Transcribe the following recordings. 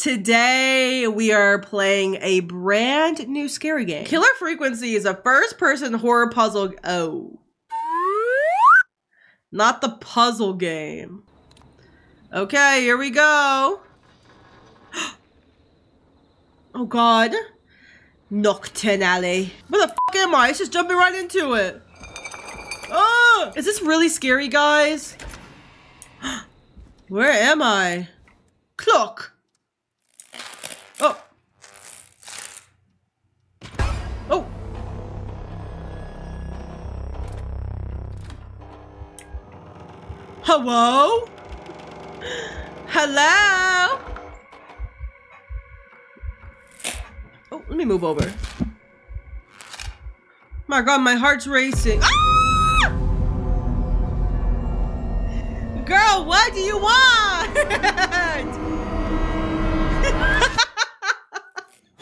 Today we are playing a brand new scary game. Killer Frequency is a first person horror puzzle. Oh. Not the puzzle game. Okay, here we go. Oh god. Nocturnally. Where the f am I? It's just jumping right into it. Oh! Is this really scary, guys? Where am I? Clock. Hello? Hello? Oh, let me move over. My god, my heart's racing. Ah! Girl, what do you want? ah!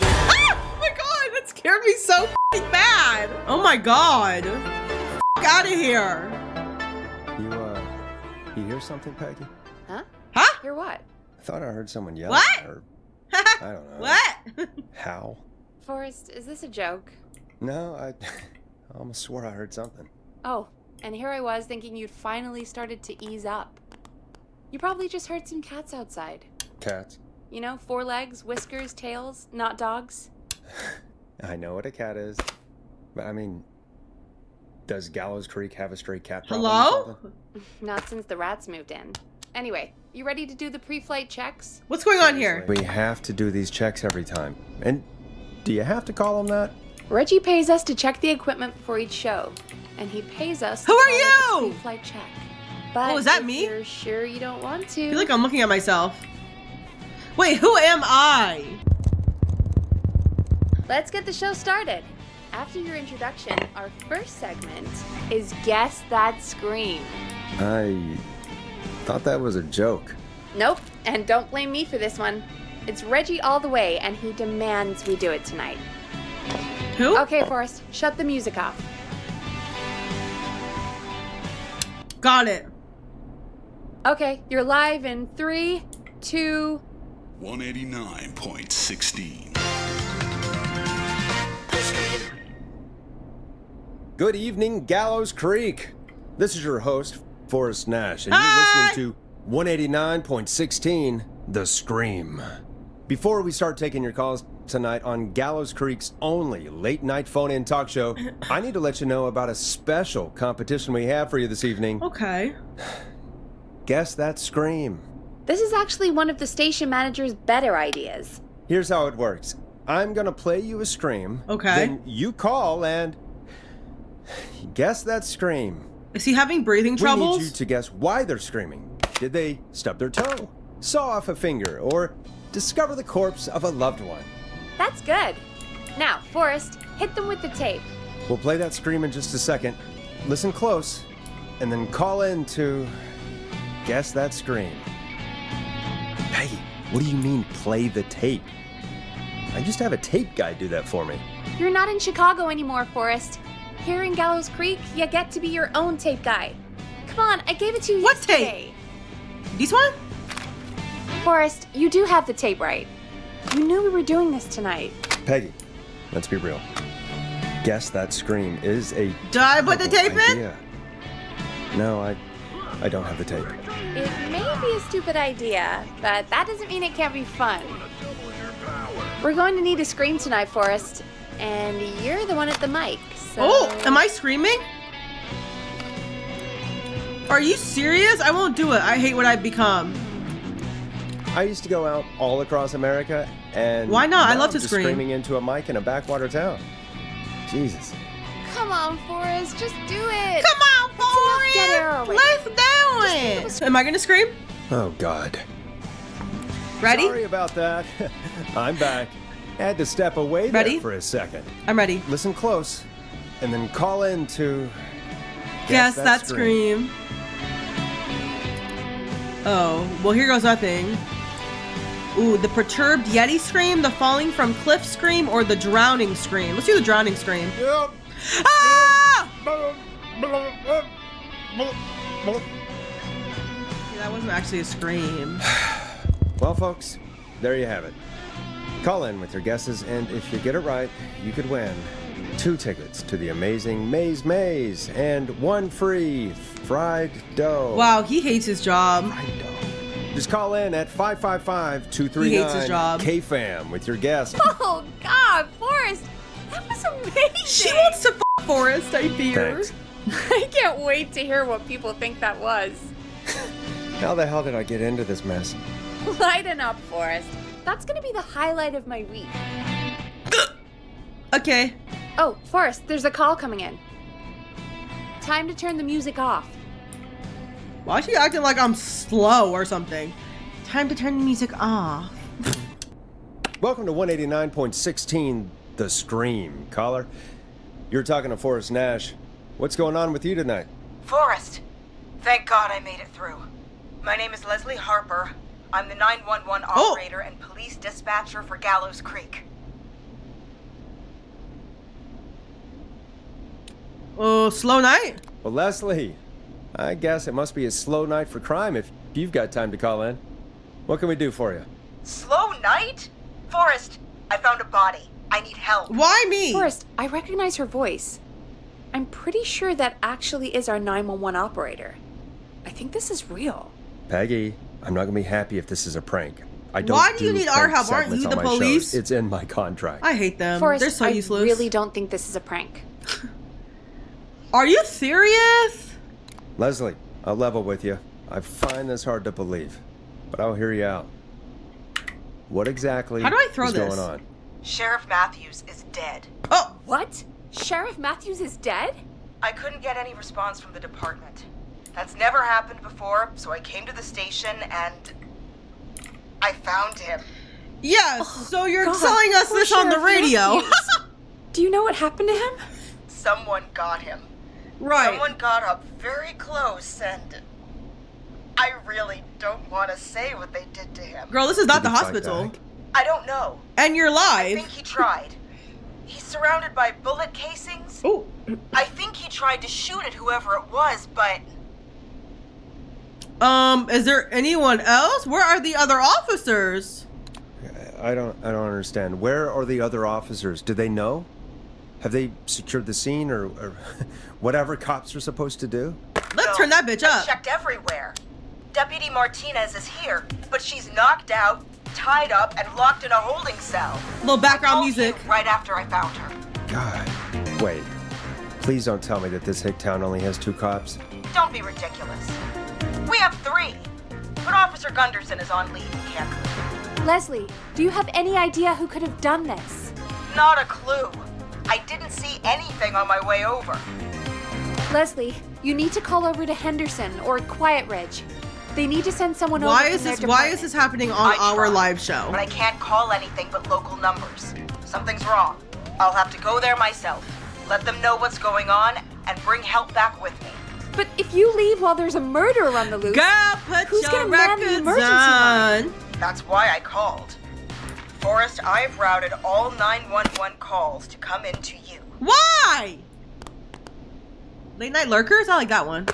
Oh my god, that scared me so bad. Oh my god. Out of here. You, you hear something, Peggy? Huh? Huh? Hear what? I thought I heard someone yell. What? Or, I don't know. what? How? Forrest, is this a joke? No, I, I almost swore I heard something. Oh, and here I was thinking you'd finally started to ease up. You probably just heard some cats outside. Cats. You know, four legs, whiskers, tails, not dogs. I know what a cat is, but I mean, does Gallows Creek have a stray cat problem? Hello? Not since the rats moved in. Anyway, you ready to do the pre-flight checks? What's going on here? We have to do these checks every time. And do you have to call them that? Reggie pays us to check the equipment before each show, and he pays us. Who to are call it a you? Pre-flight check. But Oh, is that if me? You're sure you don't want to? I feel like I'm looking at myself. Wait, who am I? Let's get the show started. After your introduction, our first segment is Guess That Scream. I thought that was a joke. Nope, and don't blame me for this one. It's Reggie all the way, and he demands we do it tonight. Who? Okay, Forrest, shut the music off. Got it. Okay, you're live in three, two. 189.16. Good evening, Gallows Creek. This is your host, Forrest Nash, and Hi! you're listening to 189.16 The Scream. Before we start taking your calls tonight on Gallows Creek's only late night phone in talk show, I need to let you know about a special competition we have for you this evening. Okay. Guess that Scream. This is actually one of the station manager's better ideas. Here's how it works I'm gonna play you a scream. Okay. Then you call and guess that scream. Is he having breathing troubles? We troubles? need you to guess why they're screaming. Did they stub their toe, saw off a finger, or discover the corpse of a loved one? That's good. Now, Forrest, hit them with the tape. We'll play that scream in just a second. Listen close, and then call in to guess that scream. Hey, what do you mean play the tape? I just have a tape guy do that for me. You're not in Chicago anymore, Forrest. Here in Gallows Creek, you get to be your own tape guy. Come on, I gave it to you What yesterday. This one? Forrest, you do have the tape right. You knew we were doing this tonight. Peggy, let's be real. Guess that scream is a Did I put the terrible tape in? No, I I don't have the tape. It may be a stupid idea, but that doesn't mean it can't be fun. We're going to need a scream tonight, Forrest, and you're the one at the mic. So Oh, am I screaming? Are you serious? I won't do it. I hate what I've become. I used to go out all across America and Why not? I love I'm to just scream. screaming into a mic in a backwater town. Jesus. Come on, Forrest, just do it. Come on, enough dead air Forrest. Let's do it. Am I gonna scream? Oh God. Ready? Sorry about that. I'm back. I Had to step away Ready? there for a second. I'm ready. Listen close, and then call in to Guess that, scream. Oh, well, here goes nothing. Ooh, the perturbed Yeti scream, the falling from cliff scream, or the drowning scream. Let's do the drowning scream. Yep. Ah! that wasn't actually a scream. Well, folks, there you have it. Call in with your guesses, and if you get it right, you could win two tickets to the amazing Maze Maze and one free fried dough. Wow, he hates his job. Fried dough. Just call in at 555 He hates his job. 239 KFAM with your guess. Oh God, Forrest, that was amazing. She wants to f Forrest, I fear. Thanks. I can't wait to hear what people think that was. How the hell did I get into this mess? Lighten up, Forrest. That's gonna be the highlight of my week. Okay. Oh, Forrest, there's a call coming in. Time to turn the music off. Why is she acting like I'm slow or something? Time to turn the music off. Welcome to 189.16 The Scream. Caller, you're talking to Forrest Nash. What's going on with you tonight? Forrest! Thank God I made it through. My name is Leslie Harper. I'm the 911 Oh. operator and police dispatcher for Gallows Creek. Oh, slow night? Well, Leslie, I guess it must be a slow night for crime if you've got time to call in. What can we do for you? Slow night? Forrest, I found a body. I need help. Why me? Forrest, I recognize her voice. I'm pretty sure that actually is our 911 operator. I think this is real. Peggy, I'm not gonna be happy if this is a prank. I don't Why do you need our help? Aren't you the my shows. police? It's in my contract. I hate them. Forrest, They're so I useless. really don't think this is a prank. Are you serious? Leslie, I'll level with you. I find this hard to believe, but I'll hear you out. What exactly How do I throw is this? going on? Sheriff Matthews is dead. Oh, What? Sheriff Matthews is dead? I couldn't get any response from the department. That's never happened before, so I came to the station and. I found him. yes. Oh, so you're God, telling us poor this on the radio. Do you know what happened to him? Someone got him. Right. Someone got up very close and. I really don't want to say what they did to him. Girl, this is not Did the hospital. I don't know. And you're I think he tried. He's surrounded by bullet casings. Oh, I think he tried to shoot at whoever it was, but um, is there anyone else? Where are the other officers? I don't I don't understand. Where are the other officers? Do they know? Have they secured the scene or, or whatever cops are supposed to do? Let's No, turn that bitch I up. checked everywhere. Deputy Martinez is here, but she's knocked out, tied up, and locked in a holding cell. Little background music. Right after I found her. God. Wait. Please don't tell me that this hick town only has two cops. Don't be ridiculous. We have three, but Officer Gunderson is on leave in Cancun. Leslie, do you have any idea who could have done this? Not a clue. I didn't see anything on my way over. Leslie, you need to call over to Henderson or Quiet Ridge. They need to send someone Why over is from their this? Why is this happening on I our tried, live show? But I can't call anything but local numbers. Something's wrong. I'll have to go there myself. Let them know what's going on and bring help back with me. But if you leave while there's a murderer on the loose, Girl, put Who's gonna man the records emergency line? That's why I called. Forrest, I've routed all 911 calls to come in to you. Why? Late night lurkers? I like that one.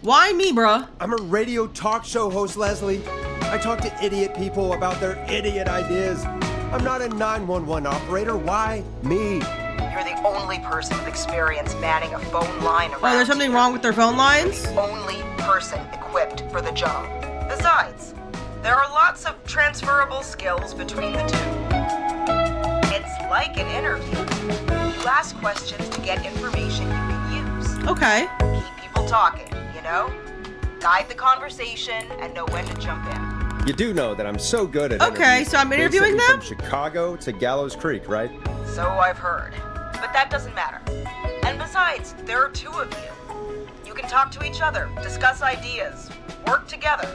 Why me, bruh? I'm a radio talk show host, Leslie. I talk to idiot people about their idiot ideas. I'm not a 911 operator. Why me? You're the only person with experience manning a phone line around Oh, there's something here. wrong with their phone lines? Only person equipped for the job. Besides, there are lots of transferable skills between the two. It's like an interview. You ask questions to get information you can use. Okay. Keep people talking, you know? Guide the conversation and know when to jump in. You do know that I'm so good at Okay, so I'm interviewing them? from Chicago to Gallows Creek, right? So I've heard. But that doesn't matter. And besides, there are two of you. You can talk to each other, discuss ideas, work together.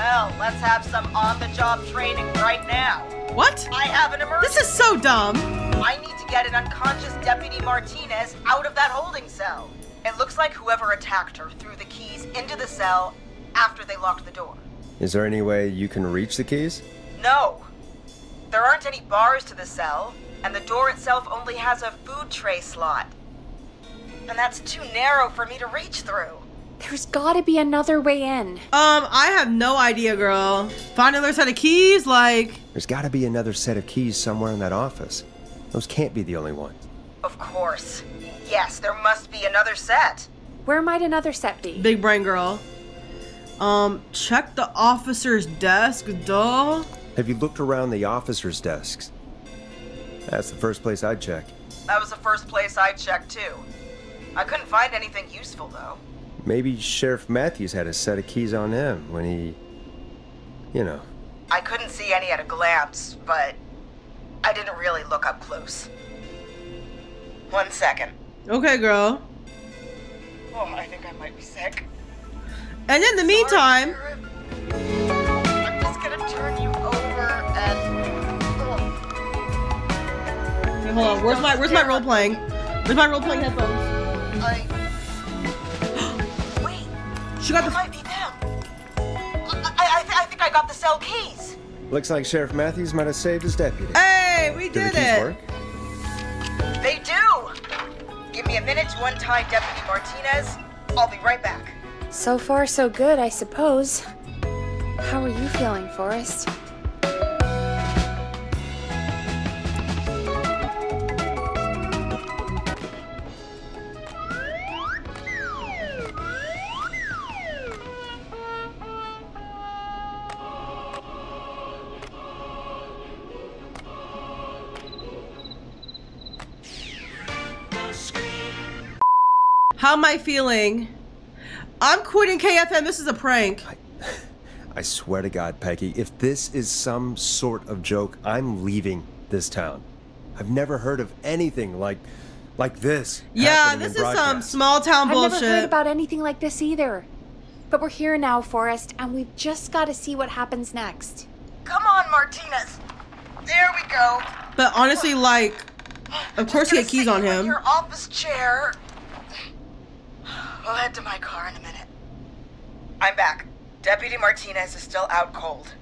Hell, let's have some on the job training right now. What? I have an emergency. This is so dumb. I need to get an unconscious Deputy Martinez out of that holding cell. It looks like whoever attacked her threw the keys into the cell after they locked the door. Is there any way you can reach the keys? No. There aren't any bars to the cell, and the door itself only has a food tray slot. And that's too narrow for me to reach through. There's gotta be another way in. Um, I have no idea, girl. Find another set of keys, like. There's got to be another set of keys somewhere in that office. Those can't be the only ones. Of course. Yes, there must be another set. Where might another set be? Big brain girl. Um, check the officer's desk, duh. Have you looked around the officers' desks? That's the first place I'd check. That was the first place I checked too. I couldn't find anything useful though. Maybe Sheriff Matthews had a set of keys on him when he. You know. I couldn't see any at a glance, but I didn't really look up close. One second. Okay, girl. Oh, I think I might be sick. And in the meantime, Sheriff. I'm just gonna turn you over and. oh, Wait, hold on. Where's my Where's my role playing? Where's my role playing headphones? I. Wait, She got that the. might be them. I, I, th- I think I got the cell keys. Looks like Sheriff Matthews might have saved his deputy. Hey, we Do the did keys it. work? They do. Give me a minute to untie Deputy Martinez. I'll be right back. So far, so good, I suppose. How are you feeling, Forrest? How am I feeling? I'm quitting KFM. This is a prank. I swear to God, Peggy, if this is some sort of joke, I'm leaving this town. I've never heard of anything like like this. Yeah, this is some small town bullshit. I've never heard about anything like this either. But we're here now, Forrest, and we've just got to see what happens next. Come on, Martinez. There we go. but honestly, like, of course he had keys on him. Your office chair. We'll head to my car in a minute. I'm back. Deputy Martinez is still out cold.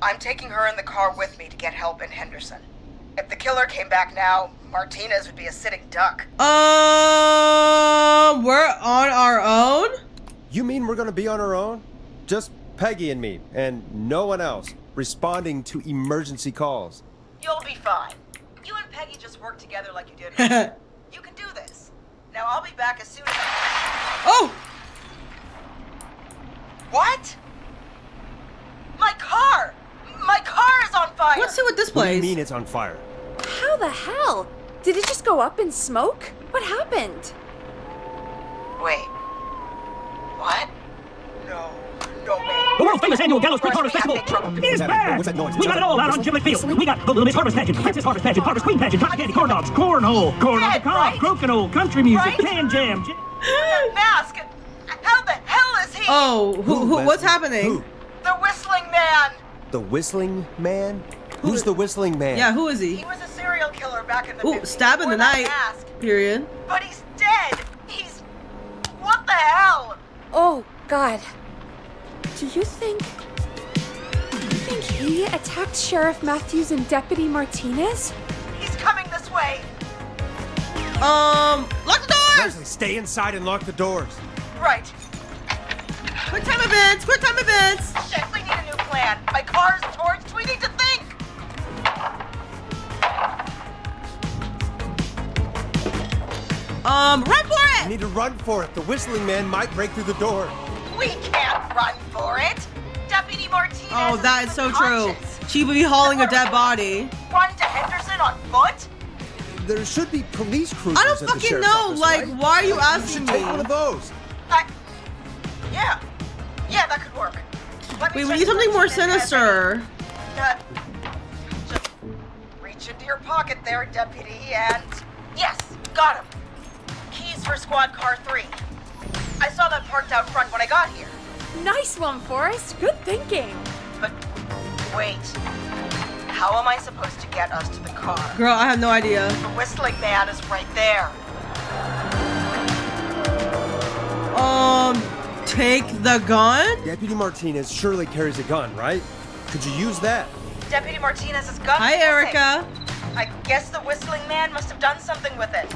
I'm taking her in the car with me to get help in Henderson. If the killer came back now, Martinez would be a sitting duck. Um, we're on our own. You mean we're gonna be on our own? Just Peggy and me, and no one else, responding to emergency calls. You'll be fine. You and Peggy just work together like you did. oh, you can do this. Now I'll be back as soon as I. Oh! What? My car! My car is on fire! let's see what this What do you plays. mean it's on fire? How the hell? Did it just go up in smoke? What happened? Wait. What? No. No way. The world famous annual Gallows Creek Harvest Festival have big trouble. is What's that- back. what's that noise? We got it all out on Gimlet Field. We got the Little Miss Harvest Pageant, Princess Harvest Pageant, Harvest Queen Pageant, Cotton Candy, Corn Dogs, Cornhole, Corn on the Dead, Cob, right? Crokinole, Country Music, Right? Can Jam. mask! How the hell is he? Oh, who, who, what's happening? Who? The whistling man! The whistling man? Who's the whistling man? Yeah, who is he? He was a serial killer back in the Ooh, 50s. stab in the night. Mask. Period. But he's dead! He's. What the hell? Oh, God. Do you think. You think he attacked Sheriff Matthews and Deputy Martinez? He's coming this way! Um, lock the doors. Leslie, stay inside and lock the doors. Right. Quick time events. Quick time events. Shit, we need a new plan. My car is torched. We need to think. Um, run for You it. need to run for it. The whistling man might break through the door. We can't run for it. Deputy Martinez. Oh, that is so true. She would be hauling a dead body. Run to Henderson on foot? There should be police cruisers I don't at fucking know. office, Like, right? why are you asking You asking should take one of those. I. Yeah. Yeah, that could work. Let Wait, we need something more sinister. Uh, just reach into your pocket there, deputy, and yes, got him. Keys for squad car three. I saw that parked out front when I got here. Nice one, Forrest. Good thinking. But wait, how am I supposed to get us to the car? Girl, I have no idea. The whistling man is right there. Um, take the gun? Deputy Martinez surely carries a gun, right? Could you use that? Deputy Martinez's gun. Hi. Erica. I guess the whistling man must have done something with it.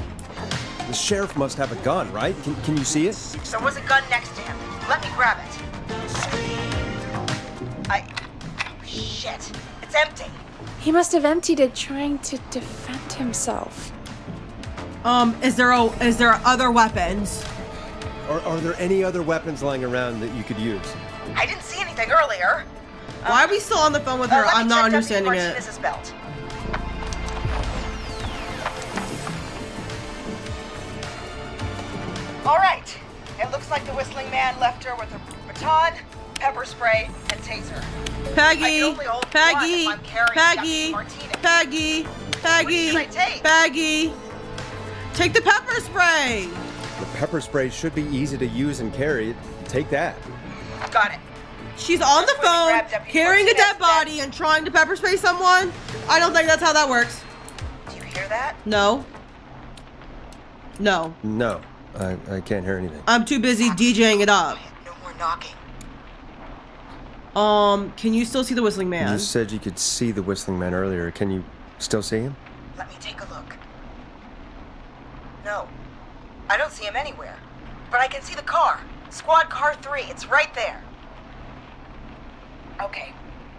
The sheriff must have a gun, right? Can, can you see it? There was a gun next to him. Let me grab it. I. Oh, shit. It's empty. He must have emptied it trying to defend himself. Um, is there a, is there other weapons? Or are there any other weapons lying around that you could use? I didn't see anything earlier. Why are we still on the phone with Uh, her? let I'm not check Deputy understanding it. Martinez's belt. All right. It looks like the whistling man left her with a baton, pepper spray, and taser. Peggy, can only hold one Peggy, if I'm carrying Peggy, Peggy, Peggy, should I take? Peggy. Take the pepper spray. The pepper spray should be easy to use and carry. Take that. Got it. She's on the That's when you phone, carrying a dead body and trying to pepper spray someone. I don't think that's how that works. Do you hear that? No. No. No, I, I can't hear anything. I'm too busy DJing it up. No more knocking. Um, can you still see the whistling man? You said you could see the whistling man earlier. Can you still see him? Let me take a look. No. I don't see him anywhere. But I can see the car. Squad car 3. It's right there. Okay.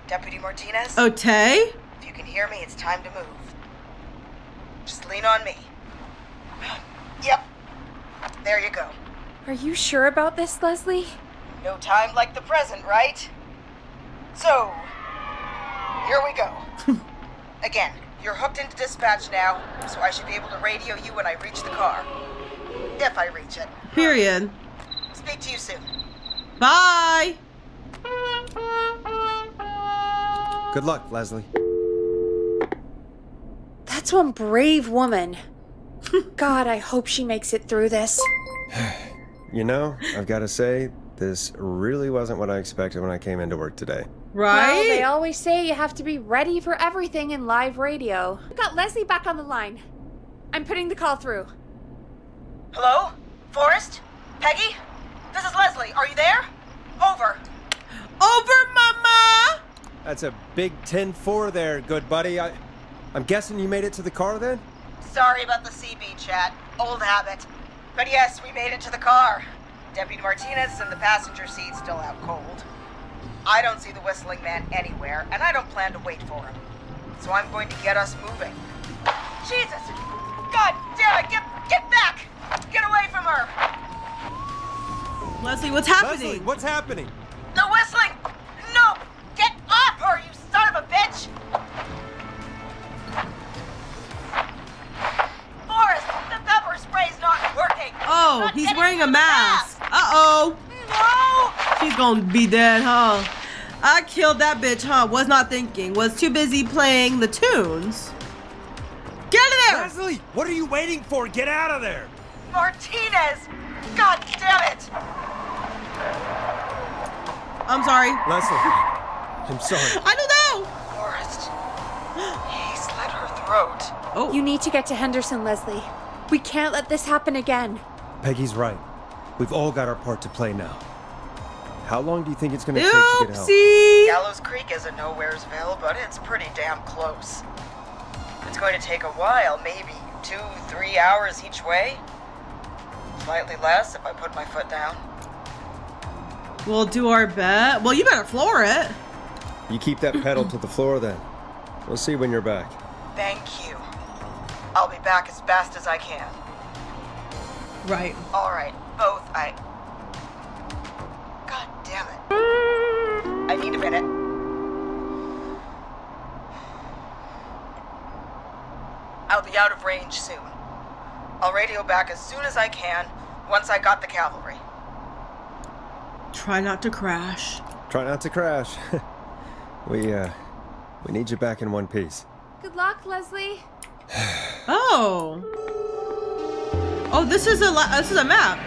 Deputy Martinez? Okay. If you can hear me, it's time to move. Just lean on me. Yep. There you go. Are you sure about this, Leslie? No time like the present, right? So, here we go. Again, you're hooked into dispatch now, so I should be able to radio you when I reach the car. If I reach it. Period. Speak to you soon. Bye. Good luck, Leslie. That's one brave woman. God, I hope she makes it through this. You know, I've got to say, this really wasn't what I expected when I came into work today. Right? Well, they always say you have to be ready for everything in live radio. I've got Leslie back on the line. I'm putting the call through. Hello? Forrest? Peggy? This is Leslie. Are you there? Over. Over, mama. That's a big 10-4 there, good buddy. I, I'm guessing you made it to the car then? Sorry about the CB chat. Old habit. But yes, we made it to the car. Deputy Martinez is in the passenger seat, still out cold. I don't see the whistling man anywhere, and I don't plan to wait for him. So I'm going to get us moving. Jesus! God damn it! Get get back! Get away from her! Leslie, what's happening? Leslie, what's happening? The whistling! No! Get off her, you son of a bitch! Spray's not working. Oh, Not he's wearing a through the mask. Uh oh. No! She's gonna be dead, huh? I killed that bitch, huh? Was not thinking. Was too busy playing the tunes. Get in there! Leslie, what are you waiting for? Get out of there! Martinez! God damn it! I'm sorry. Leslie, I'm sorry. I don't know. Forrest. He slit her throat. Oh, You need to get to Henderson, Leslie. We can't let this happen again. Peggy's right. We've all got our part to play now. How long do you think it's going to take to get help? oopsie. Gallows Creek is a Nowheresville, but it's pretty damn close. It's going to take a while, maybe two, three hours each way. Slightly less if I put my foot down. We'll do our bet. Well, you better floor it. You keep that pedal to the floor then. We'll see when you're back. Thank you. I'll be back as fast as I can. Right. All right, both. I. God damn it. I need a minute. I'll be out of range soon. I'll radio back as soon as I can once I got the cavalry. Try not to crash. Try not to crash. we, uh, we need you back in one piece. Good luck, Leslie. Oh. Oh, this is a this is a map.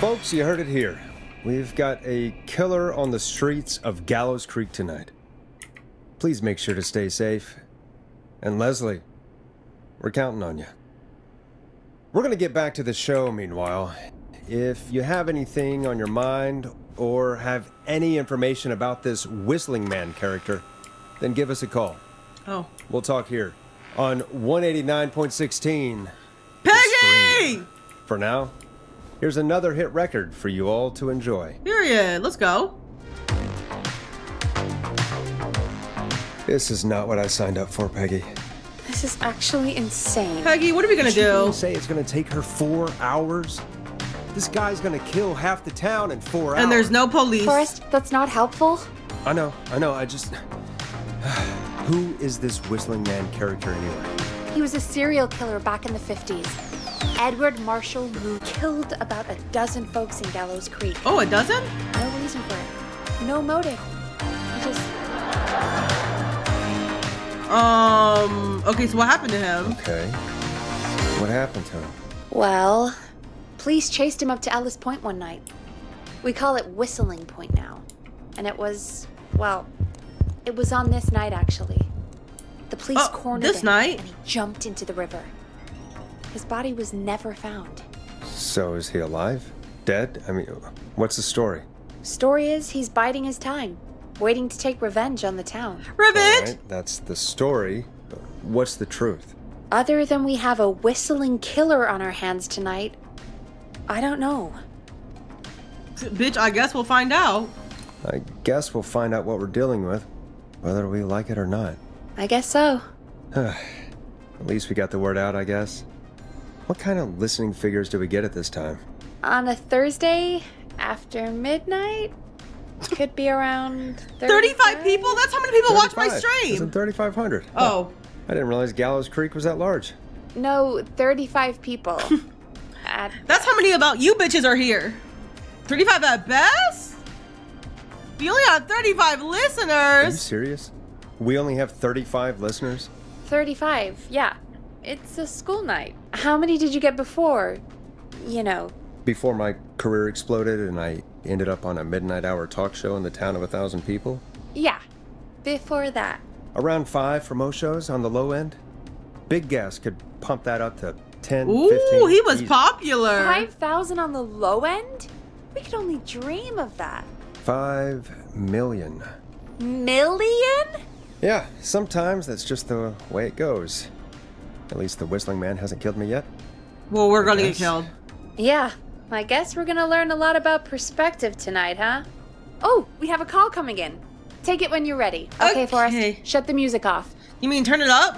Folks, you heard it here. We've got a killer on the streets of Gallows Creek tonight. Please make sure to stay safe. And Leslie, we're counting on you. We're going to get back to the show meanwhile. If you have anything on your mind or have any information about this Whistling Man character, then give us a call. Oh. We'll talk here on 189.16. Peggy! For now, here's another hit record for you all to enjoy. Period. Let's go. This is not what I signed up for, Peggy. This is actually insane. Peggy, what are we gonna Did do? really say it's gonna take her four hours? This guy's gonna kill half the town in four hours. And there's no police. Forrest, that's not helpful. I know, I know, I just. Who is this whistling man character anyway? He was a serial killer back in the 50s. Edward Marshall who killed about a dozen folks in Gallows Creek. Oh, a doesn't? No reason for it. No motive. He just Um. Okay, so what happened to him? Okay. What happened to him? Well, police chased him up to Ellis Point one night. We call it Whistling Point now. And it was, well, it was on this night actually. The police Oh, cornered this him night? and he jumped into the river. His body was never found. So is he alive? Dead? I mean, what's the story? Story is he's biding his time, waiting to take revenge on the town. Revenge. Alright, that's the story. What's the truth? Other than we have a whistling killer on our hands tonight, I don't know. Bitch, I guess we'll find out. I guess we'll find out what we're dealing with, whether we like it or not. I guess so. At least we got the word out, I guess. What kind of listening figures do we get at this time? On a Thursday after midnight? Could be around 35 people? That's how many people watch my 35. Isn't stream. 3,500. Oh. I didn't realize Gallows Creek was that large. No, 35 people. At, That's how many about you bitches are here. 35 at best? We only have 35 listeners. Are you serious? We only have 35 listeners? 35, yeah. It's a school night. How many did you get before? You know, Before my career exploded and I ended up on a midnight hour talk show in the town of a thousand people? yeah. Before that. Around five for most shows on the low end? Big Gas could pump that up to 10, Ooh, 15. he was easy. popular. 5,000 on the low end? We could only dream of that. Five million. Million? Yeah, sometimes that's just the way it goes. At least the Whistling Man hasn't killed me yet. Well, we're I gonna get killed. Yeah. I guess we're gonna learn a lot about perspective tonight, huh? Oh, we have a call coming in. Take it when you're ready. Okay, Okay. Forrest. Shut the music off. You mean turn it up?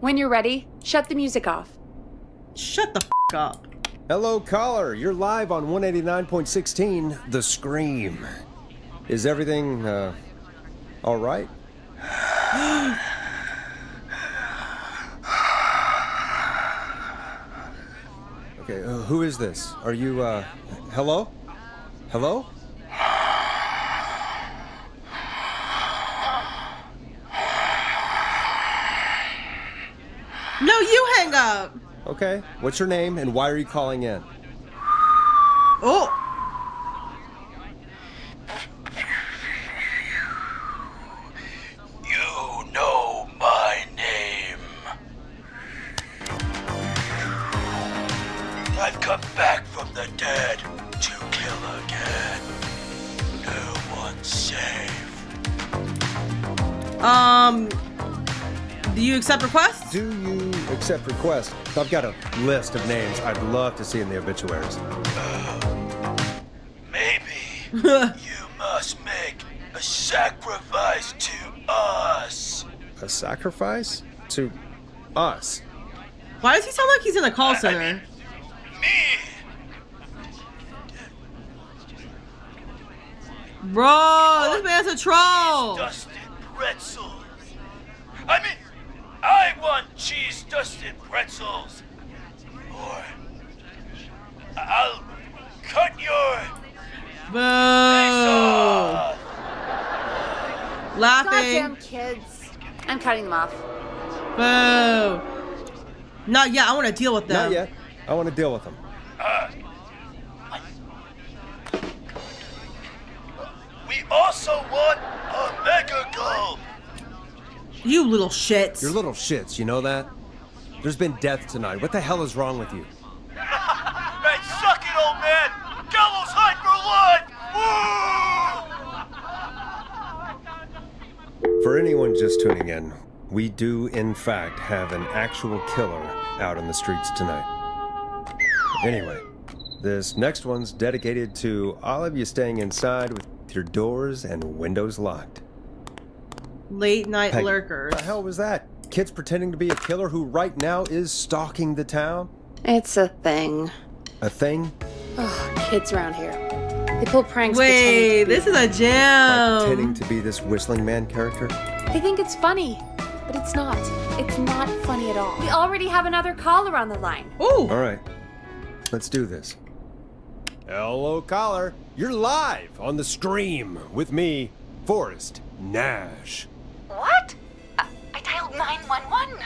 When you're ready, shut the music off. Shut the f up. Hello, caller. You're live on 189.16, The Scream. Is everything, uh, all right? okay, uh, who is this? Are you, uh, hello? Hello? No, you hang up. Okay, what's your name and why are you calling in? Oh. You know my name. I've come back from the dead to kill again. No one's safe. Um. Do you accept requests? Do you accept requests? I've got a list of names I'd love to see in the obituaries. Maybe you must make a sacrifice to us. A sacrifice? To us? Why does he sound like he's in a call center? Me. Bro, this man's a troll. dusted pretzels. I mean, I want cheese dusted pretzels. Or I'll cut your Boo. Laughing. Goddamn kids. I'm cutting them off. Boo. Not yet. I want to deal with them. Not yet. I want to deal with them. We also want a mega gulp. You little shits. You're little shits, you know that? There's been death tonight. What the hell is wrong with you? Man, suck it, old man. Gallows high for life. Woo! For anyone just tuning in, We do, in fact, have an actual killer out in the streets tonight. Anyway, this next one's dedicated to all of you staying inside with your doors and windows locked. Late night Peggy, lurkers. What the hell was that? Kids pretending to be a killer who right now is stalking the town? It's a thing. A thing? Ugh, kids around here. They pull pranks. Wait, pretending to be- this is a By gem. pretending to be this whistling man character? They think it's funny, but it's not. It's not funny at all. We already have another caller on the line. Ooh. All right, let's do this. Hello, caller. You're live on the stream with me, Forrest Nash. What? I, I dialed 911.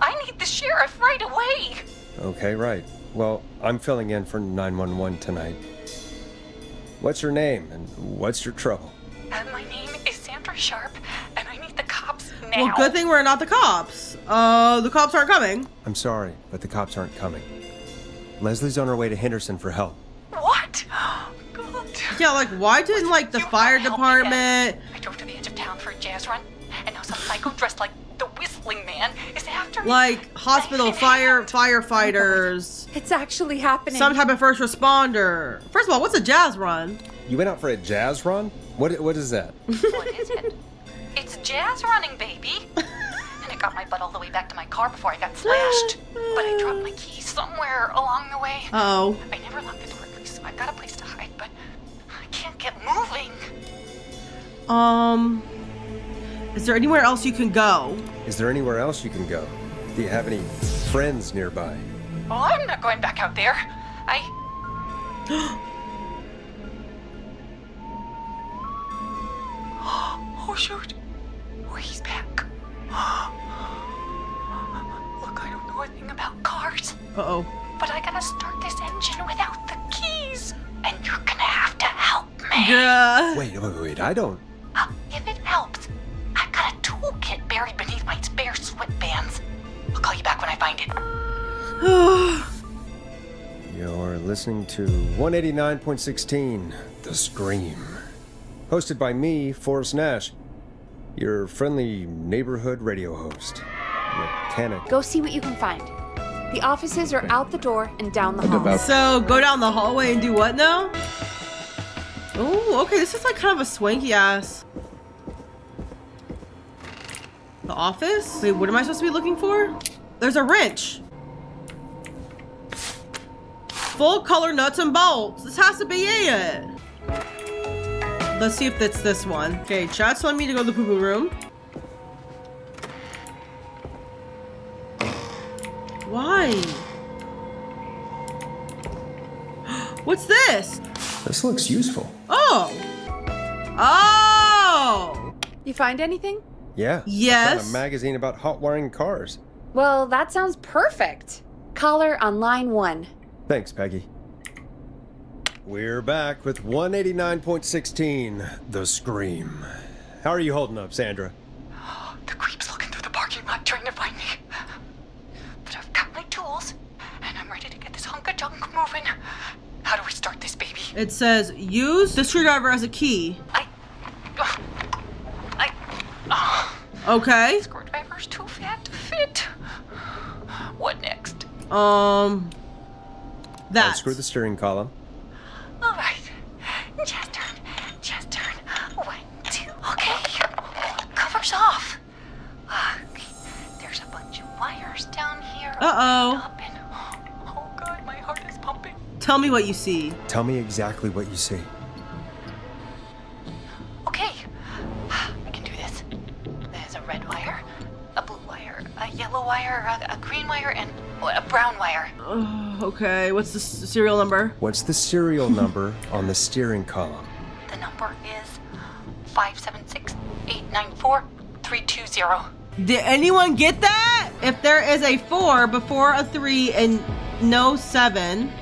I need the sheriff right away. Okay, right. Well, I'm filling in for 911 tonight. What's your name and what's your trouble? Uh, my name is Sandra Sharp, and I need the cops now. Well, good thing we're not the cops. Uh, the cops aren't coming. I'm sorry, but the cops aren't coming. Leslie's on her way to Henderson for help. What? Oh god. Yeah, like why didn't like the You fire gotta help me then. department? I drove to the edge of town for a jazz run, and now some psycho dressed like the Whistling Man is after me. Like hospital fire firefighters, It's actually happening. some type of first responder. First of all, what's a jazz run? You went out for a jazz run? What, what is that? What is it? It's jazz running, baby. And it got my butt all the way back to my car before I got slashed. But I dropped my keys somewhere along the way. Oh, I never locked the door at least, so I've got a place to hide, but I can't get moving. um, is there anywhere else you can go? Is there anywhere else you can go? Do you have any friends nearby? Oh, I'm not going back out there. I. oh, shoot. Oh, he's back. Look, I don't know a thing about cars, Uh oh. but I gotta start this engine without the keys. And you're gonna have to help me. Yeah. Wait, wait, wait, I don't. Uh, if it helps, I've got a toolkit buried beneath my spare sweatbands. I'll call you back when I find it. You're listening to 189.16 The Scream. Hosted by me, Forrest Nash, your friendly neighborhood radio host. Mechanic. Go see what you can find. The offices are out the door and down the hall. So go down the hallway and do what now? Oh, okay. This is like kind of a swanky ass. The office? Wait, what am I supposed to be looking for? There's a wrench. Full color nuts and bolts. This has to be it. Let's see if it's this one. Okay, chat's telling me to go to the poo-poo room. Why? What's this? This looks useful. Oh. Oh. You find anything? Yeah. I Yes. a magazine about hot wiring cars. Well, that sounds perfect. Caller on line one. Thanks, Peggy. We're back with 189.16 The Scream. How are you holding up, Sandra? The creep's looking through the parking lot trying to find me. But I've got my tools, and I'm ready to get this hunk of junk moving. How do we start this baby? It says use the screwdriver as a key. I. I. Oh, Okay. screwdriver's too fat to fit. What next? Um. That. Unscrew the steering column. All right. Just turn. Just turn. One, two. Okay. Cover's off. There's a bunch of wires down here. Uh-oh. And, oh, God, my heart is pumping. Tell me what you see. Tell me exactly what you see. Yellow wire, a, a green wire, and a brown wire. Ugh, okay. What's the s- serial number? What's the serial number on the steering column? The number is 576 894 320. Did anyone get that? If there is a four before a three and no seven.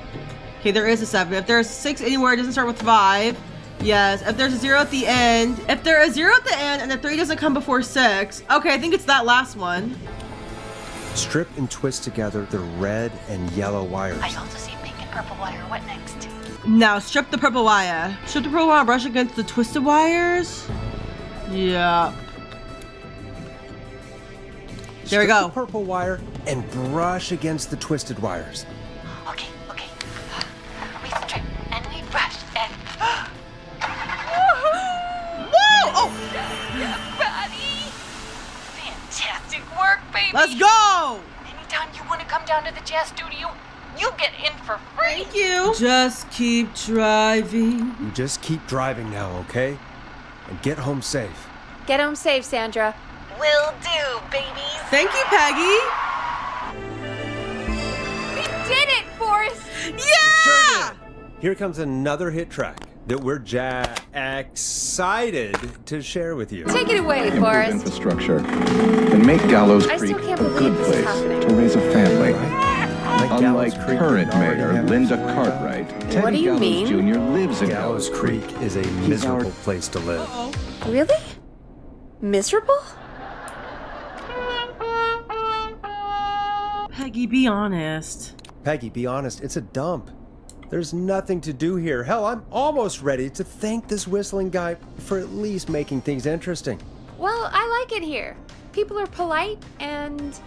Okay, there is a seven. If there's six anywhere, it doesn't start with five. Yes. If there's a zero at the end. If there is zero at the end and the three doesn't come before six. Okay, I think it's that last one. Strip and twist together the red and yellow wires. I also see pink and purple wire. What next? Now strip the purple wire. Strip the purple wire, brush against the twisted wires. Yeah. There we strip go. the purple wire and brush against the twisted wires. Come down to the jazz studio, you get in for free! Thank you. Just keep driving. You just keep driving now, okay? And get home safe. Get home safe, Sandra. Will do, babies! Thank you, Peggy. We did it, Forrest! Yeah! Sure Here comes another hit track that we're ja excited to share with you. Take it away, improve Forrest. infrastructure, and make Gallows I Creek still can't a good place happening. to raise a family. Like Unlike Creek current mayor Linda. Cartwright, Teddy do you Gallows mean? Jr. lives in Gallows Creek is a miserable place to live. Really? Miserable? Peggy, be honest. Peggy, be honest, it's a dump. There's nothing to do here. Hell, I'm almost ready to thank this whistling guy for at least making things interesting. Well, I like it here. People are polite and.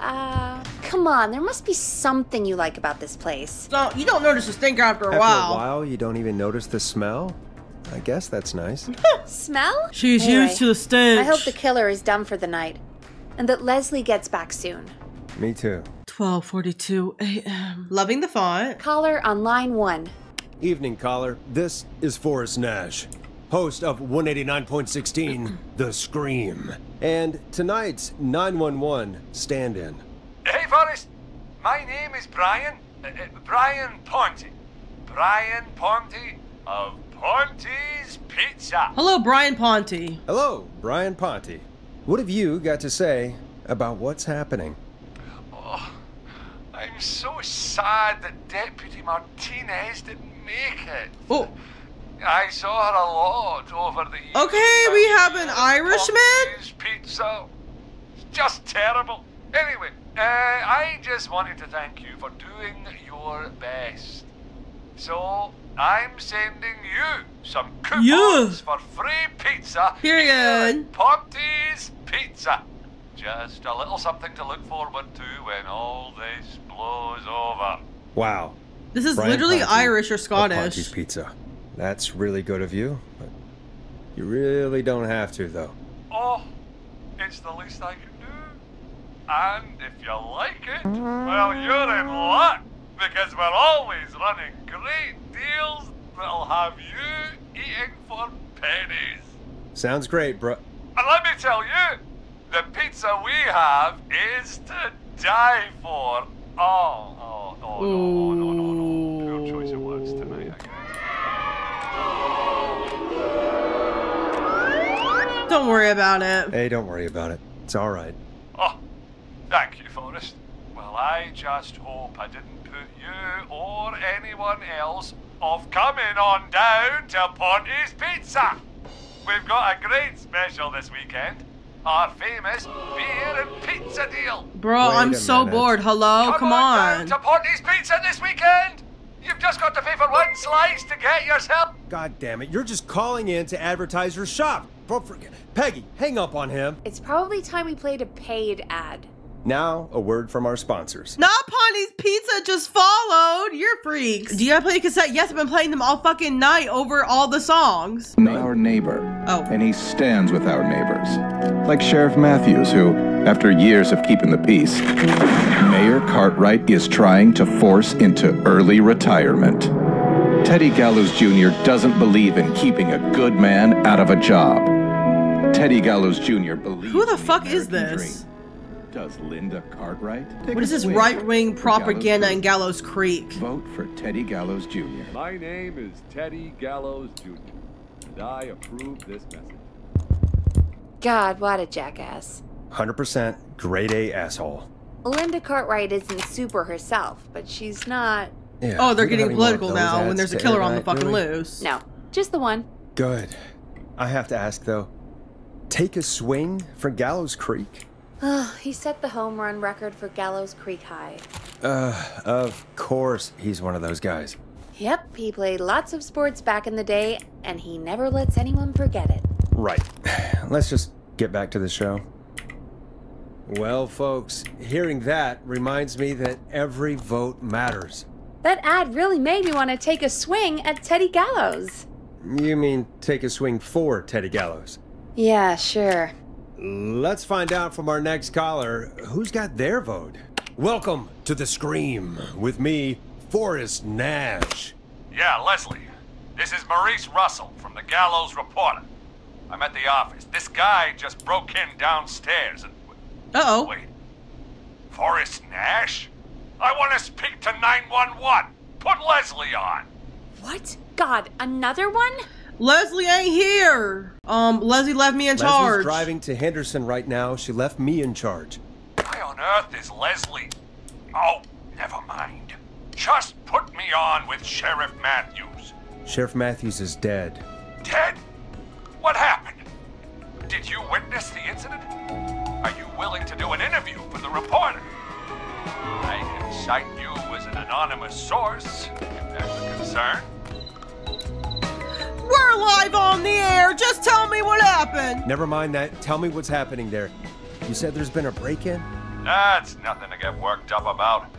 Uh. Come on, there must be something you like about this place. No, you don't notice the stink after a After while. a while, you don't even notice the smell? I guess that's nice. Smell? She's Anyway, used to the stench. I hope the killer is done for the night. And that Leslie gets back soon. Me too. 12:42 a.m. Loving the font. Caller on line one. Evening, caller. This is Forrest Nash, host of 189.16, The Scream. And tonight's 911 stand in. Hey, Forrest. My name is Brian. Uh, uh, Brian Ponty. Brian Ponty of Ponty's Pizza. Hello, Brian Ponty. Hello, Brian Ponty. What have you got to say about what's happening? Oh, I'm so sad that Deputy Martinez didn't make it. Oh, I saw her a lot over the years. Okay, we have an Ponty's Irishman? Pizza. It's just terrible. Anyway, uh, I just wanted to thank you for doing your best. So, I'm sending you some coupons Yeah. for free pizza. Period. here at Ponty's Pizza. Just a little something to look forward to when all this blows over. Wow. this is Brian literally Ponty Irish or Scottish. Ponty's Pizza. That's really good of you, but you really don't have to, though. Oh, it's the least I can do. And if you like it, well, you're in luck because we're always running great deals that'll have you eating for pennies. Sounds great, bro. And let me tell you, the pizza we have is to die for. Oh, oh, oh, no, oh, no, no, no. Poor choice of words tonight, Don't worry about it. Hey, don't worry about it. It's all right. Oh, thank you, Forrest. Well, I just hope I didn't put you or anyone else off coming on down to Ponty's Pizza. We've got a great special this weekend. Our famous beer and pizza deal. Bro, Wait I'm so minute. bored. Hello, come, down on. down to Ponty's Pizza this weekend. You've just got to pay for one slice to get yourself. God damn it, you're just calling in to advertise your shop. Bro, for- Peggy, hang up on him. It's probably time we played a paid ad. Now, a word from our sponsors. Not Ponty's Pizza just followed. You're freaks. Do you have to play a cassette? Yes, I've been playing them all fucking night over all the songs. Our neighbor. Oh. And he stands with our neighbors. Like Sheriff Matthews, who, after years of keeping the peace, Mayor Cartwright is trying to force into early retirement. Teddy Gallows Jr. doesn't believe in keeping a good man out of a job. Teddy Gallows Jr. believes Who the in fuck is this? dream. Does Linda Cartwright? Take What this right wing for Gallows propaganda in Gallows Creek? Vote for Teddy Gallows Jr. My name is Teddy Gallows Jr., and I approve this message. God, what a jackass. 100% grade A asshole. Linda Cartwright isn't super herself, but she's not. Yeah, Oh, they're getting have any more of political now when there's a killer on the fucking do we? loose. No, just the one. Good. I have to ask, though. Take a swing for Gallows Creek? Oh, he set the home run record for Gallows Creek High. Uh, of course he's one of those guys. Yep, he played lots of sports back in the day, and he never lets anyone forget it. Right. Let's just get back to the show. Well, folks, hearing that reminds me that every vote matters. That ad really made me want to take a swing at Teddy Gallows. You mean take a swing for Teddy Gallows? Yeah, sure. Let's find out from our next caller who's got their vote. Welcome to the Scream with me, Forrest Nash. Yeah, Leslie. This is Maurice Russell from the Gallows Reporter. I'm at the office. This guy just broke in downstairs and. Uh oh. Wait. Forrest Nash? I want to speak to 911. Put Leslie on. What? God, another one? Leslie ain't here. Um, Leslie left me in Leslie's charge. driving to Henderson right now. She left me in charge. Why on earth is Leslie? Oh, never mind. Just put me on with Sheriff Matthews. Sheriff Matthews is dead. Ted? What happened? Did you happened. Never mind that. Tell me what's happening there. You said there's been a break in? That's nothing to get worked up about.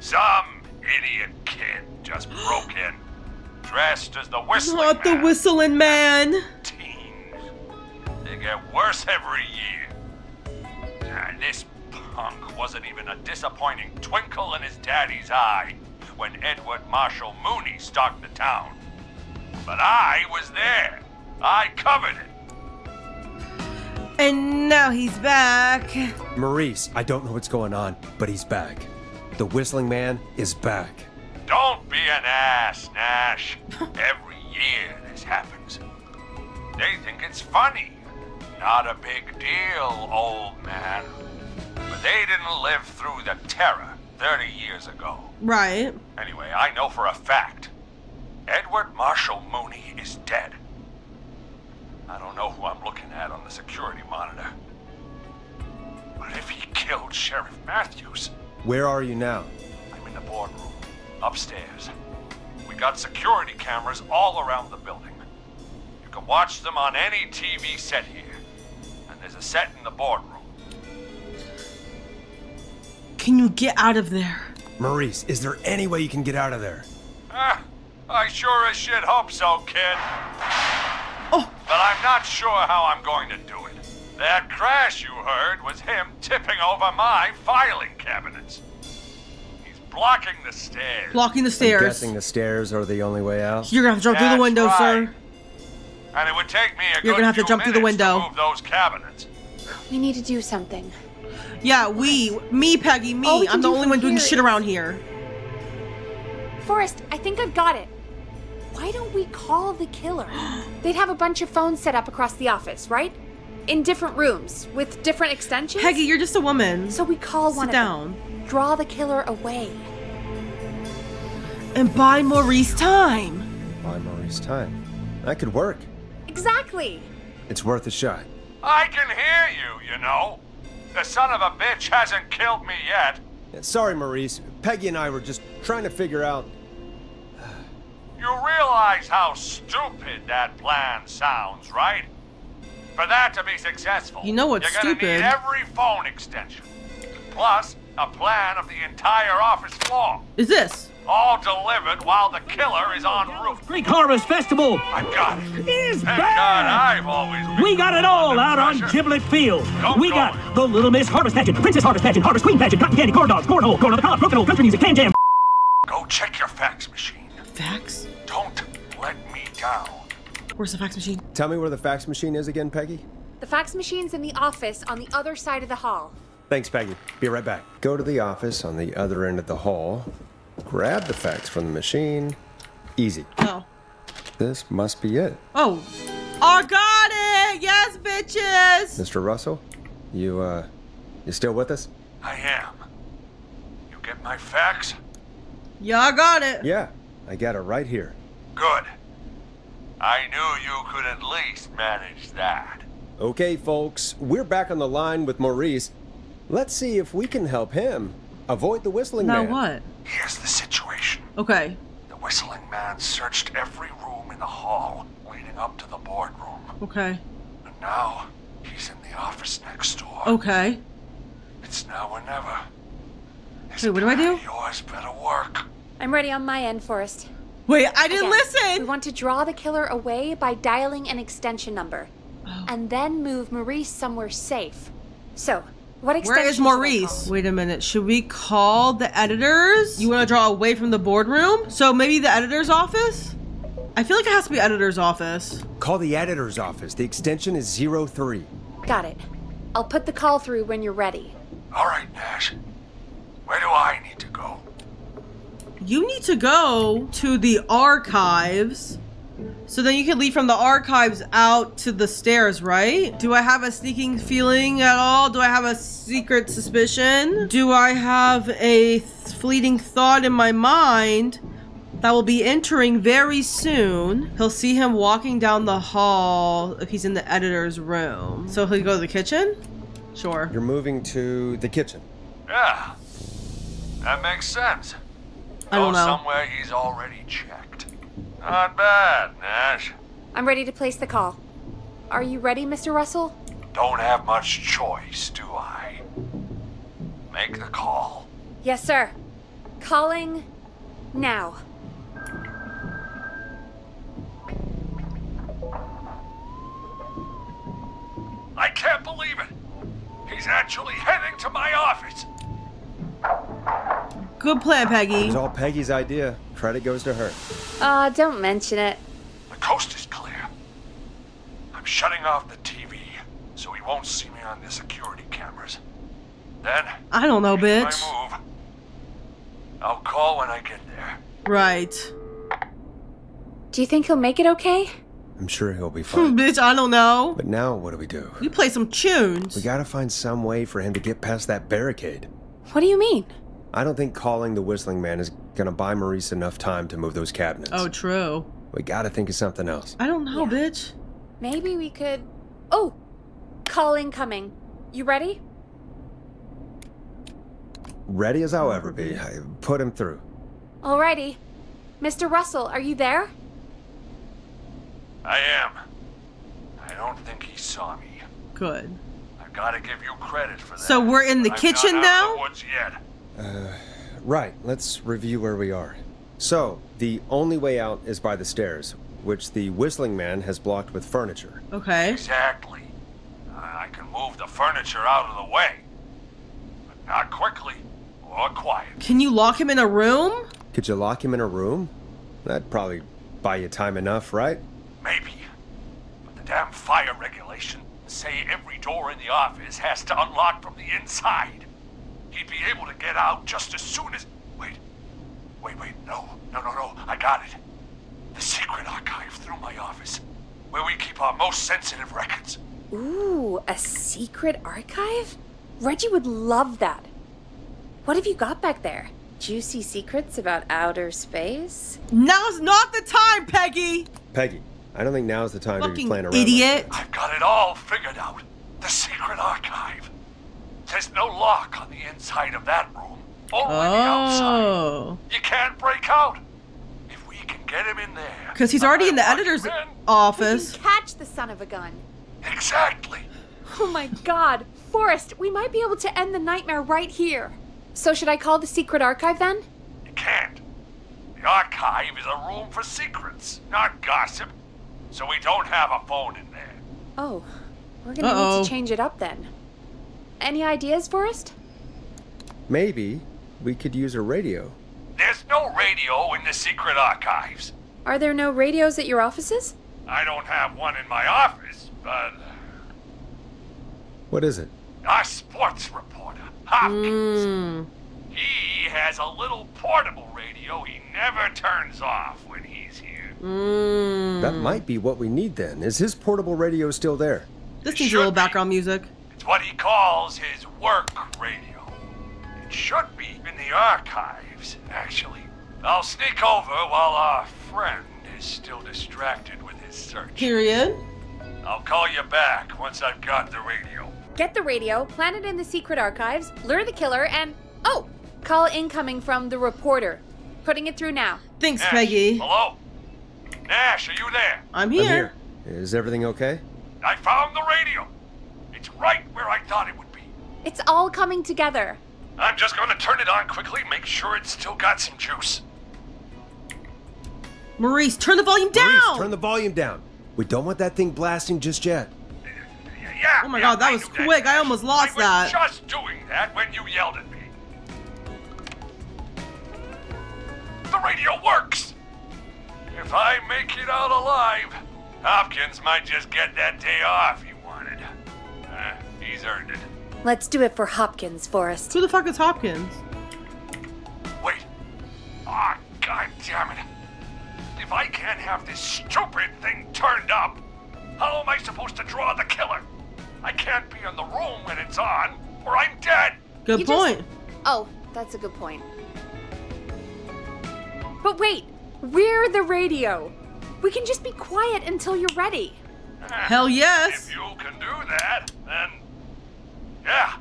Some idiot kid just broke in, dressed as the whistling Not the whistling man. Teens. They get worse every year. And this punk wasn't even a disappointing twinkle in his daddy's eye when Edward Marshall Mooney stalked the town. But I was there. I covered it. And now he's back. Maurice, I don't know what's going on, but he's back. The Whistling Man is back. Don't be an ass, Nash. Every year this happens. They think it's funny. Not a big deal, old man. But they didn't live through the terror 30 years ago. Right. Anyway, I know for a fact Edward Marshall Mooney is dead. I don't know who I'm looking at on the security monitor. But if he killed Sheriff Matthews, Where are you now? I'm in the boardroom, upstairs. We got security cameras all around the building. You can watch them on any TV set here. And there's a set in the boardroom. Can you get out of there? Maurice, is there any way you can get out of there? Ah, I sure as shit hope so, kid. Oh. But I'm not sure how I'm going to do it. That crash you heard was him tipping over my filing cabinets. He's blocking the stairs. Blocking the stairs. I'm stairs. guessing the stairs are the only way out. You're gonna have to jump through the window, right. sir. And it would take me a You're good gonna have to jump through the minutes to window. move those cabinets. We need to do something. Yeah, we, me, Peggy, me. All we can I'm the only one doing here shit around here. Forrest, I think I've got it. Why don't we call the killer? They'd have a bunch of phones set up across the office, right? In different rooms with different extensions. Peggy, you're just a woman. So we call one Sit of down. them. Draw the killer away. And buy Maurice time. Buy Maurice time. That could work. Exactly. It's worth a shot. I can hear you, you know. The son of a bitch hasn't killed me yet. Yeah, Sorry, Maurice. Peggy and I were just trying to figure out. You realize how stupid that plan sounds, right? For that to be successful, You know what's you're gonna stupid. need every phone extension, plus a plan of the entire office floor, Is this? all delivered while the killer is on route. Creek Harvest Festival I've got it. is Thank back! God I've always been We got it all under out on. Giblet Field. Don't we go. got the Little Miss Harvest Pageant, Princess Harvest Pageant, Harvest Queen Pageant, Cotton Candy, Corn Dogs, Cornhole, Corn on the Cob, Broken Old Country Music, Can Jam. Go check your fax machine. Fax? Don't let me down. Where's the fax machine? Tell me where the fax machine is again, Peggy? The fax machine's in the office on the other side of the hall. Thanks, Peggy. Be right back. Go to the office on the other end of the hall. Grab the fax from the machine. Easy. Oh. This must be it. Oh. I got it! Yes, bitches! Mr. Russell, you, uh, you still with us? I am. You get my fax? Yeah, I got it. Yeah, I got it right here. Good. I knew you could at least manage that. Okay, folks, we're back on the line with Maurice. Let's see if we can help him avoid the whistling Now man. Now what? Here's the situation. Okay. The whistling man searched every room in the hall leading up to the boardroom. Okay. And now he's in the office next door. Okay. It's now or never. His Wait, what do I do? Yours better work. I'm ready on my end, Forrest. Wait, I didn't Again, We want to draw the killer away by dialing an extension number. Oh. And then move Maurice somewhere safe. So, what extension Where is Maurice? Wait a minute. Should we call the editors? You want to draw away from the boardroom? So maybe the editor's office? I feel like it has to be editor's office. Call the editor's office. The extension is 03. Got it. I'll put the call through when you're ready. All right, Nash. Where do I need to go? You need to go to the archives. So then you can leave from the archives out to the stairs, right? Do I have a sneaking feeling at all? Do I have a secret suspicion? Do I have a fleeting thought in my mind that will be entering very soon? He'll see him walking down the hall if he's in the editor's room. So he'll go to the kitchen? Sure. You're moving to the kitchen. Yeah. That makes sense. I don't oh, know. somewhere he's already checked. Not bad, Nash. I'm ready to place the call. Are you ready, Mr. Russell? Don't have much choice, do I? Make the call. Yes, sir. Calling now. I can't believe it. He's actually heading to my office. Good plan, Peggy. It Peggy. was all Peggy's idea. Credit goes to her. Uh, don't mention it. The coast is clear. I'm shutting off the TV so he won't see me on the security cameras. Then, I don't know, bitch. I move, I'll call when I get there. Right. Do you think he'll make it okay? I'm sure he'll be fine. bitch, I don't know. but now, what do we do? We play some tunes. We gotta find some way for him to get past that barricade. What do you mean? I don't think calling the Whistling Man is gonna buy Maurice enough time to move those cabinets. Oh, true. We gotta think of something else. I don't know, Yeah. bitch. Maybe we could. Oh! Call incoming. You ready? Ready as I'll ever be. I put him through. Alrighty. Mr. Russell, are you there? I am. I don't think he saw me. Good. I gotta give you credit for that. So we're in the but I'm kitchen not now? Out of the woods yet. Right, let's review where we are. So, the only way out is by the stairs, which the Whistling Man has blocked with furniture. Okay. Exactly. I I can move the furniture out of the way, but not quickly or quiet. Can you lock him in a room? Could you lock him in a room? That'd probably buy you time enough, right? Maybe. But the damn fire regulations say every door in the office has to unlock from the inside. He'd be able to get out just as soon as. Wait. Wait, wait. No. No, no, no. I got it. The secret archive through my office, where we keep our most sensitive records. Ooh, a secret archive? Reggie would love that. What have you got back there? Juicy secrets about outer space? Now's not the time, Peggy. Peggy, I don't think now's the time to be playing around. like idiot. I've got it all figured out. The secret archive. There's no lock on the inside of that room. Only the oh. outside. Oh. You can't break out. If we can get him in there. Because he's already in the editor's him in. office. We can catch the son of a gun. Exactly. Oh my god. Forrest, we might be able to end the nightmare right here. So, should I call the secret archive then? You can't. The archive is a room for secrets, not gossip. So we don't have a phone in there. Oh, we're gonna Uh-oh. need to change it up then. Any ideas, Forrest? Maybe we could use a radio. There's no radio in the secret archives. Are there no radios at your offices? I don't have one in my office, but What is it? our sports reporter, Hopkins, Hmm. he has a little portable radio he never turns off when he's here. Mm. That might be what we need then. Is his portable radio still there? This It needs a little should be. background music. It's what he calls his work radio. It should be in the archives, actually. I'll sneak over while our friend is still distracted with his search. Period. I'll call you back once I've got the radio. Get the radio, plant it in the secret archives, lure the killer, and. Oh! Call incoming from the reporter. Putting it through now. Thanks, Nash, Peggy. Hello? Nash, are you there? I'm here. I'm here. here. Is everything okay? I found the radio. It's right where I thought it would be. It's all coming together. I'm just gonna turn it on quickly, make sure it's still got some juice. Maurice, turn the volume down. Maurice, turn the volume down. We don't want that thing blasting just yet. Yeah. Oh my yeah, God, that I was knew quick. I almost lost I was that. just doing that when you yelled at me. The radio works. If I make it out alive, Hopkins might just get that day off he wanted. He's earned it. Let's do it for Hopkins, Forrest. Who the fuck is Hopkins? Wait. Ah, god damn it. If I can't have this stupid thing turned up, how am I supposed to draw the killer? I can't be in the room when it's on, or I'm dead. Good You just- point. Oh, that's a good point. But wait, we're the radio. We can just be quiet until you're ready. Hell yes. If you can do that, then. Yeah,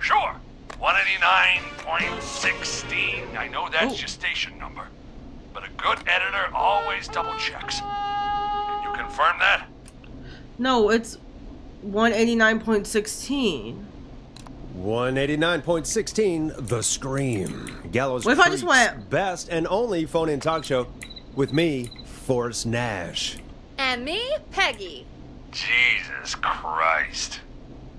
sure. 189.16. I know that's Oh. your station number. But a good editor always double checks. Can you confirm that? No, it's 189.16. 189.16, The Scream. Gallows What if I just went- best and only phone-in talk show with me, Forrest Nash. And me, Peggy. Jesus Christ.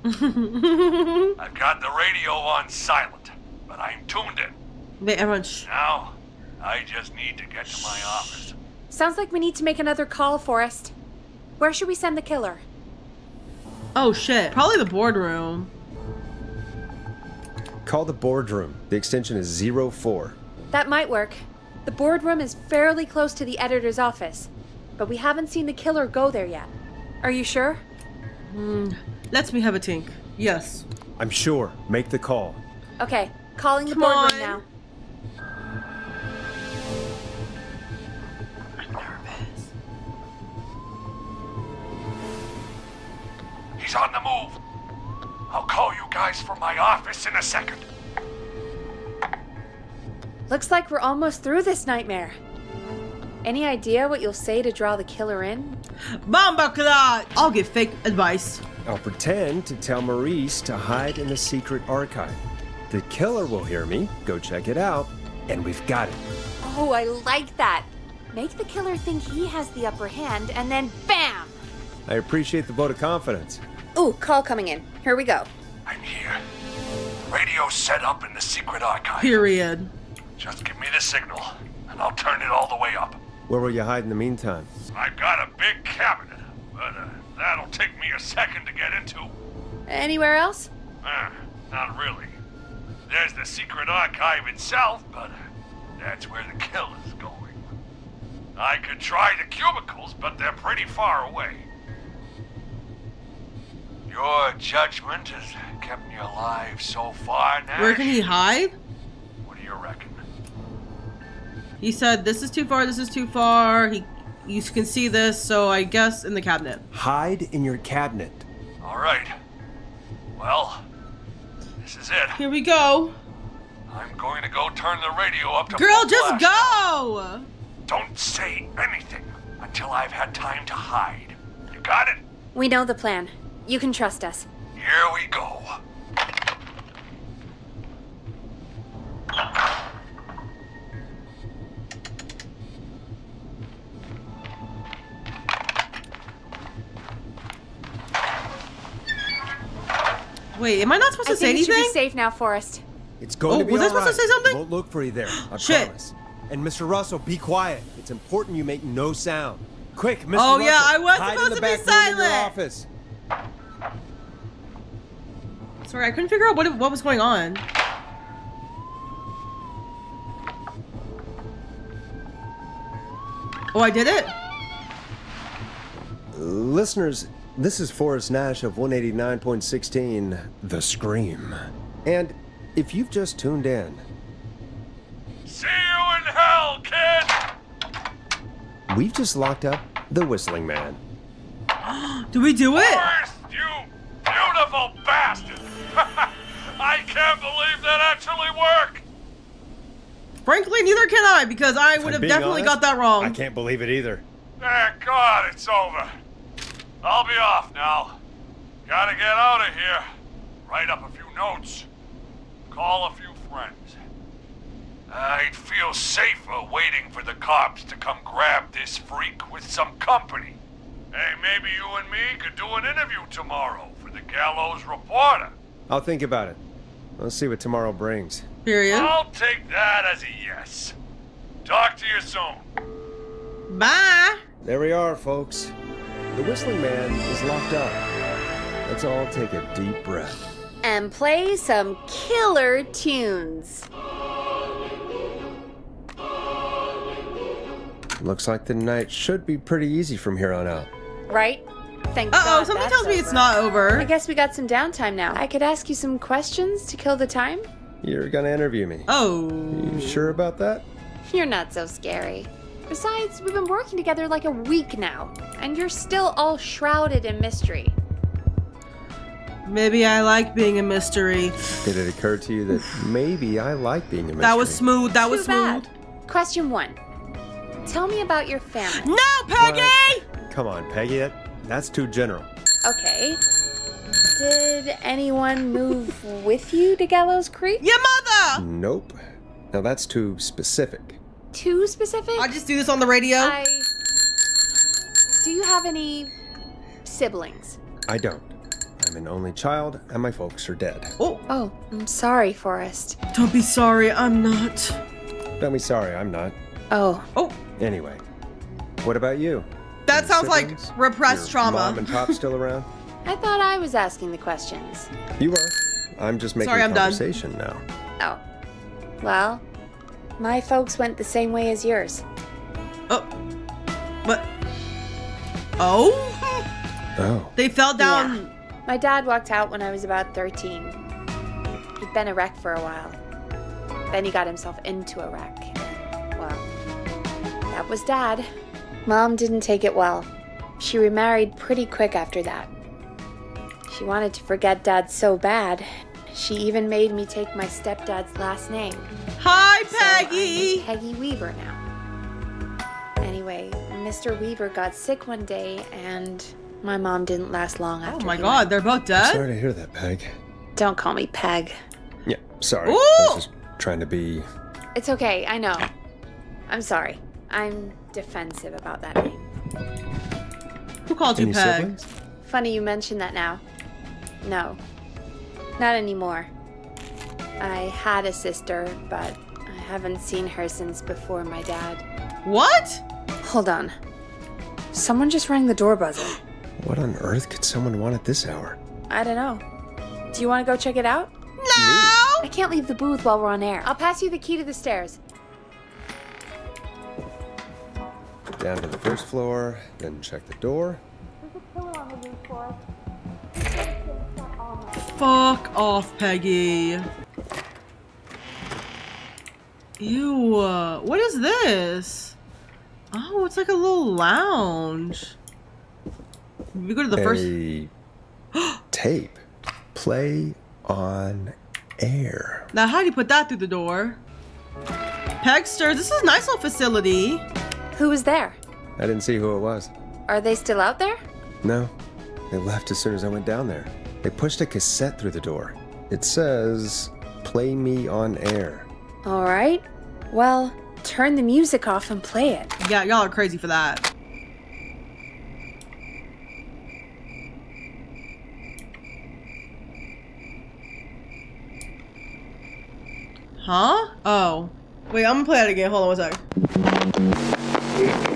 I've got the radio on silent, but I'm tuned in. Wait, everyone, shh. Now, I just need to get to my office. Sounds like we need to make another call, Forrest. Where should we send the killer? Oh shit. Probably the boardroom. Call the boardroom. The extension is 04. That might work. The boardroom is fairly close to the editor's office, but we haven't seen the killer go there yet. Are you sure? Hmm. Let's me have a tink. Yes. I'm sure. Make the call. Okay, calling the Come boardroom on. now. He's on the move. I'll call you guys from my office in a second. Looks like we're almost through this nightmare. Any idea what you'll say to draw the killer in? Bomba clot! I'll give fake advice. I'll pretend to tell Maurice to hide in the secret archive. The killer will hear me, go check it out, and we've got it. Oh, I like that. Make the killer think he has the upper hand, and then BAM! I appreciate the vote of confidence. Ooh, call coming in. Here we go. I'm here. Radio set up in the secret archive. Period. Just give me the signal, and I'll turn it all the way up. Where will you hide in the meantime? I've got a big cabinet, but that'll take me a second to get into. Anywhere else? Uh, not really. There's the secret archive itself, but that's where the kill is going. I could try the cubicles, but they're pretty far away. Your judgment has kept me alive so far, Nash. Where can he hide? What do you reckon? He said this is too far, this is too far. He you can see this, so I guess in the cabinet. Hide in your cabinet. All right. Well, this is it. Here we go. I'm going to go turn the radio up to Girl, just blast. go! Don't say anything until I've had time to hide. You got it? We know the plan. You can trust us. Here we go. Wait, am I not supposed I to say anything? I think you should anything? be safe now, Forrest. It's going Oh, to be was I all supposed to say something? Won't look for you there. I Shit. promise. And Mr. Russell, be quiet. It's important you make no sound. Quick, Mr. Oh, Russell. yeah, I was hide supposed in the to be back room your silent. office. Sorry, I couldn't figure out what what was going on. Oh, I did it? Listeners, this is Forrest Nash of 189.16, The Scream. And if you've just tuned in, See you in hell, kid! we've just locked up the Whistling Man. Do we do it? First, you beautiful bastard! I can't believe that actually worked! Frankly, neither can I because I would I'm have definitely honest, got that wrong. I can't believe it either. Thank God it's over. I'll be off now. Gotta get out of here. Write up a few notes. Call a few friends. I'd feel safer waiting for the cops to come grab this freak with some company. Hey, maybe you and me could do an interview tomorrow for the Gallows Reporter. I'll think about it. Let's see what tomorrow brings. Period. I'll take that as a yes. Talk to you soon. Bye. There we are, folks. The Whistling Man is locked up. Let's all take a deep breath. And play some killer tunes. Looks like the night should be pretty easy from here on out. Right? Thank Uh oh, God something that's tells me it's over. not over. I guess we got some downtime now. I could ask you some questions to kill the time? You're gonna interview me. Oh. You sure about that? You're not so scary. Besides, we've been working together like a week now, and you're still all shrouded in mystery. Maybe I like being a mystery. Did it occur to you that maybe I like being a mystery? That was smooth. That was Too smooth. bad. Question one. Tell me about your family. No, Peggy! Come on, Peggy. That, that's too general. Okay. Did anyone move with you to Gallows Creek? Your mother! Nope. Now that's too specific. Too specific? I just do this on the radio. I. Do you have any siblings? I don't. I'm an only child, and my folks are dead. Oh, Oh, I'm sorry, Forrest. don't be sorry. I'm not. Don't be sorry, I'm not. Oh, Oh, Anyway, what about you? that Any sounds like siblings? repressed Your trauma. Mom and pop still around? I thought I was asking the questions. You were. I'm just making Sorry, I'm done. conversation now. Oh. Well, my folks went the same way as yours. Oh, but oh, Oh. they fell down. Yeah. My dad walked out when I was about 13. He'd been a wreck for a while. Then he got himself into a wreck. Well, that was dad. Mom didn't take it well. She remarried pretty quick after that. She wanted to forget dad so bad. She even made me take my stepdad's last name. Hi, So I'm Peggy. Peggy Weaver now. Anyway, Mr. Weaver got sick one day and my mom didn't last long oh after. oh my he God, went. they're both dead. i Sorry to hear that, Peg. Don't call me Peg. Yeah, sorry. Ooh! I was just trying to be. It's okay, I know. I'm sorry. I'm defensive about that name. Who called you Peg? siblings? Funny you mention that now. No, not anymore. I had a sister, but I haven't seen her since before my dad. What? Hold on. Someone just rang the door buzzer. What on earth could someone want at this hour? I don't know. Do you want to go check it out? No. I can't leave the booth while we're on air. I'll pass you the key to the stairs. Down to the first floor, then check the door. Fuck off, Peggy. Ew. uh, What is this? Oh, it's like a little lounge. We go to the first. tape. Play on air. Now, how do you put that through the door? Pegsters, this is a nice little facility. Who was there? I didn't see who it was. Are they still out there? No, they left as soon as I went down there. They pushed a cassette through the door. It says, Play me on air. All right. Well, turn the music off and play it. Yeah, y'all are crazy for that. Huh? Oh. Wait, I'm gonna play that again. Hold on one sec.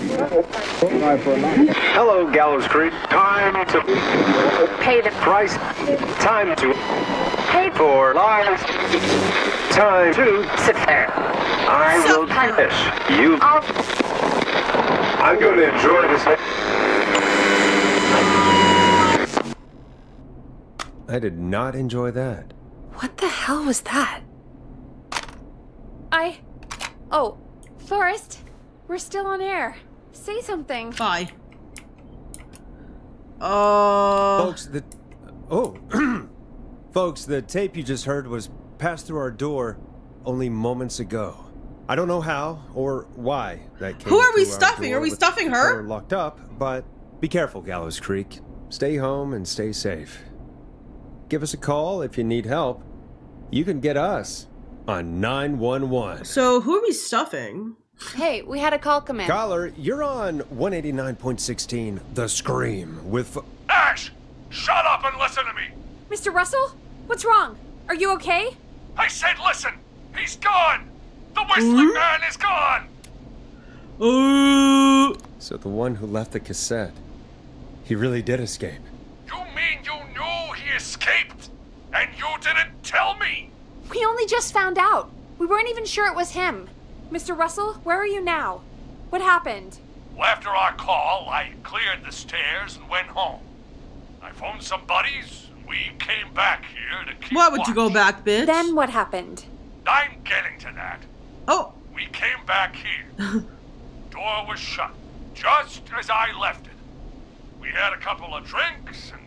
Hello, Gallows Creek. Time to Pay the price. Time to pay for lives. Time to. sit there. I So will kind of- finish. You. I'll I'm going to enjoy this. I did not enjoy that. What the hell was that? I. Oh, Forrest, we're still on air. Say something. Bye. Uh. Folks, the. Oh. Folks, the tape you just heard was passed through our door only moments ago. I don't know how or why that came Who are we stuffing? Are we stuffing the her? door Locked up, but be careful, Gallows Creek. Stay home and stay safe. Give us a call if you need help. You can get us on 911. So who are we stuffing? Hey, we had a call come in. Caller, you're on 189.16 The Scream with. Ash! Shut up and listen to me! Mr. Russell? What's wrong? Are you okay? I said listen! He's gone! The whistling mm-hmm. man is gone! Ooh! so the one who left the cassette. He really did escape. You mean you knew he escaped? And you didn't tell me? We only just found out. We weren't even sure it was him. Mr. Russell, where are you now? What happened? Well, after our call, I cleared the stairs and went home. I phoned some buddies, and we came back here to keep what would you go back, bitch? Then what happened? I'm getting to that. oh, We came back here. Door was shut, just as I left it. We had a couple of drinks, and,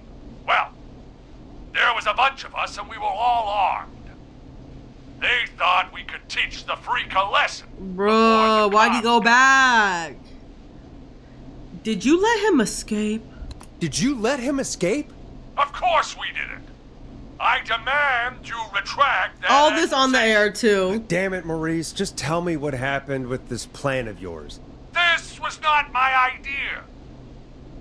well, there was a bunch of us, and we were all armed. They thought we could teach the freak a lesson. bro, why'd you go back? Did you let him escape? Did you let him escape? Of course we didn't. I demand you retract that. All this on the air too. Damn it, Maurice. Just tell me what happened with this plan of yours. This was not my idea.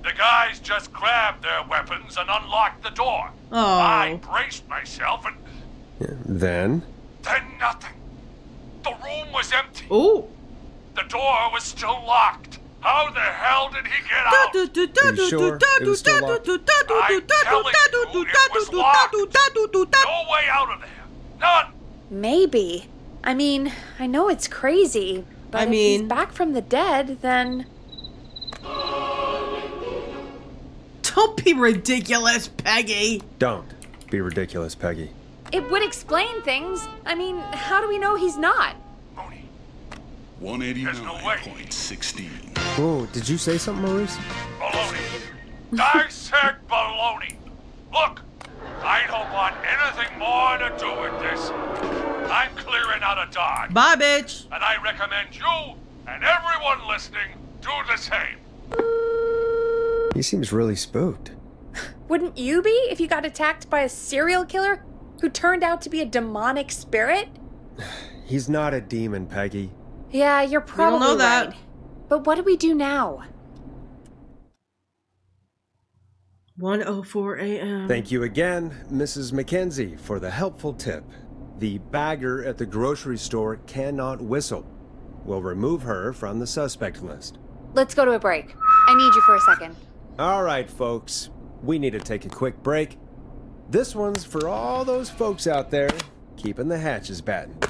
The guys just grabbed their weapons and unlocked the door. Oh. I braced myself and Then? Then nothing. The room was empty. Oh. The door was still locked. How the hell did he get out? Are you sure it was still locked? I'm telling you, it was locked. No way out of there. None. Maybe. I mean, I know it's crazy, but I if he's mean- back from the dead, then Don't be ridiculous, Peggy. Don't be ridiculous, Peggy. It would explain things. I mean, how do we know he's not? Mooney, 189.16. Whoa, did you say something, Maurice? baloney. Dissect baloney. Look, I don't want anything more to do with this. I'm clearing out of Dodge. Bye, bitch. And I recommend you and everyone listening do the same. He seems really spooked. Wouldn't you be if you got attacked by a serial killer who turned out to be a demonic spirit? He's not a demon, Peggy. Yeah, you're don't probably know that. right. But what do we do now? 104 a.m. Thank you again, Mrs. Mackenzie, for the helpful tip. The bagger at the grocery store cannot whistle. We'll remove her from the suspect list. Let's go to a break. I need you for a second. All right, folks. We need to take a quick break. This one's for all those folks out there keeping the hatches battened.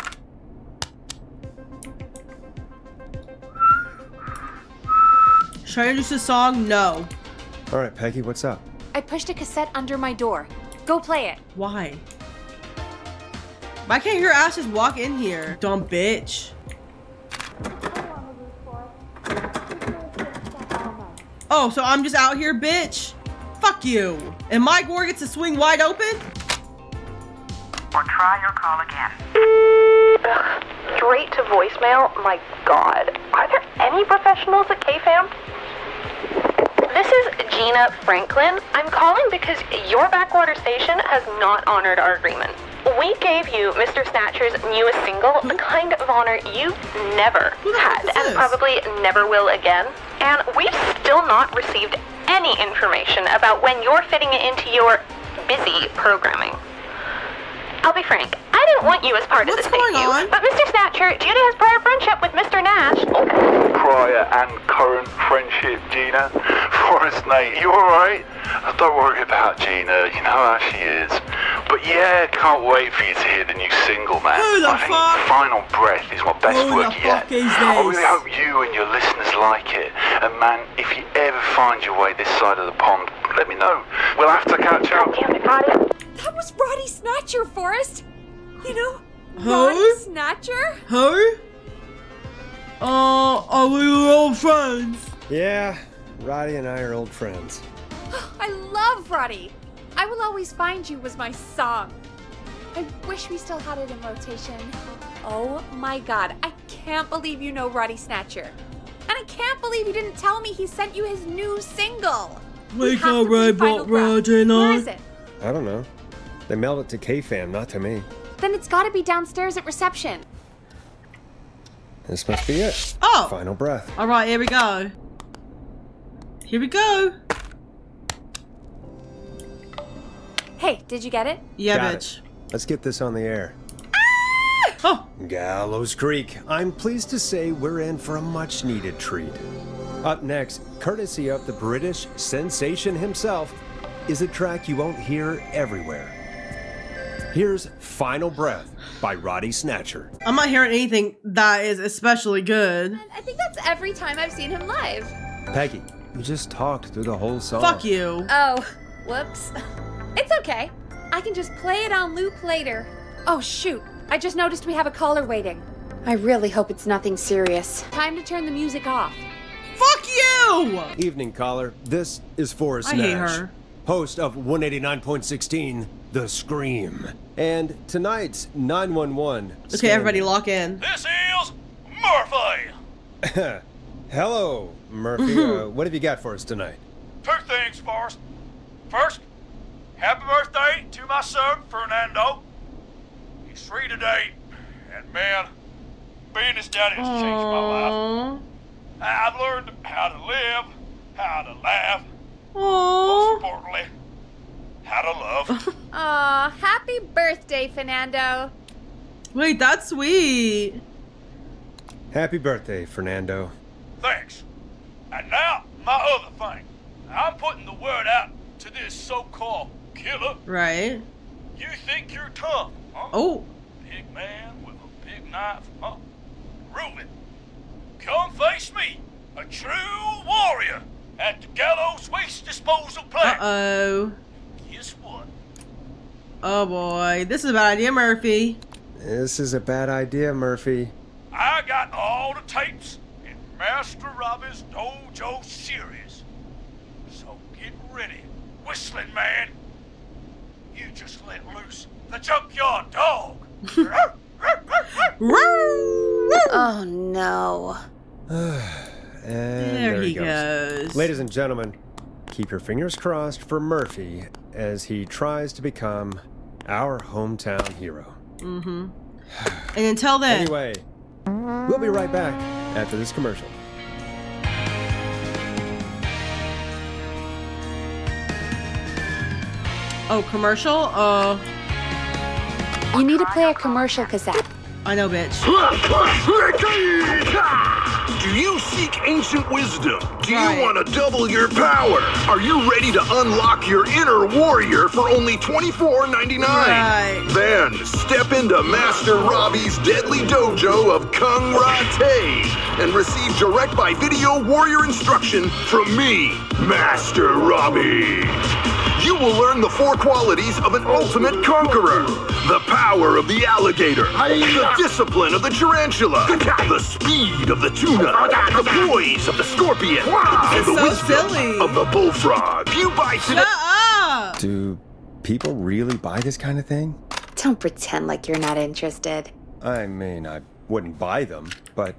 Should I introduce a song? No. All right, Peggy, what's up? I pushed a cassette under my door. Go play it. Why? Why can't your ass just walk in here? Dumb bitch. Oh, so I'm just out here, bitch? Fuck you. And my Ward gets to swing wide open? Or try your call again. Straight to voicemail? My god. Are there any professionals at KFAM? This is Gina Franklin. I'm calling because your backwater station has not honored our agreement. We gave you Mr. Snatcher's newest single, the kind of honor you've never had and probably never will again. And we've still not received any information about when you're fitting it into your busy programming. I'll be frank, I didn't want you as part of this thank you, but Mr. Snatcher, due to his prior friendship with Mr. Nash, Prior and current friendship, Gina. Forrest, Nate, you alright? Don't worry about Gina, you know how she is. But yeah, can't wait for you to hear the new single, man. Who the I think fuck? Final Breath is my best Who work the yet. fuck is I really hope you and your listeners like it. And man, if you ever find your way this side of the pond, let me know. We'll have to catch up. That was Roddy Snatcher, Forrest. You know, Who? Roddy Snatcher? Who? Uh, are we old friends? Yeah, Roddy and I are old friends. I love Roddy. I Will Always Find You was my song. I wish we still had it in rotation. Oh my god, I can't believe you know Roddy Snatcher. And I can't believe you didn't tell me he sent you his new single. We Wake have up, to play Red Final Bolt Breath. Roger and I. is it? I don't know. They mailed it to KFAM, not to me. Then it's gotta be downstairs at reception. This must be it. Oh! Final breath. All right, here we go. Here we go. Hey, did you get it? Yeah, Got bitch. it. Let's get this on the air. Ah! Oh, Gallows Creek. I'm pleased to say we're in for a much needed treat. Up next, courtesy of the British sensation himself, is a track you won't hear everywhere. Here's Final Breath by Roddy Snatcher. I'm not hearing anything that is especially good. I think that's every time I've seen him live. Peggy, you just talked through the whole song. Fuck you. Oh, whoops. It's okay. I can just play it on loop later. Oh, shoot. I just noticed we have a caller waiting. I really hope it's nothing serious. Time to turn the music off. Fuck you! Evening caller, this is Forrest I hate Nash, her. host of 189.16 The Scream. And tonight's 911. Okay, everybody lock in. This is Murphy. Hello, Murphy. uh, what have you got for us tonight? Two things, Forrest. First, happy birthday to my son, Fernando. He's three today, and man, being his daddy has changed my life. I've learned how to live, how to laugh, most importantly, how to love. Aw, happy birthday, Fernando. Wait, that's sweet. Happy birthday, Fernando. Thanks. And now, my other thing. I'm putting the word out to this so-called killer. Right. You think you're tough, huh? Oh. Big man with a big knife, huh? Prove it. Come face me, a true warrior, at the Gallows Waste Disposal plant. Uh Plant. oh. Guess what? Oh boy. This is a bad idea, Murphy. This is a bad idea, Murphy. I got all the tapes in Master Robbie's Dojo series. So get ready, whistling man. You just let loose the junkyard dog. Oh, no. And There there, he goes. goes. Ladies and gentlemen, keep your fingers crossed for Murphy as he tries to become our hometown hero. Mm-hmm. And until then. Anyway, we'll be right back after this commercial. Oh, commercial? Uh, You need to play a commercial cassette. I know, bitch. Do you seek ancient wisdom? Do Right. you want to double your power? Are you ready to unlock your inner warrior for only $24.99? Right. Then step into Master Robbie's deadly dojo of Kung Rate and receive direct by video warrior instruction from me, Master Robbie. You will learn the four qualities of an ultimate conqueror. The power of the alligator, the discipline of the tarantula, the speed of the tuna, the poise of the scorpion, and the so wisdom silly. of the bullfrog. You buy today. Shut! Do people really buy this kind of thing? Don't pretend like you're not interested. I mean, I wouldn't buy them, but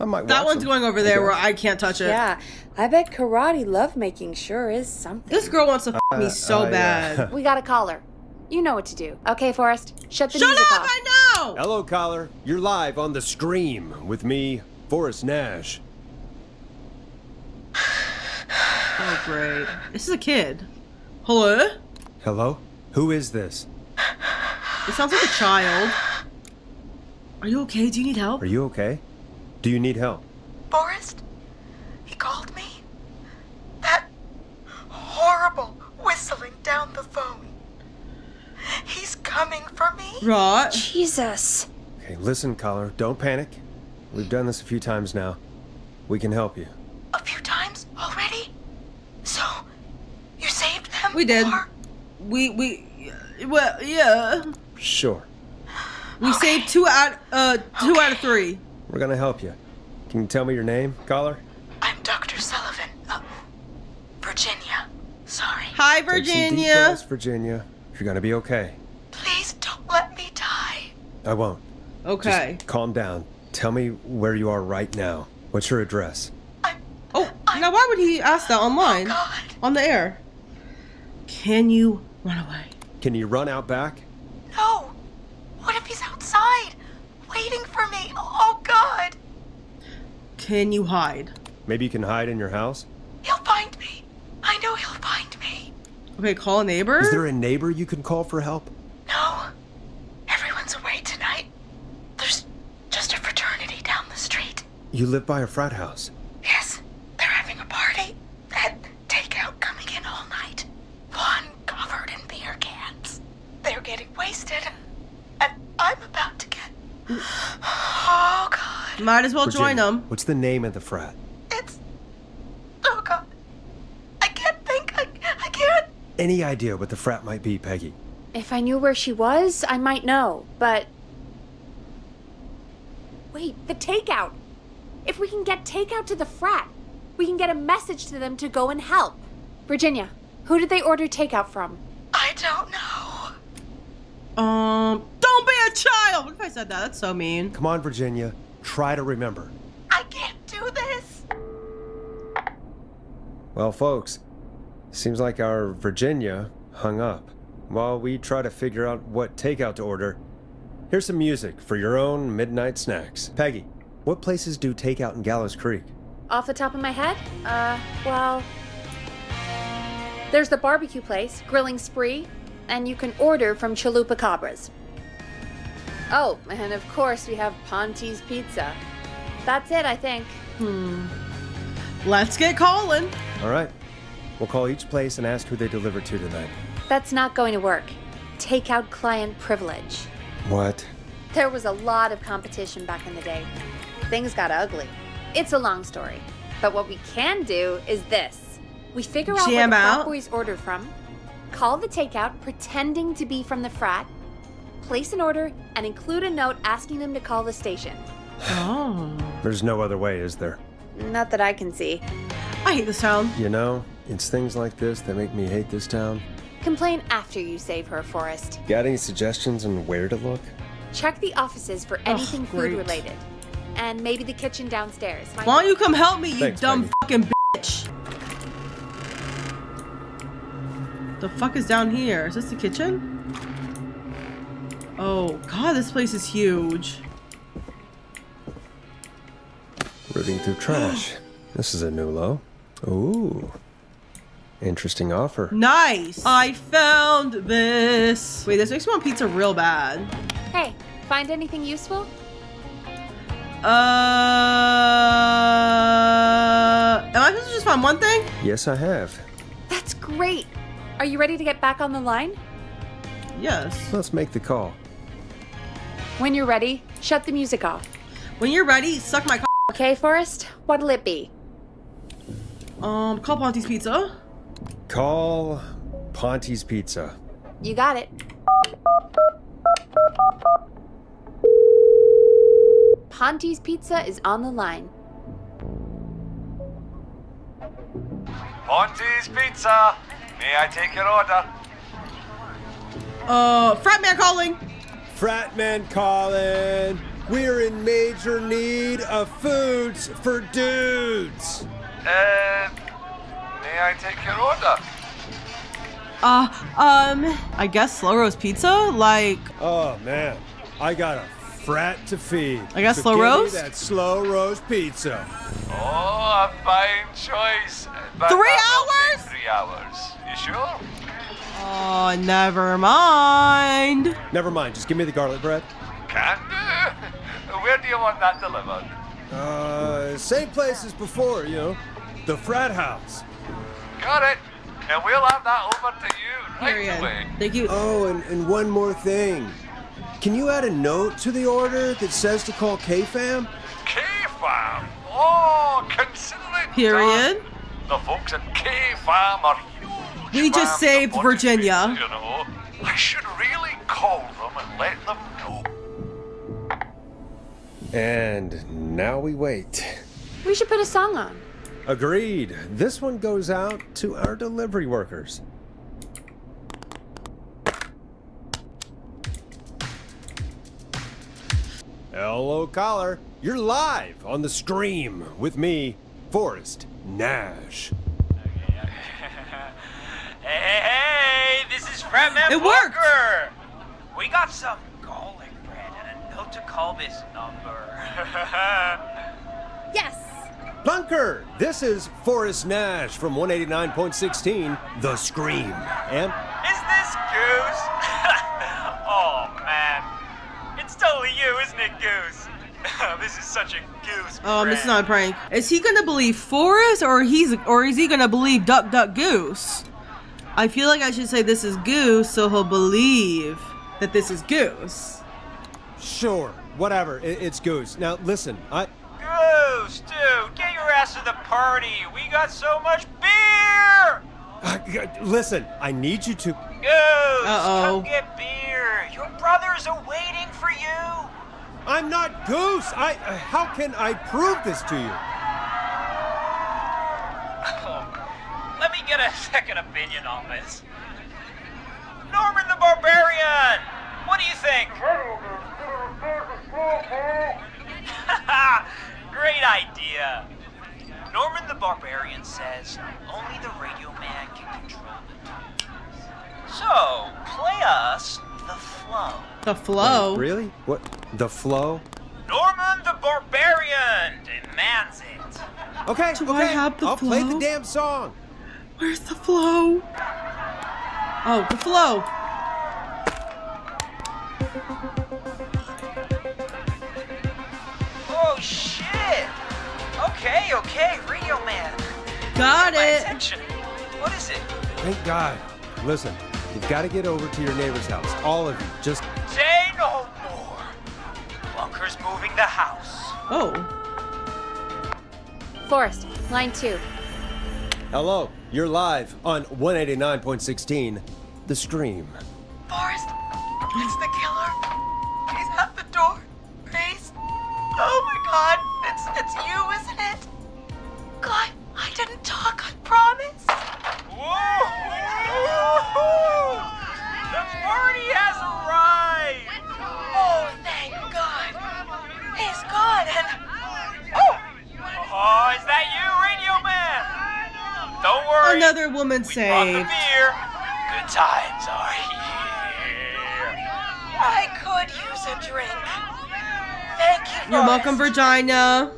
I might That watch one's them. going over there where I can't touch it. Yeah, I bet karate lovemaking sure is something. This girl wants to f me Uh, so uh, yeah. bad. We got a caller. You know what to do. Okay, Forrest, shut the Shut music up! off. I know! Hello, caller. You're live on the stream with me, Forrest Nash. Oh, great. This is a kid. Hello? Hello? Who is this? It sounds like a child. Are you okay? Do you need help? Are you okay? Do you need help? Forrest? He called me? That horrible whistling down the phone. He's coming for me? Right. Jesus. Okay, listen, caller. Don't panic. We've done this a few times now. We can help you. A few times already? So, you saved them? We did. Or- We, we, well, yeah. Sure. We saved two out, uh, two out of three. We're gonna help you. Can you tell me your name, caller? I'm Dr. Sullivan. Uh, Virginia. Sorry. Hi, Take some deep Virginia. breaths, Virginia. You're gonna be okay. Please don't let me die. I won't. Okay. Just calm down. Tell me where you are right now. What's your address? Oh, now why would he ask that online? God. On the air. Can you run away? Can you run out back? No. Waiting for me. Oh, God. Can you hide? Maybe you can hide in your house? He'll find me. I know he'll find me. Okay, call a neighbor. Is there a neighbor you can call for help? No. Everyone's away tonight. There's just a fraternity down the street. You live by a frat house. Yes, they're having a party. That takeout coming in all night. One covered in beer cans. They're getting wasted. And I'm about to get. Oh, God. Might as well join them. What's the name of the frat? It's. Oh, God. I can't think. I, I can't. Any idea what the frat might be, Peggy? If I knew where she was, I might know, but. Wait, the takeout! If we can get takeout to the frat, we can get a message to them to go and help. Virginia, who did they order takeout from? I don't know. Um, don't be a child. What if I said that? That's so mean. Come on, Virginia. Try to remember. I can't do this. Well, folks, seems like our Virginia hung up. While we try to figure out what takeout to order, here's some music for your own midnight snacks. Peggy, what places do takeout in Gallows Creek? Off the top of my head? Uh, well. There's the barbecue place, Grilling Spree, and you can order from Chalupa Cabras. Oh, and of course we have Ponty's Pizza. That's it, I think. Hmm. Let's get calling. All right. We'll call each place and ask who they deliver to tonight. That's not going to work. Takeout client privilege. What? There was a lot of competition back in the day. Things got ugly. It's a long story. But what we can do is this. We figure out where Jam the frat out. boys ordered from, call the takeout pretending to be from the frat, place an order, and include a note asking them to call the station. Oh. There's no other way, is there? Not that I can see. I hate this town. You know, it's things like this that make me hate this town. Complain after you save her, Forrest. Got any suggestions on where to look? Check the offices for anything food related. And maybe the kitchen downstairs. Why don't you come help me, you Thanks, dumb Peggy. fucking bitch? The fuck is down here? Is this the kitchen? Oh god, this place is huge. Rooting through trash. this is a new low. Ooh. Interesting offer. Nice! I found this! Wait, this makes me want pizza real bad. Hey, find anything useful? Uh, am I supposed to just find one thing? Yes, I have. That's great. Are you ready to get back on the line? Yes. Let's make the call. When you're ready, shut the music off. When you're ready, suck my c- Okay, Forrest? What'll it be? Um, call Ponty's Pizza. Call Ponty's Pizza. You got it. Ponty's Pizza is on the line. Ponty's Pizza. May I take your order? Uh, frat man calling. Fratman calling. We're in major need of foods for dudes. Uh, may I take your order? Uh, um, I guess slow roast pizza? Like, Oh man, I got a frat to feed. I got So slow give me roast? that slow roast pizza. Oh, a fine choice. But Three hours? Three hours. You sure? oh, never mind. Never mind, just give me the garlic bread. Can do. Where do you want that delivered? Uh, same place as before, you know, the frat house. Got it. And we'll have that over to you right Period. away. Thank you. Oh, and, and one more thing. Can you add a note to the order that says to call K-Fam? K-Farm. Oh, consider it Period. done. The folks at K-Fam are huge. We just saved Virginia. Pizza, you know. I should really call them and let them know. And now we wait. We should put a song on. Agreed. This one goes out to our delivery workers. Hello, caller. You're live on the stream with me, Forrest Nash. Hey, hey, hey, this is Fratman It worked. Parker. We got some garlic bread and a note to call this number? Yes. Plunker, this is Forrest Nash from 189.16, The Scream. And Is this Goose? oh man, it's totally you, isn't it, Goose? this is such a goose. Um, this is not a prank. Is he gonna believe Forrest or he's or is he gonna believe Duck Duck Goose? I feel like I should say this is Goose so he'll believe that this is Goose. sure, whatever, i- it's Goose. Now listen, I. Goose, dude, get your ass to the party. We got so much beer. Listen, I need you to. Goose, Uh-oh. come get beer. Your brothers are waiting for you. I'm not Goose! I. uh, How can I prove this to you? Let me get a second opinion on this. Norman the Barbarian! What do you think? Great idea. Norman the Barbarian says only the radio man can control the tones. So, play us the flow. The flow. Wait, really? What? The flow? Norman the Barbarian demands it. Okay, Do okay. I have the I'll play the damn song. Where's the flow? Oh, the flow. Oh shit! Okay, okay, Radio Man. Got My it. attention. What is it? Thank God. Listen, you've got to get over to your neighbor's house. All of you. Just. Say no more. Bunker's moving the house. Oh. Forrest, line two. Hello, you're live on 189.16, The Scream. Worry. Another woman Brought the saved. beer. Good times are here. I could use a drink. Thank you, You're Forrest. welcome, Virginia.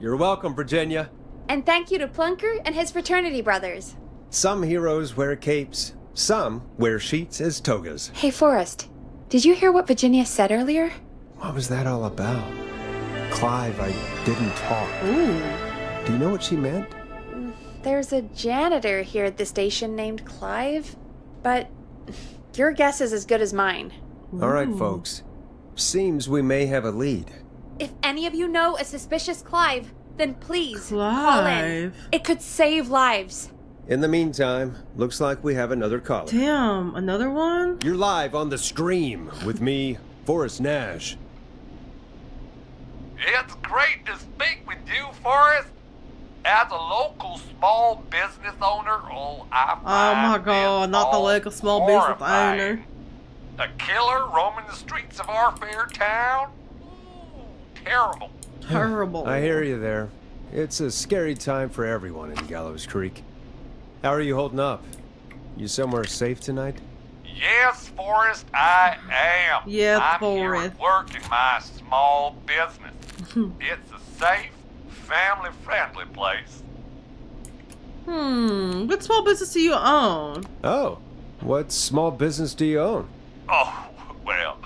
You're welcome, Virginia. And thank you to Plunker and his fraternity brothers. Some heroes wear capes, some wear sheets as togas. Hey, Forrest, did you hear what Virginia said earlier? What was that all about? Clive, I didn't talk. Ooh. Do you know what she meant? There's a janitor here at the station named Clive, but your guess is as good as mine. All right, folks. Seems we may have a lead. If any of you know a suspicious Clive, then please call in. Clive. It could save lives. In the meantime, looks like we have another caller. Damn, another one? You're live on the stream with me, Forrest Nash. It's great to speak with you, Forrest. As a local small business owner, oh, I Oh my find god, this not the local small business owner. The killer roaming the streets of our fair town? Ooh, terrible. Terrible. I hear you there. It's a scary time for everyone in Gallows Creek. How are you holding up? You somewhere safe tonight? Yes, Forrest, I am. Yes, I'm here Forrest. at work in my small business. it's a safe, family-friendly place. Hmm. What small business do you own? Oh, what small business do you own? Oh, well,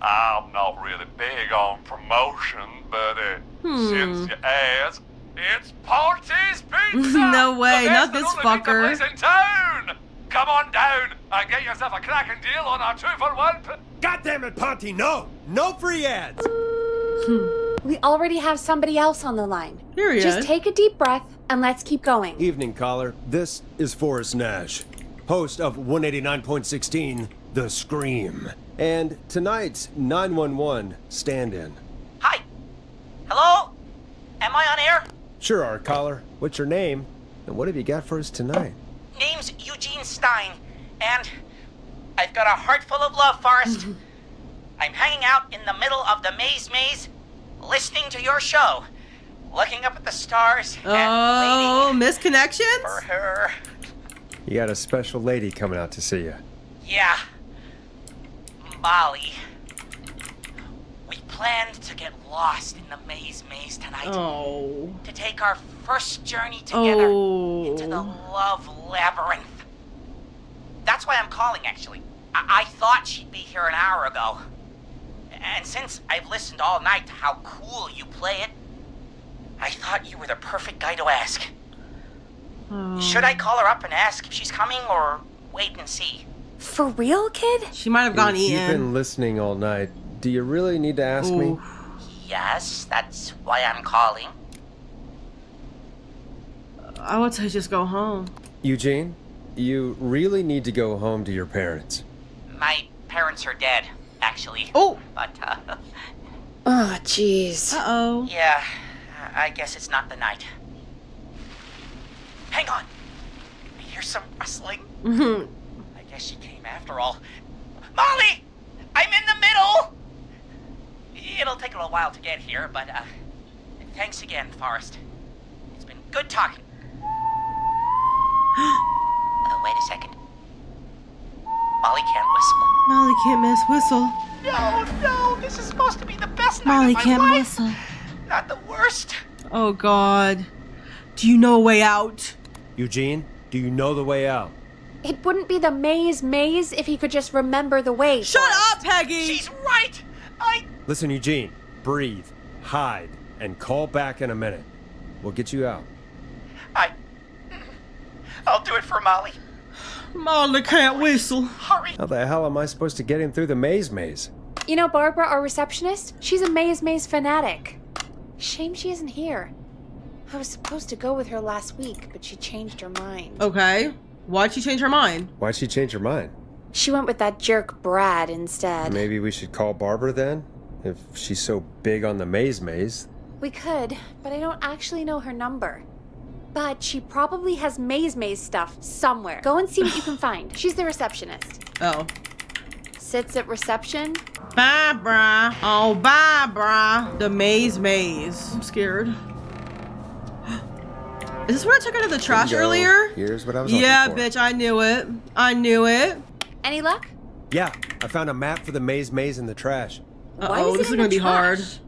I'm not really big on promotion, but uh, Hmm. since you asked, it's Ponty's Pizza! No way, not this only pizza fucker. place in town! Come on down and get yourself a cracking deal on our two-for-one pi- God damn it, Ponty, no! No free ads! We already have somebody else on the line. Period. Just take a deep breath and let's keep going. Evening, caller. This is Forrest Nash, host of 189.16, The Scream, and tonight's 911 stand in. Hi. Hello? Am I on air? Sure are, caller. What's your name? And what have you got for us tonight? Name's Eugene Stein, and I've got a heart full of love, Forrest. I'm hanging out in the middle of the maze maze, listening to your show, looking up at the stars Oh, misconnections? for her. You got a special lady coming out to see you. Yeah. Molly. We planned to get lost in the maze maze tonight. Oh. To take our first journey together Oh. into the oh. love labyrinth. That's why I'm calling, actually. I-, I thought she'd be here an hour ago. And since I've listened all night to how cool you play it, I thought you were the perfect guy to ask. Should I hmm. call her up and ask if she's coming or wait and see? For real, kid? She might have gone If you've been listening all night, do you really need to ask me? Yes, that's why I'm calling. I would say just go home. Eugene, you really need to go home to your parents. My parents are dead, actually. Oh! But, uh, Oh, jeez. Uh oh. yeah, I guess it's not the night. Hang on. I hear some rustling. Mm-hmm. I guess she came after all. Molly! I'm in the middle! It'll take a little while to get here, but, uh, thanks again, Forrest. It's been good talking. uh, wait a second. Molly can't whistle. Molly can't miss whistle. No, no, this is supposed to be the best night Molly of my can't life. whistle. Not the worst. Oh god. Do you know a way out? Eugene, do you know the way out? It wouldn't be the maze maze if he could just remember the way. Shut up, Peggy! She's right. I. Listen, Eugene, breathe, hide, and call back in a minute. We'll get you out. I. I'll do it for Molly. Molly can't whistle. Hurry. How the hell am I supposed to get him through the maze maze? You know Barbara, our receptionist? She's a maze maze fanatic. Shame she isn't here. I was supposed to go with her last week, but she changed her mind. Okay. Why'd she change her mind? Why'd she change her mind? She went with that jerk Brad instead. Maybe we should call Barbara then? If she's so big on the maze maze. We could, but I don't actually know her number. But she probably has maze maze stuff somewhere. Go and see what you can find. She's the receptionist. Oh. Sits at reception. Barbara. Oh, Barbara. The maze maze. I'm scared. Is this what I took out of the trash earlier? Here's what I was Yeah, for. bitch, I knew it. I knew it. Any luck? Yeah, I found a map for the maze maze in the trash. Uh-oh, is this is gonna the be hard. trash?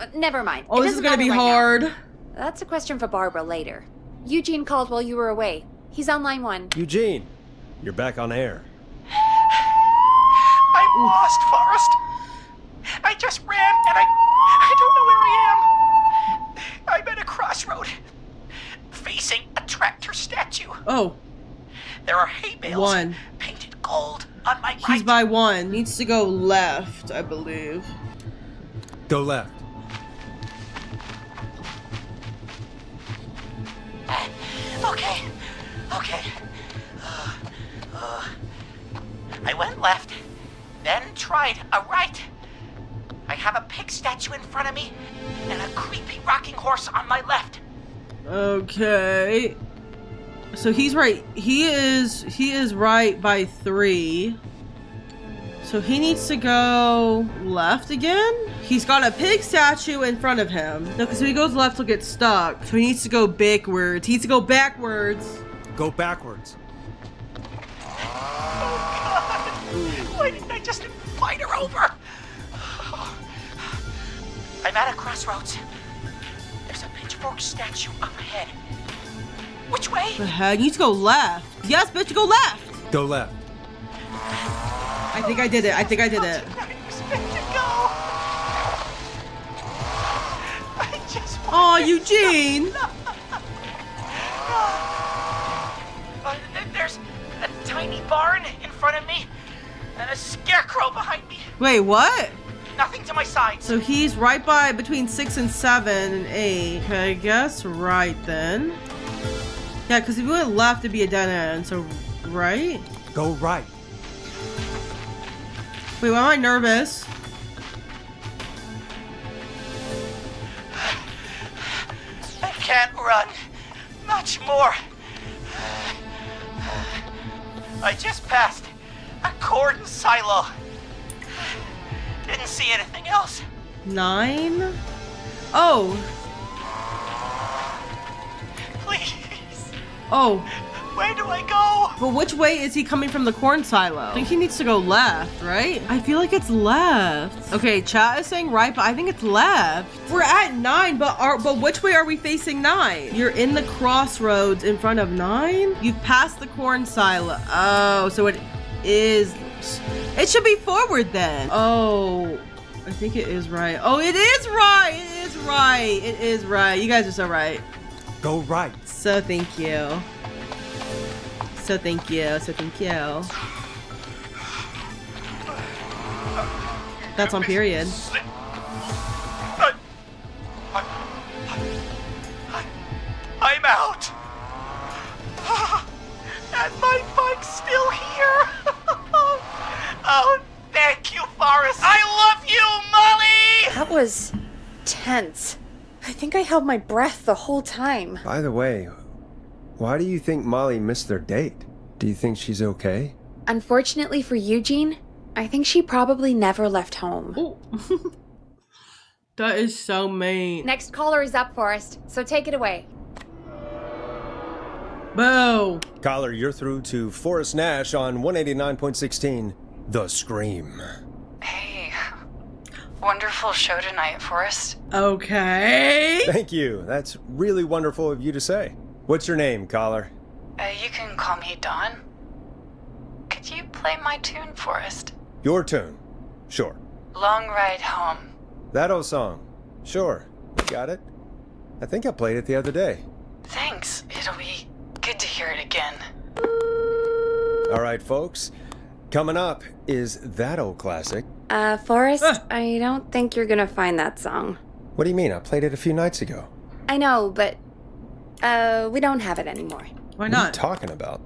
Uh, never mind. Oh, It this is gonna be right now. hard. That's a question for Barbara later. Eugene called while you were away. He's on line one. Eugene, you're back on air. I'm lost, Forrest. I just ran and I. I don't know where I am. I'm at a crossroad. Facing a tractor statue. Oh, There are hay bales one. painted gold on my He's right. by one. Needs to go left, I believe. Go left. I went left, then tried a right. I have a pig statue in front of me and a creepy rocking horse on my left. Okay. So he's right. He is he is right by three. So he needs to go left again. He's got a pig statue in front of him. No, because if he goes left, he'll get stuck. So he needs to go backwards. He needs to go backwards. Go backwards. Just invite her over? I'm at a crossroads. There's a pitchfork statue up ahead. Which way? The heck? You need to go left. Yes, bitch, go left. Go left. I think I did it. I think I did it. I just Oh, Eugene. Uh, th- there's a tiny barn in front of me and a scarecrow behind me. Wait, what? Nothing to my side. So he's right by between six and seven and eight. Okay, I guess right then. Yeah, because if we went left, it'd be a dead end. So right? Go right. Wait, why am I nervous? I can't run much more. I just passed a corn silo. Didn't see anything else. Nine? Oh, Please. oh. Where do I go? But which way is he coming from the corn silo? I think he needs to go left, right? I feel like it's left. Okay, chat is saying right, but I think it's left. We're at nine, but are but which way are we facing nine? You're in the crossroads in front of nine? You've passed the corn silo. Oh, so it is it should be forward then. Oh, I think it is right. Oh, it is right. It is right. It is right. You guys are so right. Go right. So thank you. So thank you. So thank you. That's on period. I'm out. And my bike's still here. Oh, thank you, Forrest. I love you, Molly. That was tense. I think I held my breath the whole time. By the way, why do you think Molly missed their date? Do you think she's okay? Unfortunately for Eugene, I think she probably never left home. That is so mean. Next caller is up, Forrest, so take it away. Boo. Caller, you're through to Forrest Nash on 189.16, The Scream. Hey, wonderful show tonight, Forrest. Okay. Thank you. That's really wonderful of you to say. What's your name, caller? Uh, you can call me Don. Could you play my tune, Forrest? Your tune. Sure. Long Ride Home. That old song. Sure. Got it. I think I played it the other day. Thanks. It'll be good to hear it again. All right, folks. Coming up is that old classic. Uh, Forrest, I don't think you're gonna find that song. What do you mean? I played it a few nights ago. I know, but uh, we don't have it anymore. Why not? What are you talking about?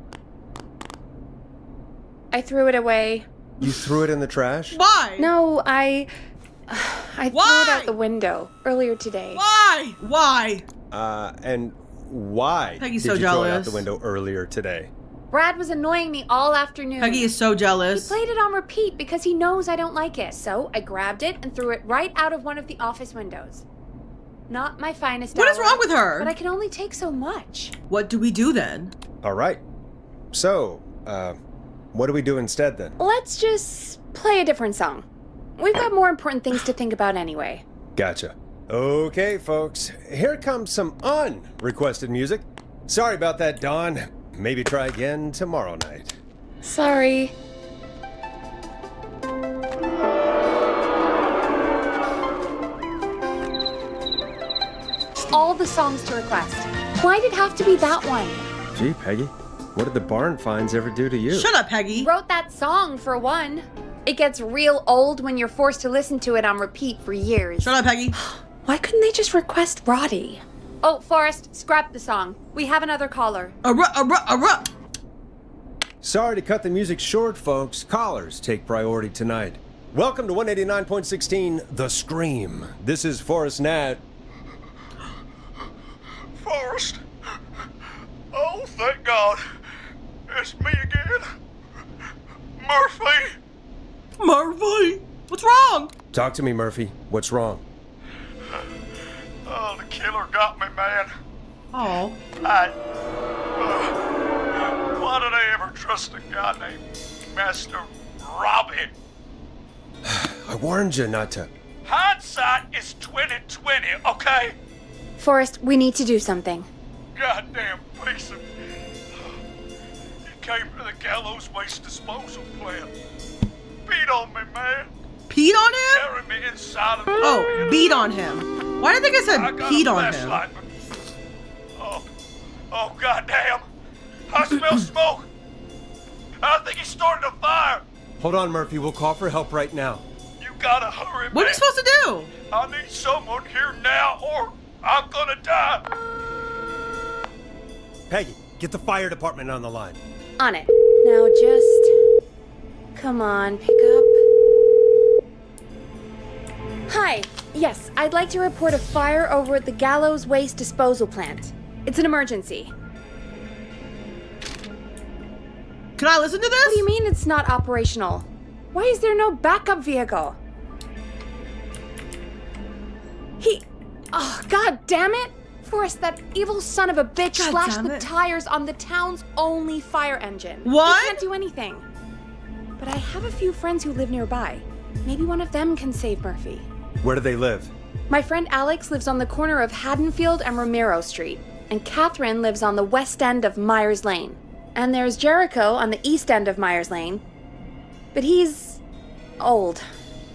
I threw it away. You threw it in the trash? Why? No, I I threw it out the window earlier today. Why? Why? Uh, and why Peggy's did so you throw it out the window earlier today? Brad was annoying me all afternoon. Peggy is so jealous. He played it on repeat because he knows I don't like it. So I grabbed it and threw it right out of one of the office windows. Not my finest. What is hour, wrong with her? But I can only take so much. What do we do then? All right. So, uh, what do we do instead then? Let's just play a different song. We've got more important things to think about anyway. Gotcha. Okay, folks. Here comes some unrequested music. Sorry about that, Dawn. Maybe try again tomorrow night. Sorry. All the songs to request. Why'd it have to be that one? Gee, Peggy, what did the barn finds ever do to you? Shut up, Peggy. Wrote that song for one. It gets real old when you're forced to listen to it on repeat for years. Shut up, Peggy. Why couldn't they just request Roddy? Oh, Forrest, scrap the song. We have another caller. Arra, arra, arra. Sorry to cut the music short, folks. Callers take priority tonight. Welcome to 189.16 The Scream. This is Forrest Nat. Forrest. Oh, thank God. It's me again. Murphy. Murphy. What's wrong? Talk to me, Murphy. What's wrong? Oh, the killer got me, man. Oh. I. Uh, why did I ever trust a guy named Master Robin? I warned you not to. Hindsight is 2020, okay? Forrest, we need to do something. Goddamn piece. He came to the gallows waste disposal plant. Beat on me, man. Peed on him? Carry me inside of Oh, beat on him. Why did I think I said I peed on him? flashlight, Oh, oh, goddamn! I smell smoke. I think he started a fire. Hold on, Murphy. We'll call for help right now. You gotta hurry, What are man. we supposed to do? I need someone here now, or I'm gonna die. Peggy, get the fire department on the line. On it. Now just. Come on, pick up. Hi. Yes, I'd like to report a fire over at the Gallows Waste Disposal Plant. It's an emergency. Can I listen to this? What do you mean it's not operational? Why is there no backup vehicle? He. Oh, god damn it! Forrest, that evil son of a bitch God slashed the tires on the town's only fire engine. What? We can't do anything. But I have a few friends who live nearby. Maybe one of them can save Murphy. Where do they live? My friend Alex lives on the corner of Haddonfield and Romero Street, and Catherine lives on the west end of Myers Lane. And there's Jericho on the east end of Myers Lane. But he's old.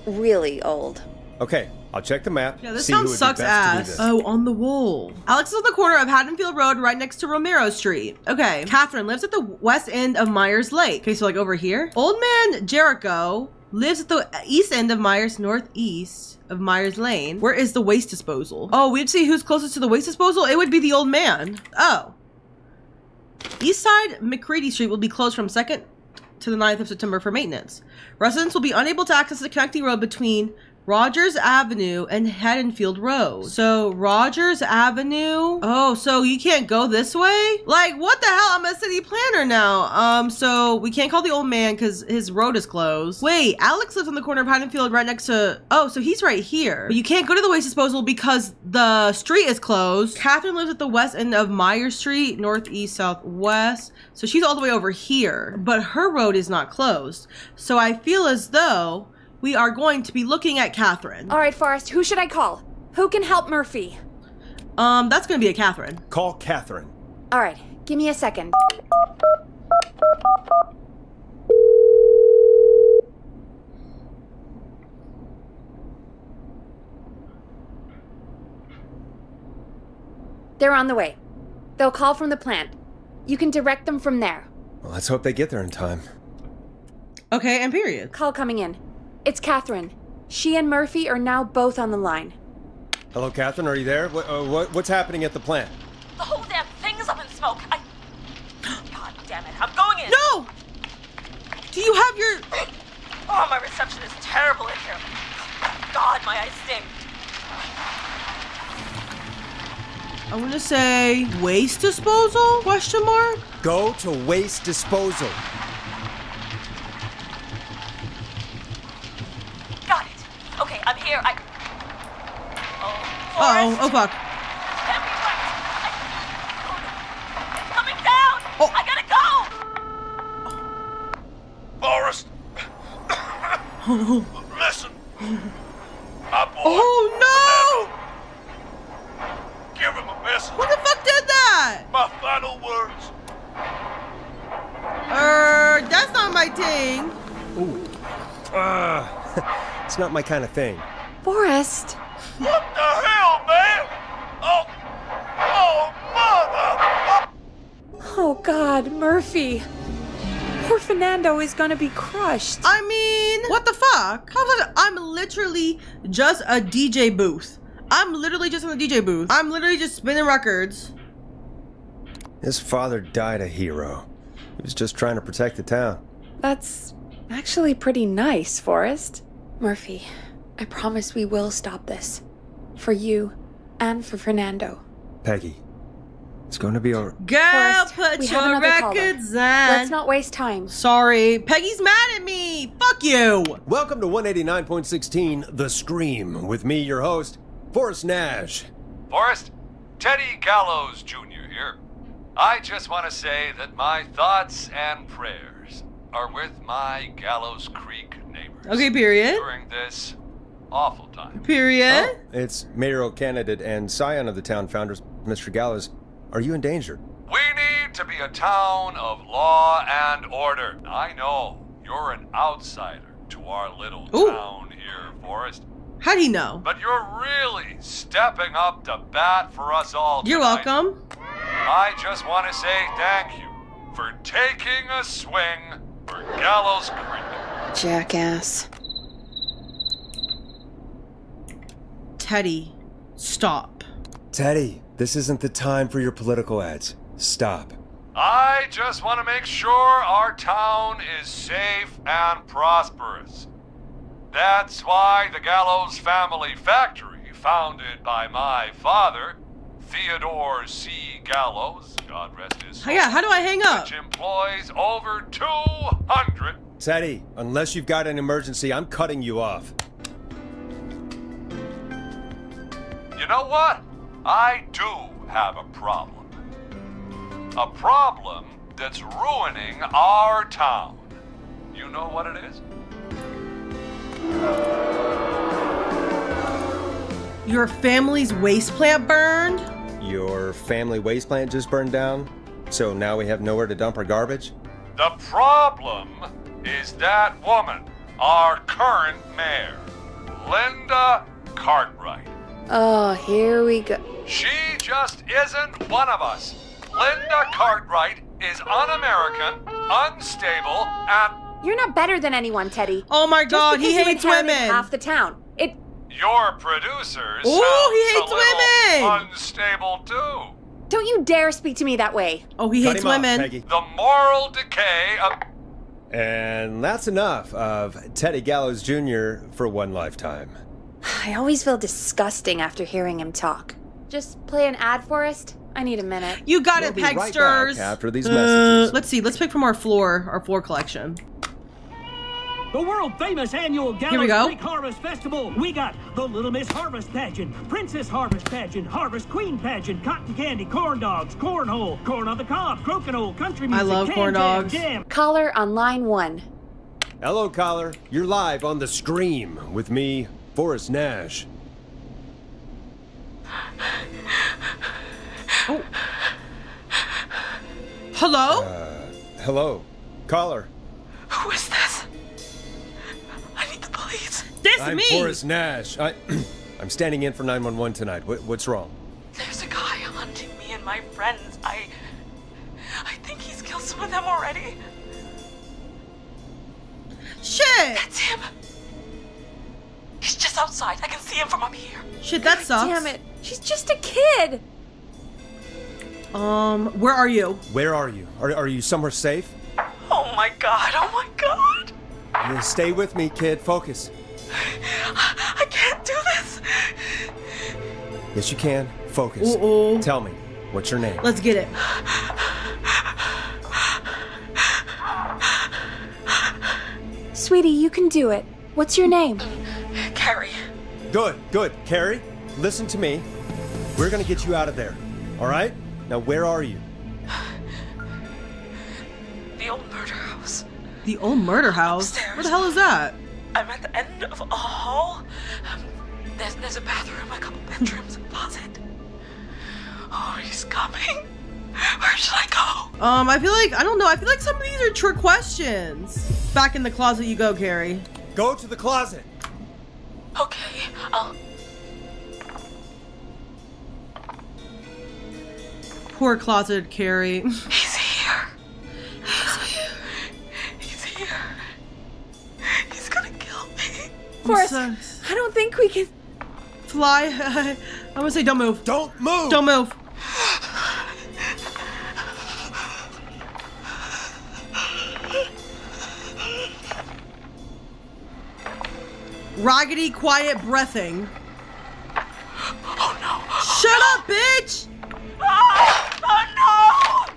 Really old. Okay, I'll check the map. Yeah, this see who sounds sucks best to ass. Oh, on the wall. Alex is on the corner of Haddonfield Road, right next to Romero Street. Okay. Catherine lives at the west end of Myers Lake. Okay, so like over here. Old man Jericho lives at the east end of Myers, northeast of Myers Lane. Where is the waste disposal? Oh, we'd see who's closest to the waste disposal. It would be the old man. Oh. East side McCready Street will be closed from 2nd to the 9th of September for maintenance. Residents will be unable to access the connecting road between Rogers Avenue and Haddonfield Road. So Rogers Avenue. Oh, so you can't go this way? Like what the hell? I'm a city planner now. Um, so we can't call the old man because his road is closed. Wait, Alex lives on the corner of Haddonfield right next to. Oh, so he's right here. But you can't go to the waste disposal because the street is closed. Catherine lives at the west end of Meyer Street, northeast, southwest. So she's all the way over here, but her road is not closed. So I feel as though we are going to be looking at Catherine. All right, Forrest, who should I call? Who can help Murphy? Um, that's gonna be a Catherine. Call Catherine. All right, give me a second. They're on the way. They'll call from the plant. You can direct them from there. Well, let's hope they get there in time. Okay, and period. Call coming in. It's Catherine. She and Murphy are now both on the line. Hello, Catherine. Are you there? What, uh, what, what's happening at the plant? The whole damn thing is up in smoke. I. God damn it! I'm going in. No. Do you have your? Oh, my reception is terrible in here. God, my eyes sting. I want to say waste disposal? Question mark. Go to waste disposal. Got it. Okay, I'm here. I. Oh. Uh oh. Oh fuck. Coming down. Oh. I gotta go. Forrest! Listen! My boy. Oh no. Give him a message. Who the fuck did that? My final words. Er, that's not my thing. Ooh. Ah, it's not my kind of thing. Forrest. What the hell, man? Oh, oh, mother! Oh God, Murphy. Poor Fernando is gonna be crushed. I mean, what the fuck? How about I'm literally just a DJ booth. I'm literally just in the DJ booth. I'm literally just spinning records. His father died a hero. He was just trying to protect the town. That's actually pretty nice, Forrest. Murphy, I promise we will stop this. For you and for Fernando. Peggy, it's going to be all Girl, Forrest, put we have your another caller. records on. Let's not waste time. Sorry, Peggy's mad at me. Fuck you. Welcome to 189.16 The Scream with me, your host, Forrest Nash. Forrest, Teddy Gallows Jr. here. I just want to say that my thoughts and prayers are with my Gallows Creek neighbors. Okay, period. During this awful time. Period. Oh, it's mayoral candidate and scion of the town founders, Mr. Gallows. Are you in danger? We need to be a town of law and order. I know you're an outsider to our little Ooh. town here, Forrest. How'd he know? But you're really stepping up to bat for us all. You're tonight. welcome. I just want to say thank you for taking a swing for Gallows Creek. Jackass. Teddy, stop. Teddy, this isn't the time for your political ads. Stop. I just want to make sure our town is safe and prosperous. That's why the Gallows Family Factory, founded by my father, Theodore C. Gallows, God rest his soul, Yeah, how do I hang up? which employs over 200 Teddy, unless you've got an emergency, I'm cutting you off. You know what? I do have a problem. A problem that's ruining our town. You know what it is? Your family's waste plant burned? Your family waste plant just burned down, so now we have nowhere to dump our garbage? The problem is that woman, our current mayor, Linda Cartwright. Oh, here we go. She just isn't one of us. Linda Cartwright is un American, unstable, and You're not better than anyone, Teddy. Oh my Just god, he because you hates women. Half the town. It. your producers Ooh, sounds he hates a women. unstable too. Don't you dare speak to me that way. Oh, he Cut hates him off, women. Peggy. The moral decay of And that's enough of Teddy Gallows Jr. for one lifetime. I always feel disgusting after hearing him talk. Just play an ad, Forrest. I need a minute. You got We'll it, be right Pegsters. after these Uh, messages. let's see. Let's pick from our floor, our floor collection. The world famous annual Here we Gallows. Creek Harvest Festival. We got the Little Miss Harvest Pageant, Princess Harvest Pageant, Harvest Queen Pageant, Cotton Candy, Corn Dogs, Cornhole, Corn on the Cob, Crokinole, Country I Music, love corn Jam, dogs. Jam, Caller on line one. Hello, caller. You're live on the Scream with me, Forrest Nash. Hello? Uh, hello, caller. Who is this? I need the police. this I'm me. Forrest Nash. I, I'm standing in for 911 tonight. What, what's wrong? There's a guy hunting me and my friends. I. I think he's killed some of them already. Shit. That's him. He's just outside. I can see him from up here. Shit, that sucks. Damn it. She's just a kid. Um, where are you? Where are you? Are, are you somewhere safe? Oh my god, oh my god. Stay with me, kid. Focus. I can't do this. Yes, you can. Focus. Uh-oh. Tell me, what's your name? Let's get it. Sweetie, you can do it. What's your name? Carrie. Good, good. Carrie, listen to me. We're gonna get you out of there. All right? Now, where are you? The old murder house. The old murder house. Upstairs. Where the hell is that? I'm at the end of a hall. Um, There's, there's a bathroom, a couple bedrooms, a closet. Oh, he's coming. Where should I go? Um, I feel like I don't know. I feel like some of these are trick questions. Back in the closet you go, Carrie. Go to the closet. Okay, I'll. Poor closet Carrie. He's here. He's here. He's gonna kill me. Forrest, so- I don't think we can. Fly. I'm gonna say don't move. Don't move. Don't move. Raggedy quiet breathing. Oh no. Shut up, bitch! Oh, oh no!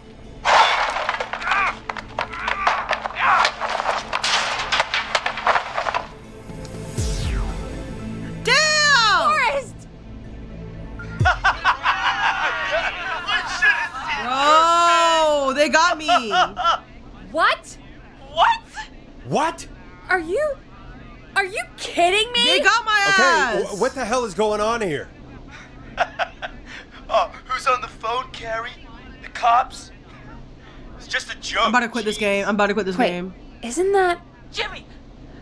They got me. What? What? What? Are you. Are you kidding me? They got my Okay, ass. wh- what the hell is going on here? Oh, who's on the phone, Carrie? The cops? It's just a joke. I'm about to quit this game. I'm about to quit this Wait. game. Isn't that. Jimmy,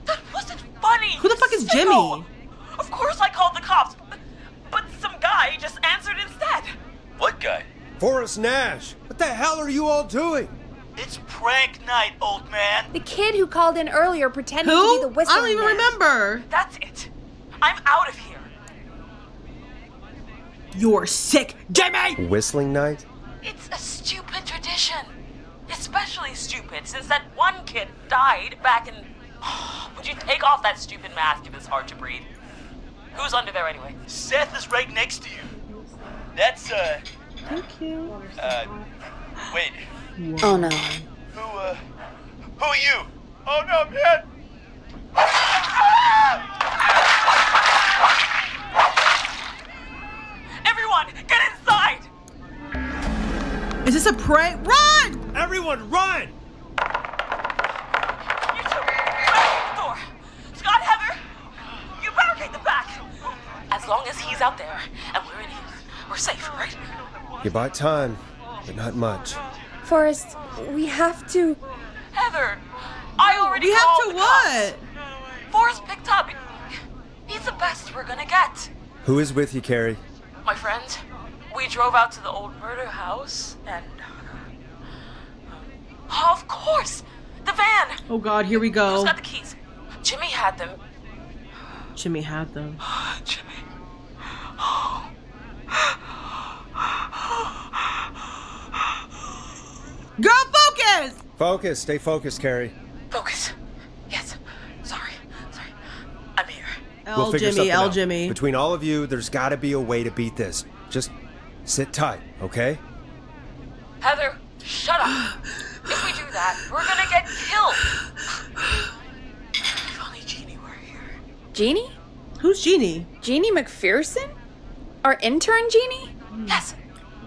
that wasn't funny. Who the fuck is Sicko. Jimmy? Of course I called the cops, but, but some guy just answered instead. What guy? Forrest Nash. What the hell are you all doing? It's prank night, old man. The kid who called in earlier pretending to be the whistle. I don't even man. remember. That's it. I'm out of here. You're sick, Jimmy. Whistling night? It's a stupid tradition. Especially stupid since that one kid died back in. Would you take off that stupid mask if it's hard to breathe? Who's under there anyway? Seth is right next to you. That's, uh. Thank you. Uh. Wait. Oh no. Who, uh. Who are you? Oh no, man! Everyone, get inside! Is this a prank? Run! Everyone, run! Door. Scott, Heather, you barricade the back. As long as he's out there and we're in here, we're safe, right? You bought time, but not much. Forrest, we have to. Heather, I already We have called to the what? cops. Forrest picked up. He's the best we're gonna get. Who is with you, Carrie? My friend, we drove out to the old murder house and. Oh, of course! The van! Oh god, here we Who's go. got the keys? Jimmy had them. Jimmy had them. Jimmy. Oh. Girl, focus! Focus, stay focused, Carrie. Focus. Yes. Sorry. Sorry. I'm here. L we'll figure Jimmy, L out. Jimmy. Between all of you, there's got to be a way to beat this. Just sit tight, okay? Heather, shut up. if we do that, we're gonna get killed. If only Jeannie were here. Jeannie? Who's Jeannie? Jeannie McPherson? Our intern Jeannie? Yes.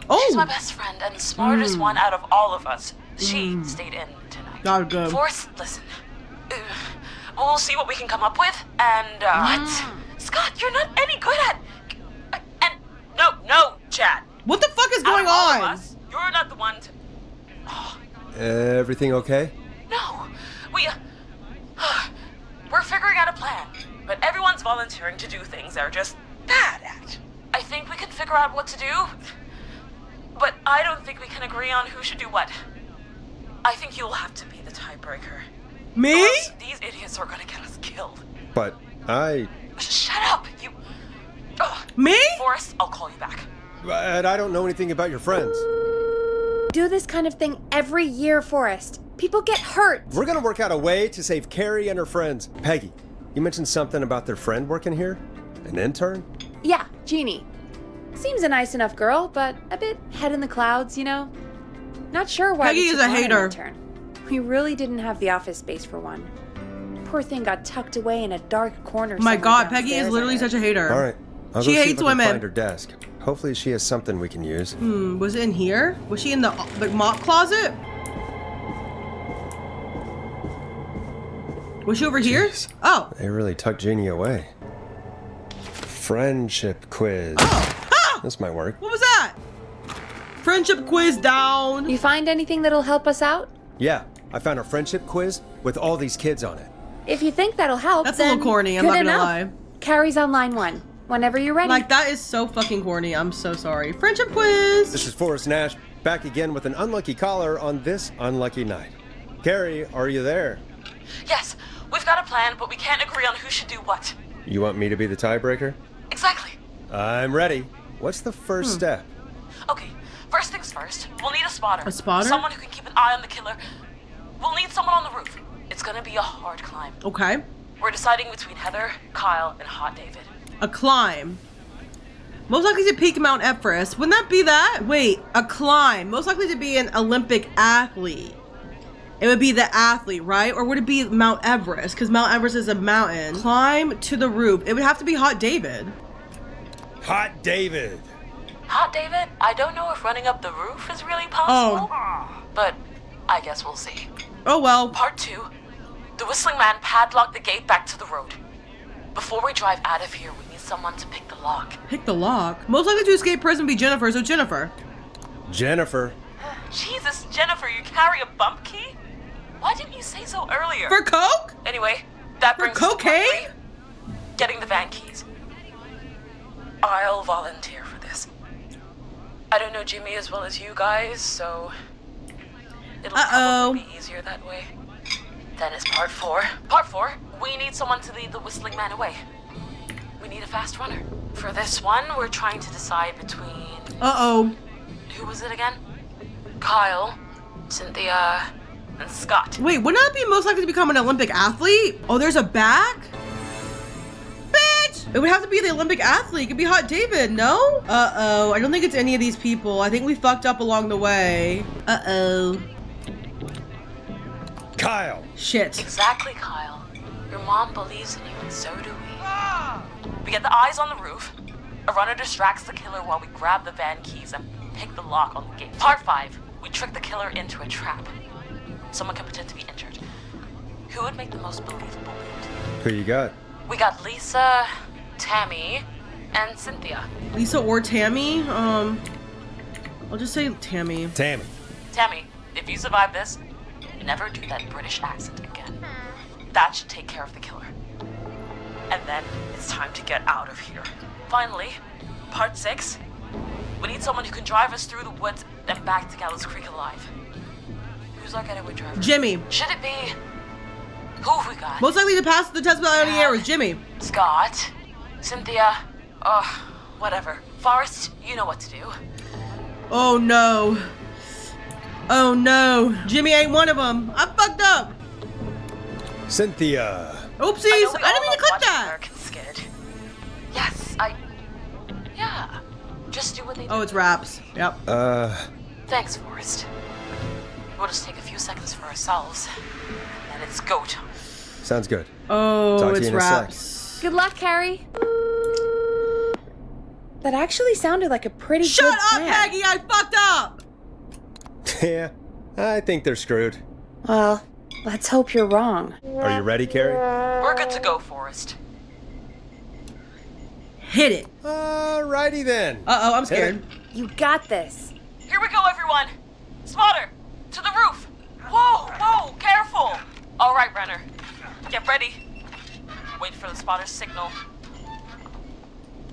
Oh. She's my best friend and the smartest Mm. one out of all of us. She stayed in tonight. Not good. Forrest, listen. Uh, we'll see what we can come up with, and uh, what? Scott, you're not any good at. uh, And no, no, Chad. What the fuck is Out going of all of on? us, you're not the one to. Everything okay? No, we. Uh, we're figuring out a plan, but everyone's volunteering to do things they're just bad at. I think we can figure out what to do, but I don't think we can agree on who should do what. I think you'll have to be the tiebreaker. Me? Or These idiots are gonna get us killed. But I. Shut up, you. Ugh. Me? Forrest, I'll call you back. Uh, but I don't know anything about your friends. Do this kind of thing every year, Forrest. People get hurt. We're gonna work out a way to save Carrie and her friends. Peggy, you mentioned something about their friend working here? An intern? Yeah, Jeannie. Seems a nice enough girl, but a bit head in the clouds, you know? Not sure why Peggy we is a hater. intern. We really didn't have the office space for one. Poor thing got tucked away in a dark corner. My god, Peggy is literally such a hater. All right. I'll She go see hates if I can women. find her desk. Hopefully she has something we can use. Hmm, was it in here? Was she in the, the mop closet? Was she over here? Oh. They really tucked Jeannie away. Friendship quiz. Oh. This might work. What was that? Friendship quiz down. You find anything that'll help us out? Yeah, I found a friendship quiz with all these kids on it. If you think that'll help, That's a little corny, I'm not gonna enough. lie. Carrie's on line one. Whenever you're ready. Like, that is so fucking corny. I'm so sorry. Friendship quiz. This is Forrest Nash, back again with an unlucky caller on this unlucky night. Carrie, are you there? Yes, we've got a plan, but we can't agree on who should do what. You want me to be the tiebreaker? Exactly. I'm ready. What's the first Hmm. step? Okay, first things first, we'll need a spotter. A spotter? Someone who can keep an eye on the killer. We'll need someone on the roof. It's gonna be a hard climb. Okay. We're deciding between Heather, Kyle, and Hot David. A climb. Most likely to peak Mount Everest. Wouldn't that be that? Wait, a climb. Most likely to be an Olympic athlete. It would be the athlete, right? Or would it be Mount Everest? Because Mount Everest is a mountain. Climb to the roof. It would have to be Hot David. Hot David. Hot David, I don't know if running up the roof is really possible, Oh. but I guess we'll see. Oh well. Part two The Whistling Man padlocked the gate back to the road. Before we drive out of here, we need someone to pick the lock. Pick the lock. Most likely to escape prison be Jennifer, so Jennifer. Jennifer. Jesus, Jennifer, you carry a bump key? Why didn't you say so earlier? For coke? Anyway, that For brings us to cocaine? Getting the van keys. I'll volunteer for this. I don't know Jimmy as well as you guys, so it'll Uh-oh. probably be easier that way. Then is part four. Part four, we need someone to lead the whistling man away. We need a fast runner. For this one, we're trying to decide between Uh-oh. who was it again? Kyle, Cynthia, and Scott. Wait, wouldn't that be most likely to become an Olympic athlete? Oh, there's a back? Bitch! It would have to be the Olympic athlete. It could be Hot David, no? Uh-oh. I don't think it's any of these people. I think we fucked up along the way. Uh-oh. Kyle. Shit. Exactly, Kyle. Your mom believes in you, and so do we. Ah! We get the eyes on the roof. A runner distracts the killer while we grab the van keys and pick the lock on the gate. Part 5. We trick the killer into a trap. Someone can pretend to be injured. Who would make the most believable lead? Who you got? We got Lisa, Tammy, and Cynthia. Lisa or Tammy? Um, I'll just say Tammy. Tammy. Tammy, if you survive this, never do that British accent again. That should take care of the killer. And then it's time to get out of here. Finally, part six. We need someone who can drive us through the woods and back to Gallows Creek alive. Who's our getaway driver? Jimmy. Should it be? Who have we got? Most likely to pass the test without any errors, Jimmy. Scott, Cynthia, oh, whatever. Forrest, you know what to do. Oh no. Oh no. Jimmy ain't one of them. I fucked up. Cynthia. Oopsies. I, didn't mean to click that. American Skid. Yes, I. Yeah. Just do what they do. Oh, it's raps. Yep. Uh, Thanks, Forrest. We'll just take a few seconds for ourselves, and then it's go time. Sounds good. Oh, Talk it's you in a sec. raps. Good luck, Carrie. That actually sounded like a pretty Shut good up, plan. Peggy. I fucked up. yeah, I think they're screwed. Well, let's hope you're wrong. Are you ready, Carrie? We're good to go, Forrest. Hit it. Alrighty then. Uh oh, I'm scared. You got this. Here we go, everyone. Spotter, to the roof. Whoa, whoa, careful. All right, Renner. Get ready. Wait for the spotter's signal.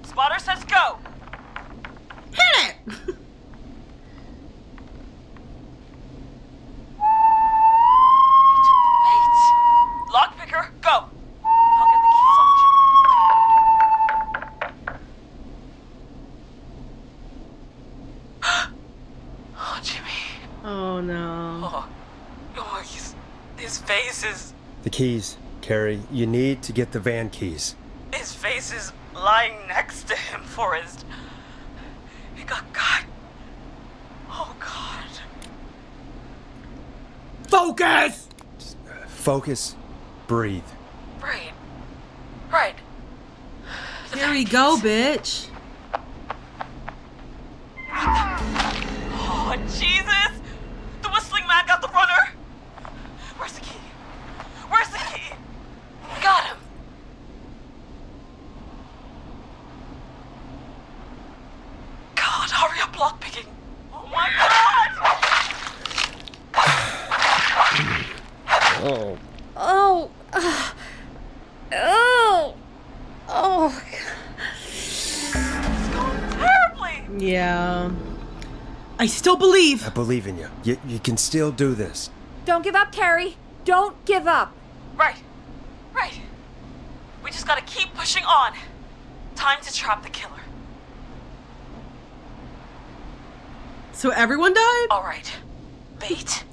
Spotter says go. Hit it. Wait. Lockpicker, go. I'll get the keys off Jimmy. oh, Jimmy. Oh no. Oh, oh he's, his face is The keys, Carrie. You need to get the van keys. his face is lying next to him, Forrest. He got cut. Oh God. Focus. Focus. Breathe. Right. Right. Here we go, bitch. Believe. In you. You, you can still do this. Don't give up, Carrie. Don't give up. Right. Right. We just gotta keep pushing on. Time to trap the killer. So everyone died? All right. Bait.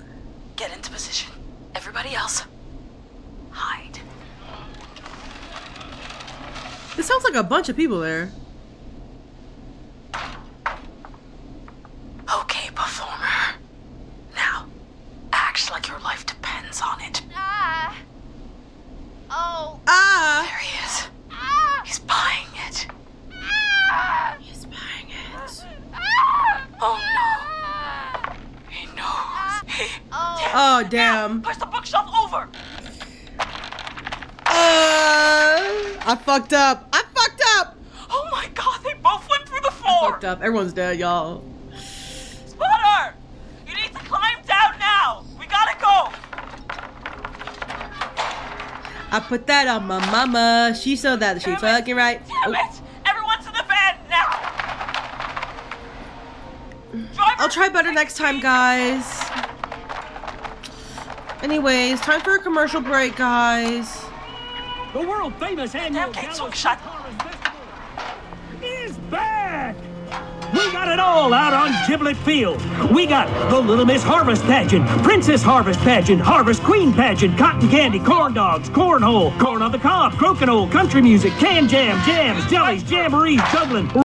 Get into position. Everybody else, hide. It sounds like a bunch of people there. Okay, performer. Now, act like your life depends on it. Ah. Oh. Ah. There he is. He's buying it. He's buying it. Oh no. He knows. He. Oh damn. Push the bookshelf over. Uh, I fucked up. I fucked up. Oh my god, they both went through the I floor. fucked up. Everyone's dead, y'all. Spotter! You need to climb down now. We gotta go. I put that on my mama. She saw that. She fucking right. Damn Oh, it! Everyone to the van now. I'll try better next time, guys. Anyways, time for a commercial break, guys. The world famous annual Gallows shut. is back. We got it all out on Giblet Field. We got the Little Miss Harvest Pageant, Princess Harvest Pageant, Harvest Queen Pageant, Cotton Candy, Corn Dogs, Cornhole, Corn on the Cob, Crokinole, Country Music, Can Jam, Jams, Jellies, Jamborees, Juggling.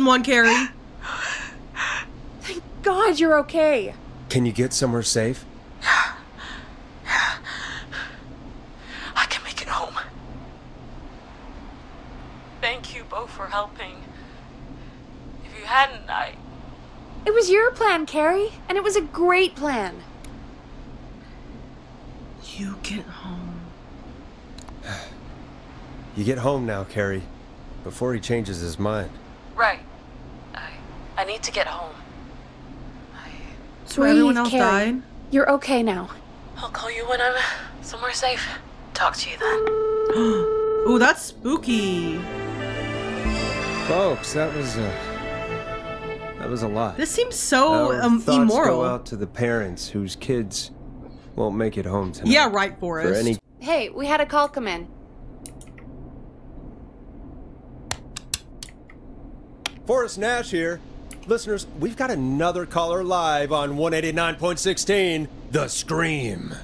You're the chosen one, Carrie. Thank God you're okay. Can you get somewhere safe? I can make it home. Thank you both for helping. If you hadn't, I. It was your plan, Carrie, and it was a great plan. You get home. You get home now, Carrie, before he changes his mind. Right. I. I need to get home. So everyone else Carrie. died? You're okay now. I'll call you when I'm somewhere safe. Talk to you then. Ooh, that's spooky. Folks, that was a that was a lot. This seems so Our um, thoughts immoral. go out to the parents whose kids won't make it home tonight. Yeah, right, For Forrest. any Hey, we had a call come in. Forrest Nash here. Listeners, we've got another caller live on 189.16, The Scream.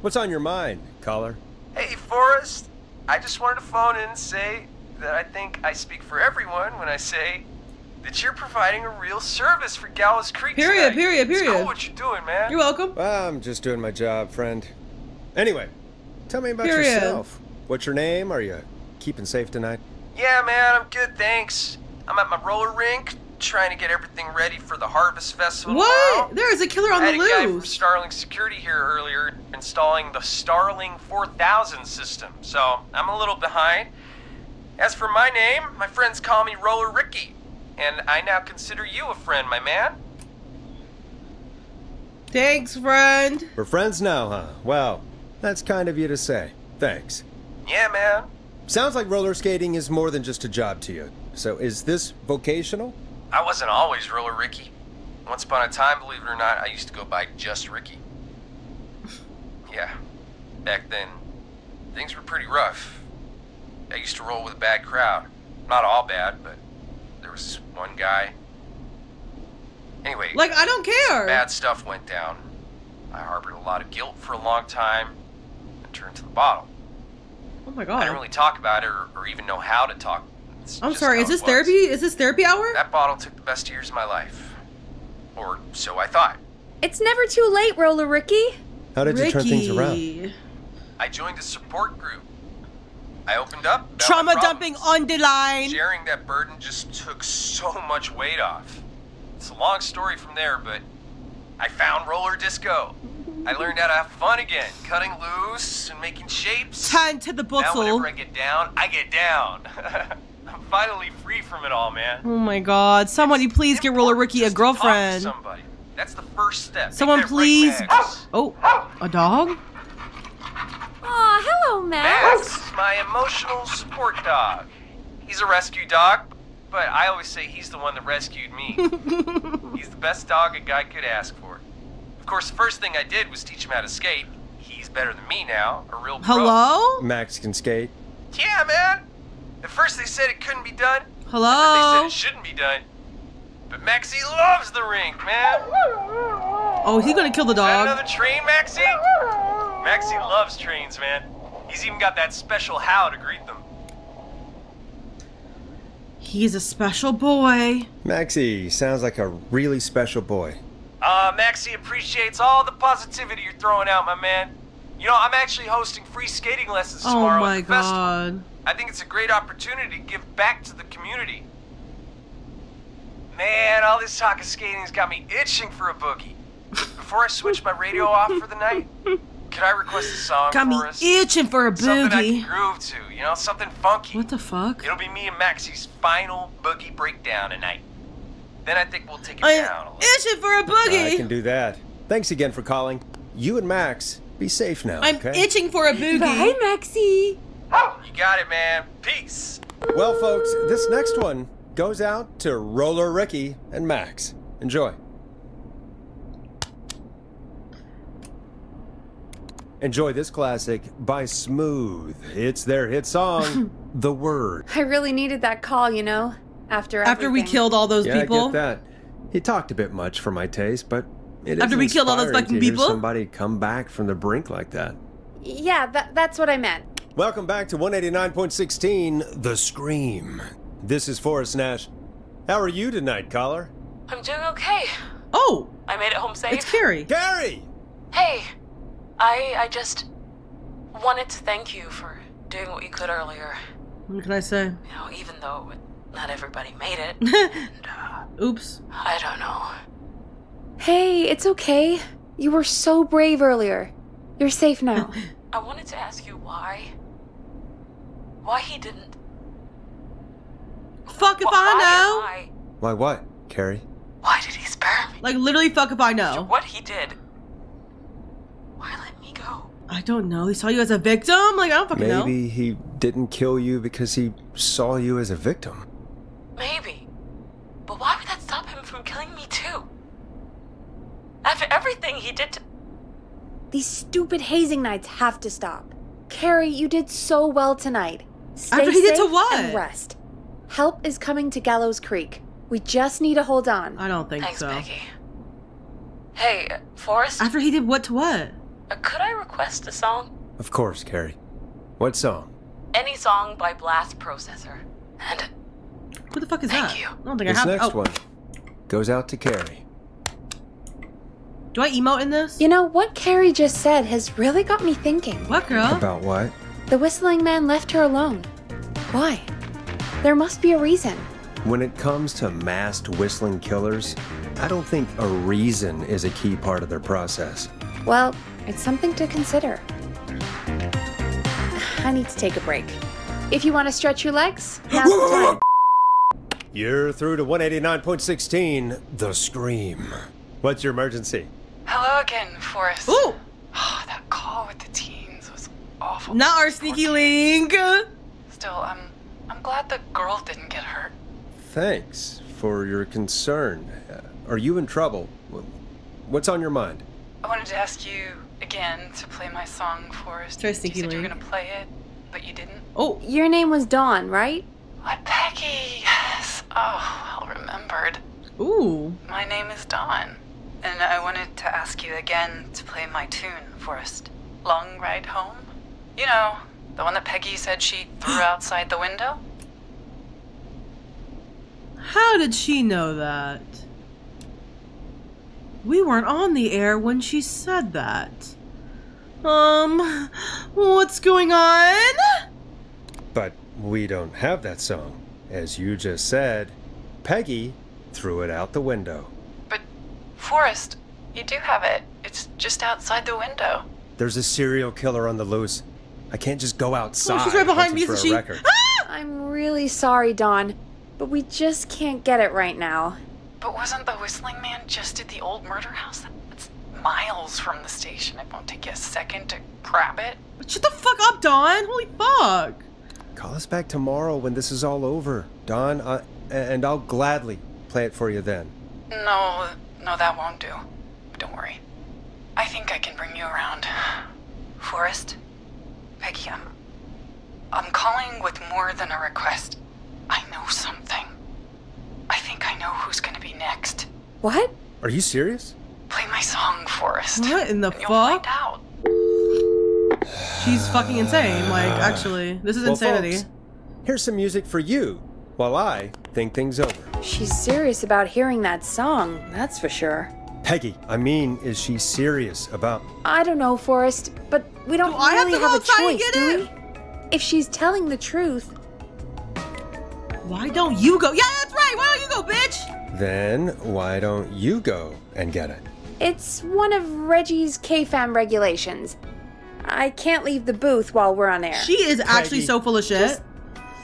What's on your mind, caller? Hey, Forrest. I just wanted to phone in and say that I think I speak for everyone when I say that you're providing a real service for Gallows Creek. Period, tonight. period, It's period. cool what you're doing, man. You're welcome. I'm just doing my job, friend. Anyway, tell me about Period. yourself. What's your name? Are you keeping safe tonight? Yeah, man, I'm good, thanks. I'm at my roller rink trying to get everything ready for the Harvest Festival. What? tomorrow. There is a killer on I the had a guy from. Starling Security here earlier installing the Starling 4000 system, so I'm a little behind. As for my name, my friends call me Roller Ricky, and I now consider you a friend, my man. Thanks, friend. We're friends now, huh? Well, that's kind of you to say. Thanks. Yeah, man. Sounds like roller skating is more than just a job to you. So is this vocational? I wasn't always Roller Ricky. Once upon a time, believe it or not, I used to go by just Ricky. Yeah, back then, things were pretty rough. I used to roll with a bad crowd. Not all bad, but there was one guy. Anyway, Like, I don't care. bad stuff went down. I harbored a lot of guilt for a long time and turned to the bottle. Oh my god! I didn't really talk about it or, or even know how to talk. It's I'm sorry. is this was. therapy? Is this therapy hour? That bottle took the best years of my life. Or so I thought. It's never too late, Roller Ricky. How did you turn things around? I joined a support group. I opened up. Trauma dumping on the line. Sharing that burden just took so much weight off. It's a long story from there, but I found roller disco. I learned how to have fun again, cutting loose and making shapes. Time to the Now bottle. whenever I get down, I get down. I'm finally free from it all, man. Oh my god. Somebody please get Roller Ricky a girlfriend. somebody. That's the first step. Someone that right, please. Oh, oh, a dog? Aw, hello, Max is my emotional support dog. He's a rescue dog, but I always say he's the one that rescued me. he's the best dog a guy could ask for. Of course, the first thing I did was teach him how to skate. He's better than me now, a real pro. Hello? Max can skate. Yeah, man. At first they said it couldn't be done. Hello? Then they said it shouldn't be done. But Maxie loves the rink, man. Oh, he's gonna kill the Is that dog. another train, Maxie? Maxie loves trains, man. He's even got that special how to greet them. He's a special boy. Maxie sounds like a really special boy. Uh, Maxie appreciates all the positivity you're throwing out, my man. You know, I'm actually hosting free skating lessons Oh tomorrow my at the festival. God. I think it's a great opportunity to give back to the community. Man, all this talk of skating's got me itching for a boogie. Before I switch my radio off for the night, could I request a song Got me for us? itching for a boogie. Something I boogie. can groove to, you know, something funky. What the fuck? It'll be me and Maxie's final boogie breakdown tonight. Then I think we'll take it I'm down a little. itching for a boogie. I can do that. Thanks again for calling. You and Max, be safe now, I'm okay? itching for a boogie. Bye, Maxie. You got it, man. Peace. Well, folks, this next one goes out to Roller Ricky and Max. Enjoy. Enjoy this classic by Smooth. It's their hit song, the word. I really needed that call, you know, after After we killed all those yeah, people. I get that. He talked a bit much for my taste, but it is After we killed all those fucking people? somebody come back from the brink like that. Yeah, that, that's what I meant. Welcome back to 189.16, The Scream. This is Forrest Nash. How are you tonight, caller? I'm doing okay. Oh, I made it home safe. it's Carrie. Carrie! Hey, I I just wanted to thank you for doing what you could earlier. What can I say? You know, even though not everybody made it. Uh, Oops. I don't know. Hey, it's okay. You were so brave earlier. You're safe now. I wanted to ask you why. Why he didn't. Fuck if Wh- I why know. am I- Why what, Carrie? Why did he spare me? Like literally, fuck if I know. What he did. Why let me go? I don't know. He saw you as a victim. Like I don't fucking know. Maybe he didn't kill you because he saw you as a victim. Maybe. But why would that stop him from killing me too? After everything he did to. These stupid hazing nights have to stop. Carrie, you did so well tonight. Stay After he did to what? And rest. Help is coming to Gallows Creek. We just need to hold on. I don't think Thanks, so. Peggy. Hey, Forrest, After he did what to what? uh, could I request a song? Of course, Carrie. What song? Any song by Blast Processor. And Who the fuck is Thank that? you. I don't think This I have. next oh, one goes out to Carrie. do I emote in this? You know, what Carrie just said has really got me thinking. What girl? About what? The whistling man left her alone. Why? There must be a reason. When it comes to masked whistling killers, I don't think a reason is a key part of their process. Well, it's something to consider. I need to take a break. If you want to stretch your legs, now's the time. You're through to 189.16, The Scream. What's your emergency? Hello again, Forrest. Ooh, Oh, that call with the teens was awful. not our sneaky link. Still, I'm I'm glad the girl didn't get hurt. Thanks for your concern. Uh, Are you in trouble? What's on your mind? I wanted to ask you again to play my song, Forrest. Try you sneaky said you were gonna play it, but you didn't. Oh, Your name was Dawn, right? What, Peggy? Yes. Oh, well remembered. ooh. My name is Dawn, and I wanted to ask you again to play my tune, for Forrest. Long Ride Home? You know, the one that Peggy said she threw outside the window? How did she know that? We weren't on the air when she said that. Um, what's going on? But we don't have that song. As you just said, Peggy threw it out the window. But, Forrest, you do have it. It's just outside the window. There's a serial killer on the loose. I can't just go outside. Oh, she's right behind me, for isn't she? record. I'm really sorry, Dawn, but we just can't get it right now. But wasn't the Whistling Man just at the old murder house? That's miles from the station. It won't take you a second to grab it. Shut the fuck up, Dawn! Holy fuck. Call us back tomorrow when this is all over, Dawn, uh, and I'll gladly play it for you then. No, no, that won't do. Don't worry. I think I can bring you around. Forrest? Peggy, I'm. I'm calling with more than a request. I know something. I think I know who's gonna be next. What? Are you serious? Play my song, Forrest. What in the and you'll fuck? find out. She's fucking insane. Like, actually, this is Well, insanity. folks, here's some music for you while I think things over. She's serious about hearing that song, that's for sure. Peggy, I mean, is she serious about. I don't know, Forrest, but we don't Do I have really to have, a choice, do it? we? If she's telling the truth, Why don't you go? Yeah, that's right. Why don't you go, bitch? Then why don't you go and get it? it's one of Reggie's K-Fam regulations. I can't leave the booth while we're on air. She is actually Peggy. so full of shit. Just-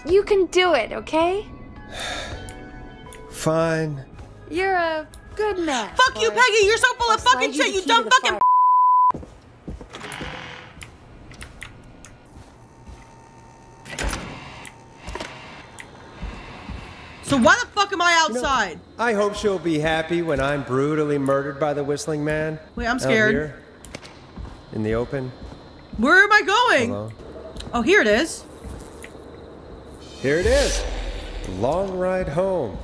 You can do it, okay? Fine. You're a good man. Fuck you, Peggy. You're so full of fucking shit. You key dumb to the fucking. fire. So why the fuck am I outside? I hope she'll be happy when I'm brutally murdered by the whistling man. Wait, I'm scared. here in the open. Where am I going? Hello? Oh, here it is. Here it is. Long ride home.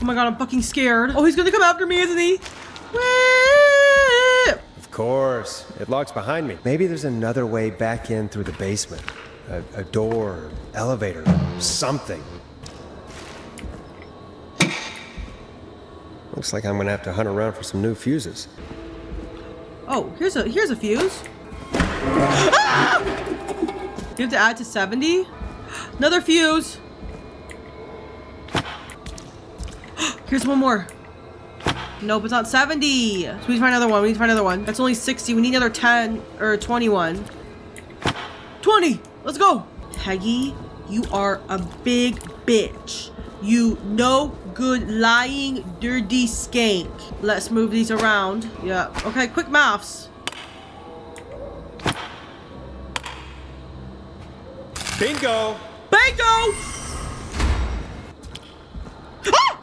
Oh my god, I'm fucking scared. Oh, he's gonna come after me, isn't he? Of course. It locks behind me. Maybe there's another way back in through the basement. A, a door, elevator, something. Looks like I'm gonna have to hunt around for some new fuses. Oh, here's a here's a fuse. Ah! You have to add to 70? Another fuse. Here's one more. Nope, it's not 70. So we need to find another one. We need to find another one. That's only 60. We need another 10 or 21. 20. Let's go. Peggy, you are a big bitch. You no good lying dirty skank. Let's move these around. Yeah. Okay, quick maths. Bingo! Bingo! Ah!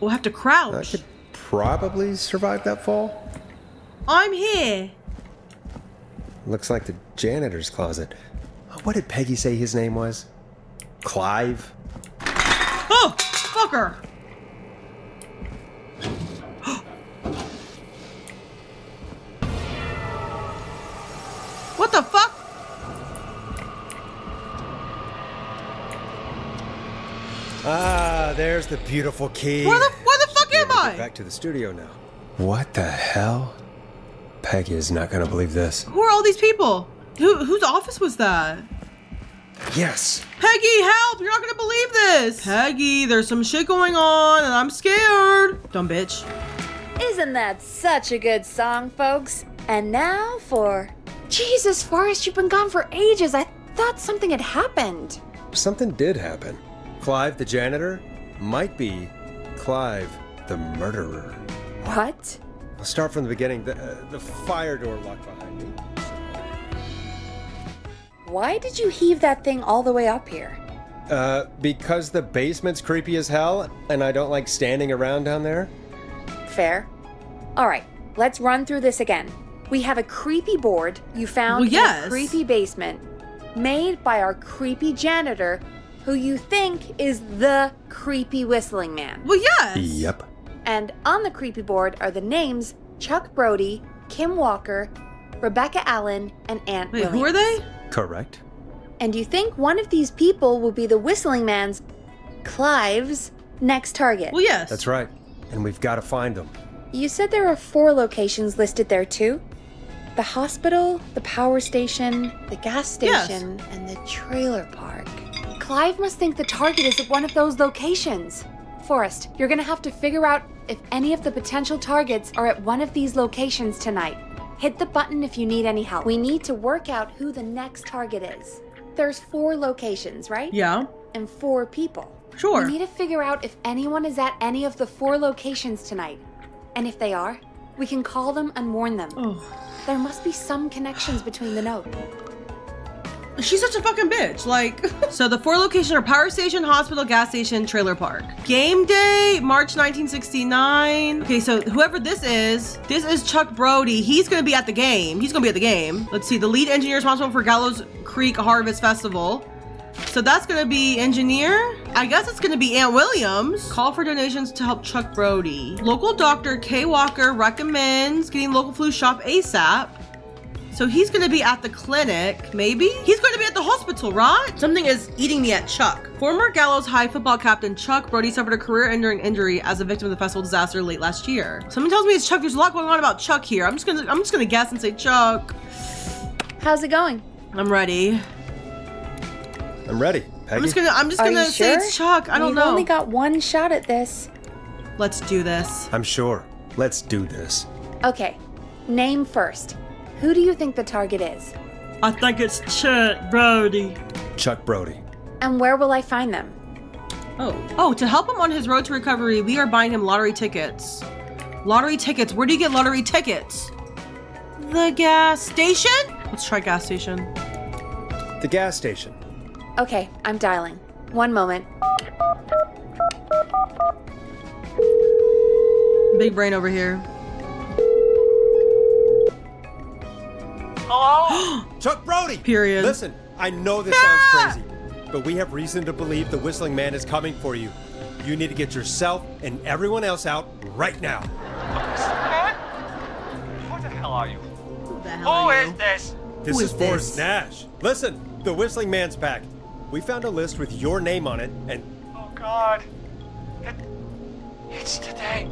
We'll have to crouch. I could probably survive that fall. I'm here. Looks like the janitor's closet. What did Peggy say his name was? Clive? Oh, fucker. what the fuck? Ah, there's the beautiful key. Where the where the fuck am I? Back to the studio now. What the hell? Peggy is not gonna believe this. Who are all these people? Who whose office was that? Yes. Peggy, help! You're not gonna believe this! Peggy, there's some shit going on and I'm scared. Dumb bitch. Isn't that such a good song, folks? And now for. Jesus, Forrest, you've been gone for ages. I thought something had happened. Something did happen. Clive the janitor might be Clive the murderer. What? I'll start from the beginning. The, uh, the fire door locked behind me. Why did you heave that thing all the way up here? Uh, because the basement's creepy as hell, and I don't like standing around down there. Fair. Alright, let's run through this again. We have a creepy board you found Well, yes. in a creepy basement, made by our creepy janitor, who you think is the creepy whistling man. Well, yes. Yep. And on the creepy board are the names Chuck Brody, Kim Walker, Rebecca Allen, and Aunt Wait, Williams. who are they? Correct. And you think one of these people will be the whistling man's, Clive's, next target? Well, yes. That's right. And we've got to find them. You said there are four locations listed there too? The hospital, the power station, the gas Yes. station, and the trailer park. Clive must think the target is at one of those locations. Forrest, you're gonna have to figure out if any of the potential targets are at one of these locations tonight. Hit the button if you need any help. We need to work out who the next target is. There's four locations, right? Yeah. And four people. Sure. We need to figure out if anyone is at any of the four locations tonight. And if they are, we can call them and warn them. Oh. There must be some connections between the note. She's such a fucking bitch. Like, so the four locations are power station, hospital, gas station, trailer park. Game day, March 1969. Okay, so whoever this is, this is Chuck Brody. He's gonna be at the game. He's gonna be at the game. Let's see, the lead engineer responsible for Gallows Creek Harvest Festival. So that's gonna be engineer. I guess it's gonna be Aunt Williams. Call for donations to help Chuck Brody. Local doctor Kay Walker recommends getting local flu shop ASAP. So he's gonna be at the clinic, maybe? He's gonna be at the hospital, right? Something is eating me at Chuck. Former Gallows High football captain Chuck Brody suffered a career-ending injury as a victim of the festival disaster late last year. Someone tells me it's Chuck. There's a lot going on about Chuck here. I'm just gonna, I'm just gonna guess and say Chuck. How's it going? I'm ready. I'm ready. Peggy. I'm just gonna, I'm just Are gonna you say sure? it's Chuck. I don't We've know. only got one shot at this. Let's do this. I'm sure. Let's do this. Okay, name first. Who do you think the target is? I think it's Chuck Brody. Chuck Brody. And where will I find them? Oh. Oh, to help him on his road to recovery, we are buying him lottery tickets. Lottery tickets. Where do you get lottery tickets? The gas station? Let's try gas station. The gas station. Okay, I'm dialing. One moment. Big brain over here. Hello? Oh. Chuck Brody! Period. Listen, I know this sounds ah. crazy, but we have reason to believe the Whistling Man is coming for you. You need to get yourself and everyone else out right now. Who the hell are you? the Who is this? This Who is, is Forrest this? Nash. Listen, the Whistling Man's back. We found a list with your name on it, and Oh God. It, it's today.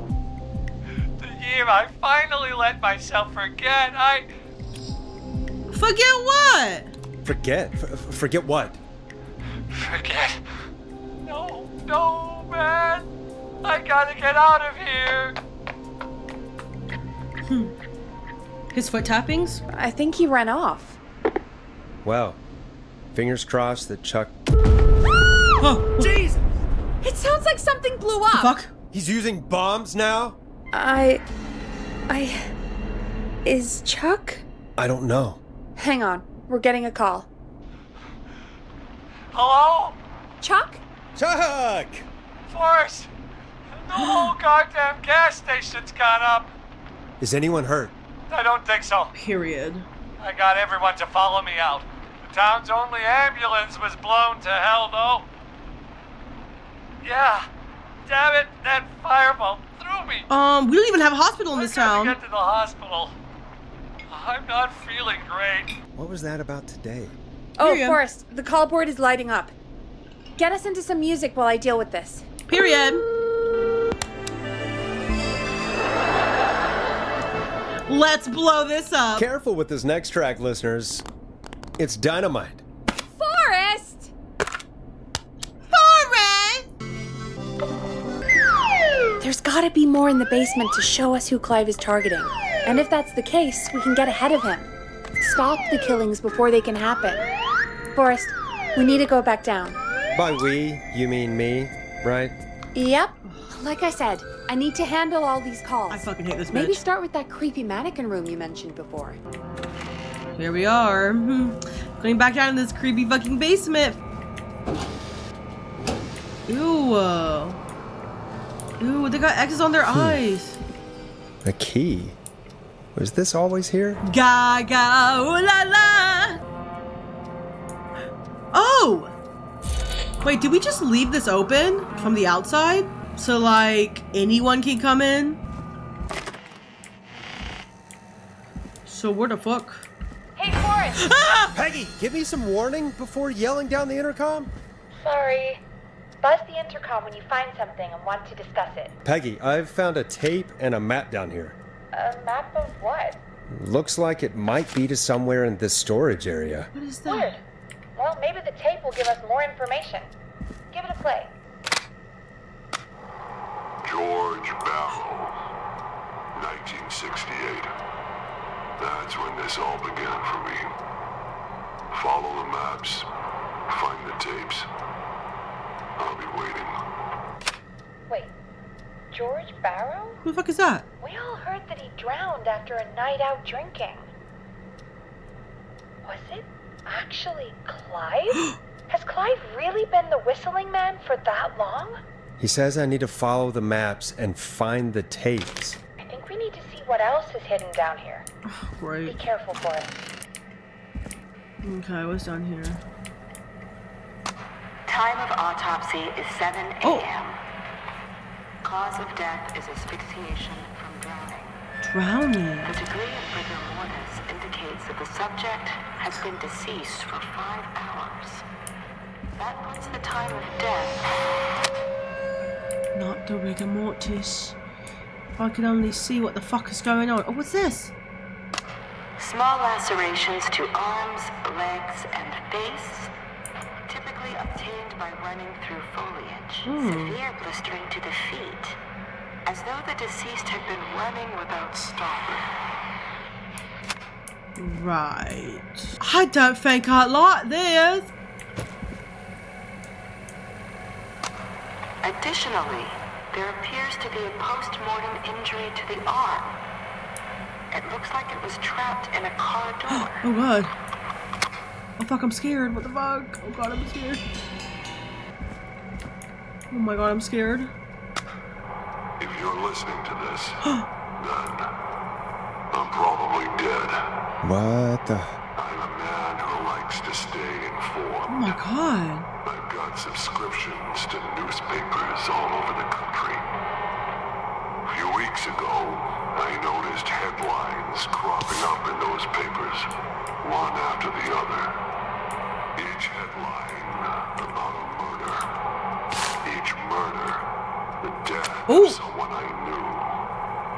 The year I finally let myself forget. I. Forget what? forget. F- forget what? Forget. No, no, man. I gotta get out of here. Hmm. His foot tappings? I think he ran off. Well, fingers crossed that Chuck. Oh, Jesus! It sounds like something blew up. fuck. He's using bombs now? I. I. Is Chuck? I don't know. Hang on. We're getting a call. Hello? Chuck? Chuck! Forrest! The whole goddamn gas station's gone up. Is anyone hurt? I don't think so. Period. I got everyone to follow me out. The town's only ambulance was blown to hell, though. Yeah. Damn it, that fireball threw me. Um, we don't even have a hospital in this town. gotta get to the hospital. I'm not feeling great. What was that about today? Oh, Period. Forrest, the call board is lighting up. Get us into some music while I deal with this. Period. Let's blow this up. Careful with this next track, listeners. It's dynamite. Forrest! Forrest! There's gotta be more in the basement to show us who Clive is targeting. And if that's the case, we can get ahead of him. Stop the killings before they can happen. Forrest, we need to go back down. By we, you mean me, right? Yep. Like I said, I need to handle all these calls. I fucking hate this bitch. Maybe start with that creepy mannequin room you mentioned before. Here we are. Hmm. Going back down in this creepy fucking basement. Ew. Ew, they got X's on their eyes. A key. Was this always here? Gaga, ooh la la. Oh! Wait, did we just leave this open from the outside? So, like, anyone can come in? So, where the fuck? Hey, Forrest! Ah! Peggy, give me some warning before yelling down the intercom. Sorry. Buzz the intercom when you find something and want to discuss it. Peggy, I've found a tape and a map down here. A map of what? Looks like it might be to somewhere in this storage area. What is Weird. Well, maybe the tape will give us more information. Give it a play. George Barrow, 1968. That's when this all began for me. Follow the maps, find the tapes. I'll be waiting. Wait, George Barrow? Who the fuck is that? We all heard that he drowned after a night out drinking. Was it actually Clive? Has Clive really been the whistling man for that long? He says I need to follow the maps and find the tapes. I think we need to see what else is hidden down here. Oh, be Great. careful for it. Okay, what's down here? Time of autopsy is 7 a.m. Oh. Cause of death is asphyxiation from drowning. Drowning. The degree of rigor mortis indicates that the subject has been deceased for five hours. That puts the time of death. Not the rigor mortis. If I could only see what the fuck is going on. Oh, what's this? Small lacerations to arms, legs, and face, typically obtained by running through foliage. Hmm. Severe blistering to the feet, as though the deceased had been running without stopping. Right. I don't think I like this. Additionally, there appears to be a post-mortem injury to the arm. It looks like it was trapped in a car door. Oh god. Oh fuck, I'm scared. What the fuck? Oh god, I'm scared. Oh my god, I'm scared. If you're listening to this, then I'm probably dead. What the? I'm a man who likes to stay informed. Oh my god. I've got subscriptions to newspapers all over the country. A few weeks ago, I noticed headlines cropping up in those papers, one after the other. Ooh. someone I knew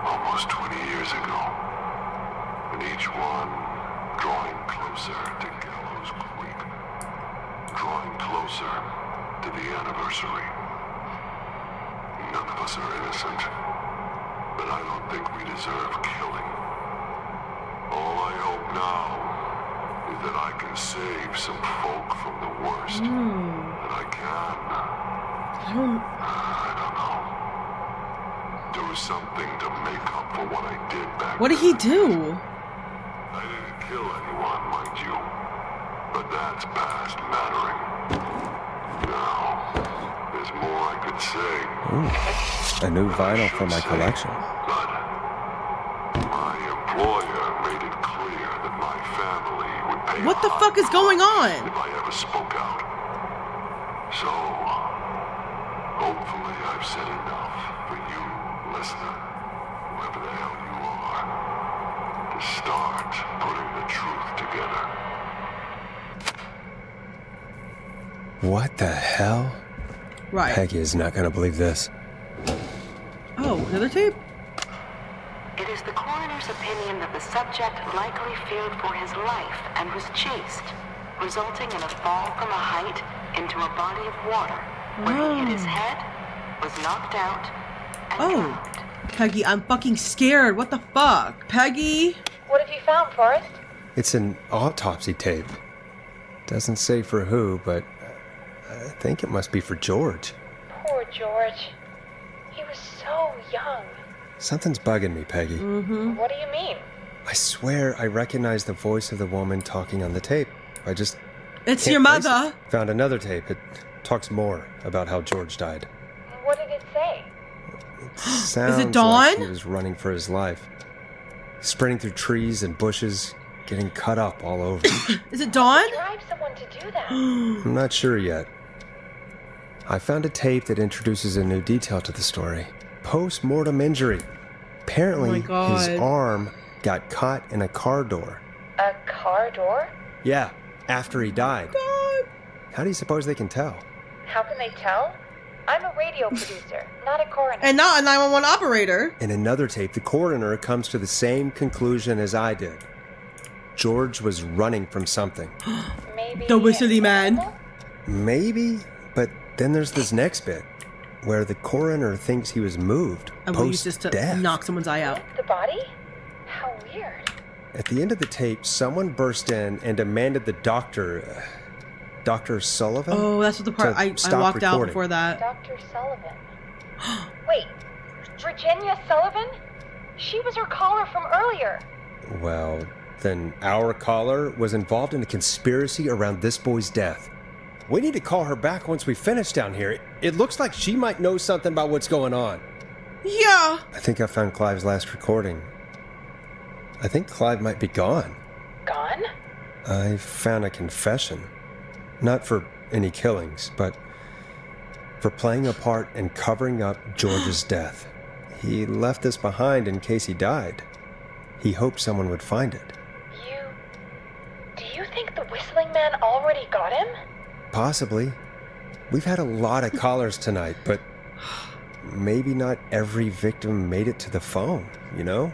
almost 20 years ago. And each one drawing closer to Gallows Creek drawing closer to the anniversary. None of us are innocent, but I don't think we deserve killing. All I hope now is that I can save some folk from the worst. Hmm. And I can. I don't. I don't know. Do something to make up for what I did back What did he do? I didn't kill anyone, mind you. But that's past mattering. Now, there's more I could say. Ooh, a new vinyl for my collection. My employer made it clear that my family would pay What the fuck is going on? if I ever spoke out. So, hopefully I've said enough for you, listener, whoever the hell you are, to start putting the truth together. What the hell? Right. Peggy is not gonna believe this. Oh, another tape? It is the coroner's opinion that the subject likely feared for his life and was chased, resulting in a fall from a height into a body of water where he hit his Oh. head, was knocked out, Oh. Peggy, I'm fucking scared. What the fuck? Peggy? What have you found, Forrest? It's an autopsy tape. Doesn't say for who, but I think it must be for George. Poor George. He was so young. Something's bugging me, Peggy. Mm-hmm. What do you mean? I swear I recognize the voice of the woman talking on the tape. I just. It's your place it. mother. Found another tape. It talks more about how George died. What did it say? Sounds like Dawn? he was running for his life. Sprinting through trees and bushes, getting cut up all over. Is it Dawn? Drive someone to do that. I'm not sure yet. I found a tape that introduces a new detail to the story. Post mortem injury. Apparently, Oh his arm got caught in a car door. A car door? Yeah, after he died. Oh How do you suppose they can tell? How can they tell? I'm a radio producer, not a coroner. And not a 911 operator. In another tape, the coroner comes to the same conclusion as I did. George was running from something. Maybe The whistly man. Maybe, but then there's this next bit where the coroner thinks he was moved I will use post this to death. knock someone's eye out. the body? How weird. At the end of the tape, someone burst in and demanded the doctor, uh, Dr. Sullivan? Oh, that's what the part I, I stop walked out recording. before that. Dr. Sullivan. Wait, Virginia Sullivan? She was her caller from earlier. Well, then our caller was involved in a conspiracy around this boy's death. We need to call her back once we finish down here. It looks like she might know something about what's going on. Yeah. I think I found Clive's last recording. I think Clive might be gone. Gone? I found a confession. Not for any killings, but for playing a part in covering up George's death. He left this behind in case he died. He hoped someone would find it. You. Do you think the whistling man already got him? Possibly. We've had a lot of callers tonight, but maybe not every victim made it to the phone, you know?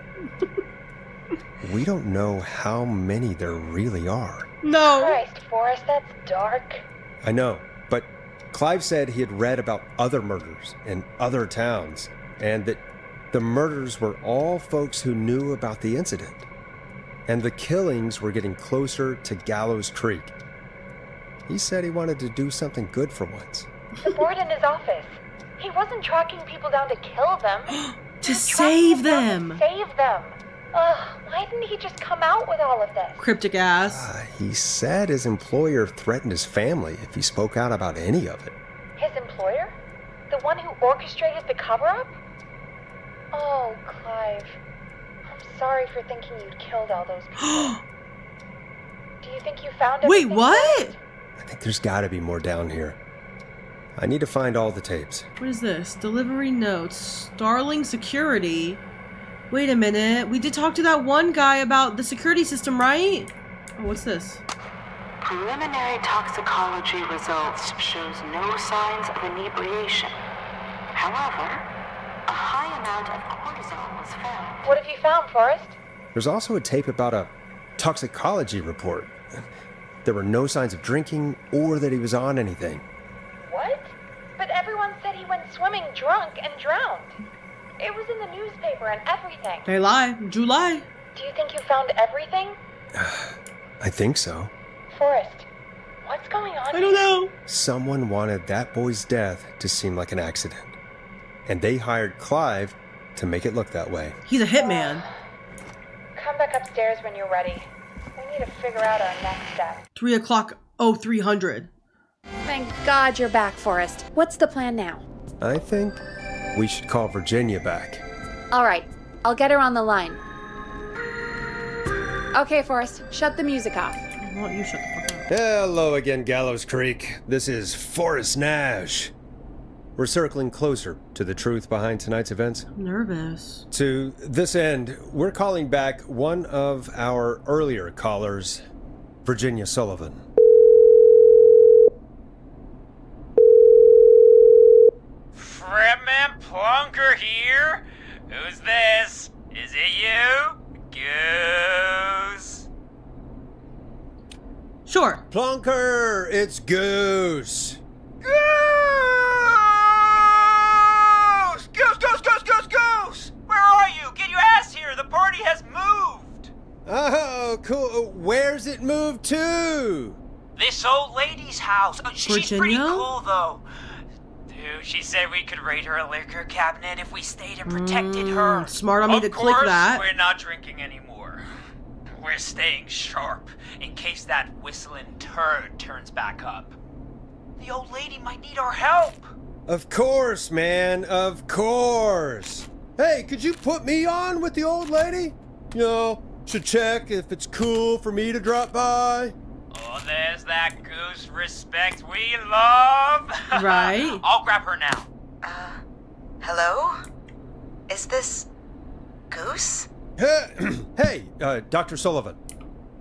We don't know how many there really are. No. Christ, Forrest, that's dark. I know, but Clive said he had read about other murders in other towns, and that the murders were all folks who knew about the incident. And the killings were getting closer to Gallows Creek. He said he wanted to do something good for once. The board in his office. He wasn't tracking people down to kill them. To save them. To Save them. Ugh, why didn't he just come out with all of this? Cryptic ass. Ah, he said his employer threatened his family if he spoke out about any of it. His employer? The one who orchestrated the cover up? Oh, Clive. I'm sorry for thinking you'd killed all those people. Do you think you found it? Wait, everything? what? I think there's gotta be more down here. I need to find all the tapes. What is this? Delivery notes. Starling Security. Wait a minute. We did talk to that one guy about the security system, right? Oh, what's this? Preliminary toxicology results shows no signs of inebriation. However, a high amount of cortisol was found. What have you found, Forrest? There's also a tape about a toxicology report. There were no signs of drinking or that he was on anything. What? But everyone said he went swimming drunk and drowned. It was in the newspaper and everything. They lie. July. Do you think you found everything? I think so. Forrest, what's going on? I don't know. Someone wanted that boy's death to seem like an accident. And they hired Clive to make it look that way. He's a hitman. Come back upstairs when you're ready. We need to figure out our next step. 3 o'clock, oh, 300. Thank God you're back, Forrest. What's the plan now? I think we should call Virginia back. All right, I'll get her on the line. Okay, Forrest, shut the music off. I want you shut the fuck up. Hello again, Gallows Creek. This is Forrest Nash. We're circling closer to the truth behind tonight's events. I'm nervous. To this end, we're calling back one of our earlier callers, Virginia Sullivan. Fretman Plunker here. Who's this? Is it you? Goose. Sure. Plunker, it's Goose. Goose! Goose, goose, goose, goose, goose! Where are you? Get your ass here. The party has moved. Oh, cool. Where's it moved to? This old lady's house. Oh, she's pretty cool, though. Dude, she said we could raid her liquor cabinet if we stayed and protected her. Mm, smart on me of to click course, that. We're not drinking anymore. We're staying sharp in case that whistling turd turns back up. The old lady might need our help. Of course, man. Of course. Hey, could you put me on with the old lady? You know, should check if it's cool for me to drop by. Oh, there's that goose respect we love. Right. I'll grab her now. Uh, hello? Is this Goose? Hey, hey, uh, Dr. Sullivan.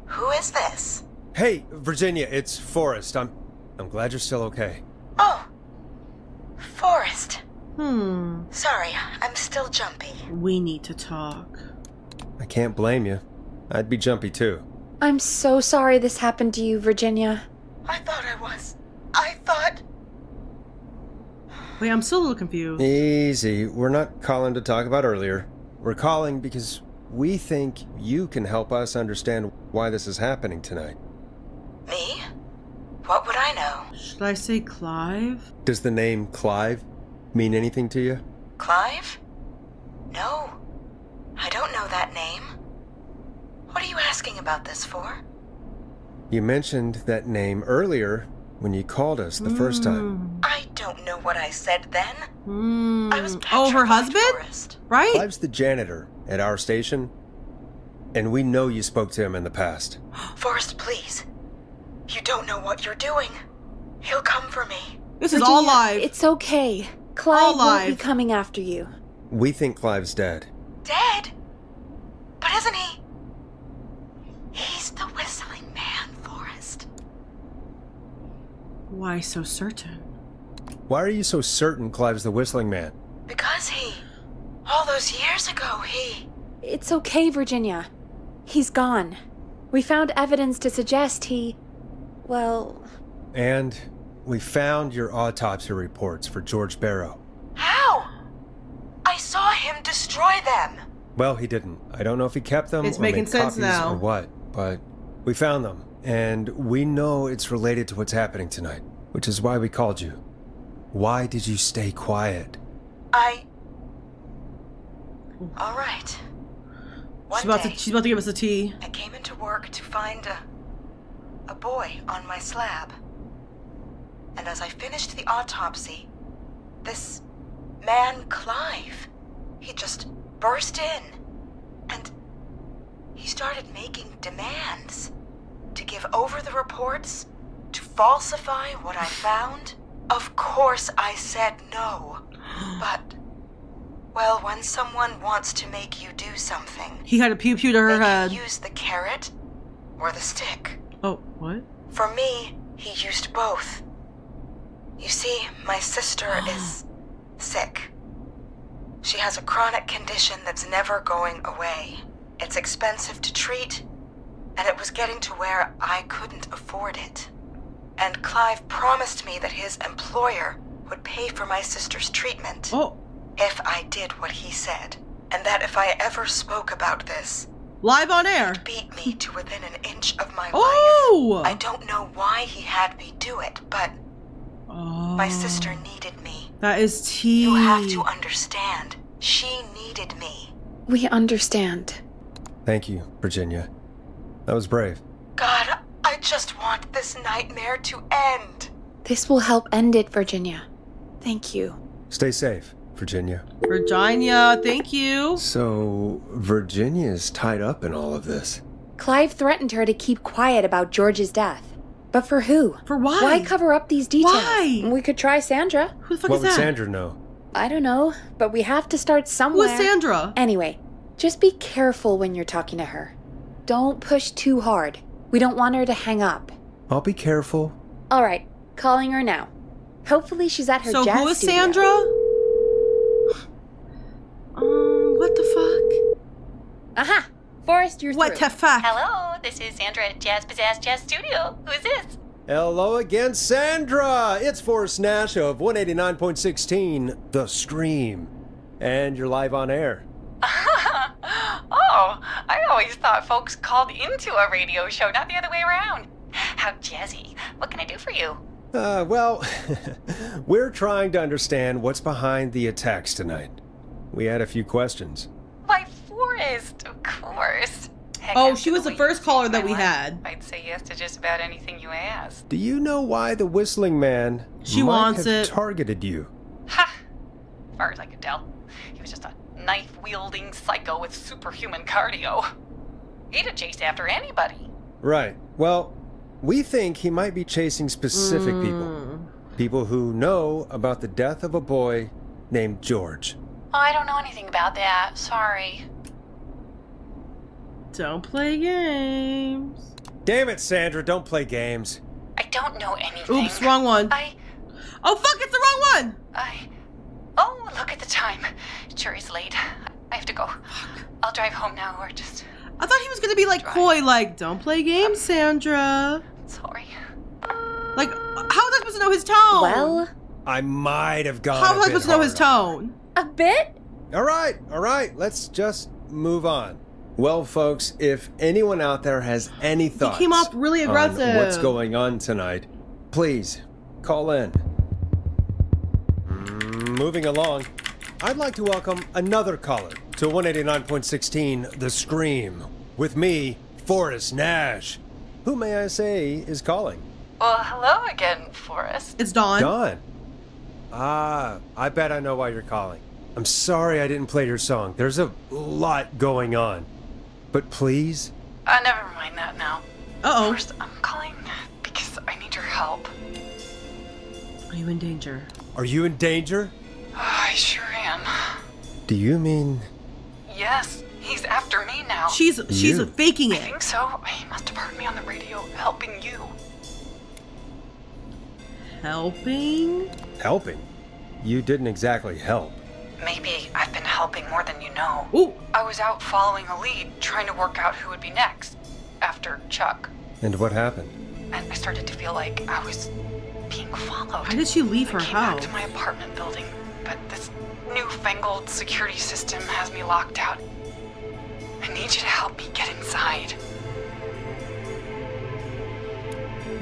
Who is this? Hey, Virginia, it's Forrest. I'm I'm glad you're still okay. Oh, Forrest. Hmm. Sorry, I'm still jumpy. We need to talk. I can't blame you. I'd be jumpy too. I'm so sorry this happened to you, Virginia. I thought I was. I thought. Wait, I'm still a little confused. Easy. We're not calling to talk about earlier. We're calling because we think you can help us understand why this is happening tonight. Me? What would I know? Should I say Clive? Does the name Clive mean anything to you? Clive? No. I don't know that name. What are you asking about this for? You mentioned that name earlier when you called us the first time. I don't know what I said then. Hmm. I was Oh, her husband? Forrest. Right? Clive's the janitor at our station, and we know you spoke to him in the past. Forrest, please. You don't know what you're doing. He'll come for me. This is all Virginia, live. It's okay. Clive All won't be coming after you. We think Clive's dead. Dead? But isn't he? He's the whistling man, Forrest. Why so certain? Why are you so certain Clive's the whistling man? Because he. All those years ago, he. It's okay, Virginia. He's gone. We found evidence to suggest he. Well, And we found your autopsy reports for George Barrow. How? I saw him destroy them. Well, he didn't. I don't know if he kept them It's or making made sense copies now. or what, but we found them, and we know it's related to what's happening tonight, which is why we called you. Why did you stay quiet? I. All right. One She's about day, to she's about to give us a tea. I came into work to find a. a boy on my slab. And as I finished the autopsy, this man, Clive, he just burst in. And he started making demands. To give over the reports? To falsify what I found? Of course I said no. But, well, when someone wants to make you do something, He had a pew pew to her head. use the carrot or the stick. Oh, what? For me, he used both. You see, my sister is sick. She has a chronic condition that's never going away. It's expensive to treat, and it was getting to where I couldn't afford it. And Clive promised me that his employer would pay for my sister's treatment. Oh. If I did what he said. And that if I ever spoke about this, Live on air. beat me to within an inch of my Oh! life. I don't know why he had me do it, but my sister oh. needed me. That is tea. You have to understand. She needed me. We understand. Thank you, Virginia. That was brave. God, I just want this nightmare to end. This will help end it, Virginia. Thank you. Stay safe, Virginia. Virginia, thank you. So, Virginia is tied up in all of this. Clive threatened her to keep quiet about George's death. But for who? For why? Why cover up these details? Why? We could try Sandra. Who the fuck what would Sandra know? I don't know, but we have to start somewhere. With Sandra? Anyway, just be careful when you're talking to her. Don't push too hard. We don't want her to hang up. I'll be careful. All right, calling her now. Hopefully she's at her So jazz who is studio. Sandra? Um, what the fuck? Aha! Forrest, you're What through. the fuck? Hello, this is Sandra at Jazz Pizzazz Jazz Studio. Who is this? Hello again, Sandra! It's Forrest Nash of 189.16, The Scream. And you're live on air. oh, I always thought folks called into a radio show, not the other way around. How jazzy. What can I do for you? Uh, well, we're trying to understand what's behind the attacks tonight. We had a few questions. Why, Forrest, of course. Heck, Oh, she was the way first caller that we life, had. I'd say yes to just about anything you asked. Do you know why the Whistling Man She might wants have it. targeted you? Ha! As far as I could tell, he was just a knife wielding psycho with superhuman cardio. He'd have chased after anybody. Right. Well, we think he might be chasing specific people. Hmm. People who know about the death of a boy named George. Oh, I don't know anything about that. Sorry. Don't play games. Damn it, Sandra, don't play games. I don't know anything. Oops, wrong one. I. Oh fuck! It's the wrong one. I. Oh, look at the time. It sure is late. I have to go. I'll drive home now or just. I thought he was gonna be like coy, like "Don't play games, uh, Sandra." Sorry. Like, how was I supposed to know his tone? Well, I might have gone. how a was I bit supposed to know his tone? a bit? All right, all right. Let's just move on. Well, folks, if anyone out there has any thoughts, came off really on aggressive. what's going on tonight? Please call in. Moving along, I'd like to welcome another caller to 189.16 The Scream with me, Forrest Nash. Who may I say is calling? Well, hello again, Forrest. It's Dawn. Dawn. Ah, I bet I know why you're calling. I'm sorry I didn't play your song. There's a lot going on. But please, Uh, never mind that now. Uh oh. First, I'm calling because I need your help. Are you in danger? are you in danger? I sure am. Do you mean Yes, he's after me now. She's she's You. faking I it. think so. He must have heard me on the radio helping you. Helping? helping? You didn't exactly help. Maybe I've been helping more than you know. Ooh. I was out following a lead, trying to work out who would be next after Chuck. And what happened? And I started to feel like I was being followed. Why did she leave her I came back house? to my apartment building, but this newfangled security system has me locked out. I need you to help me get inside.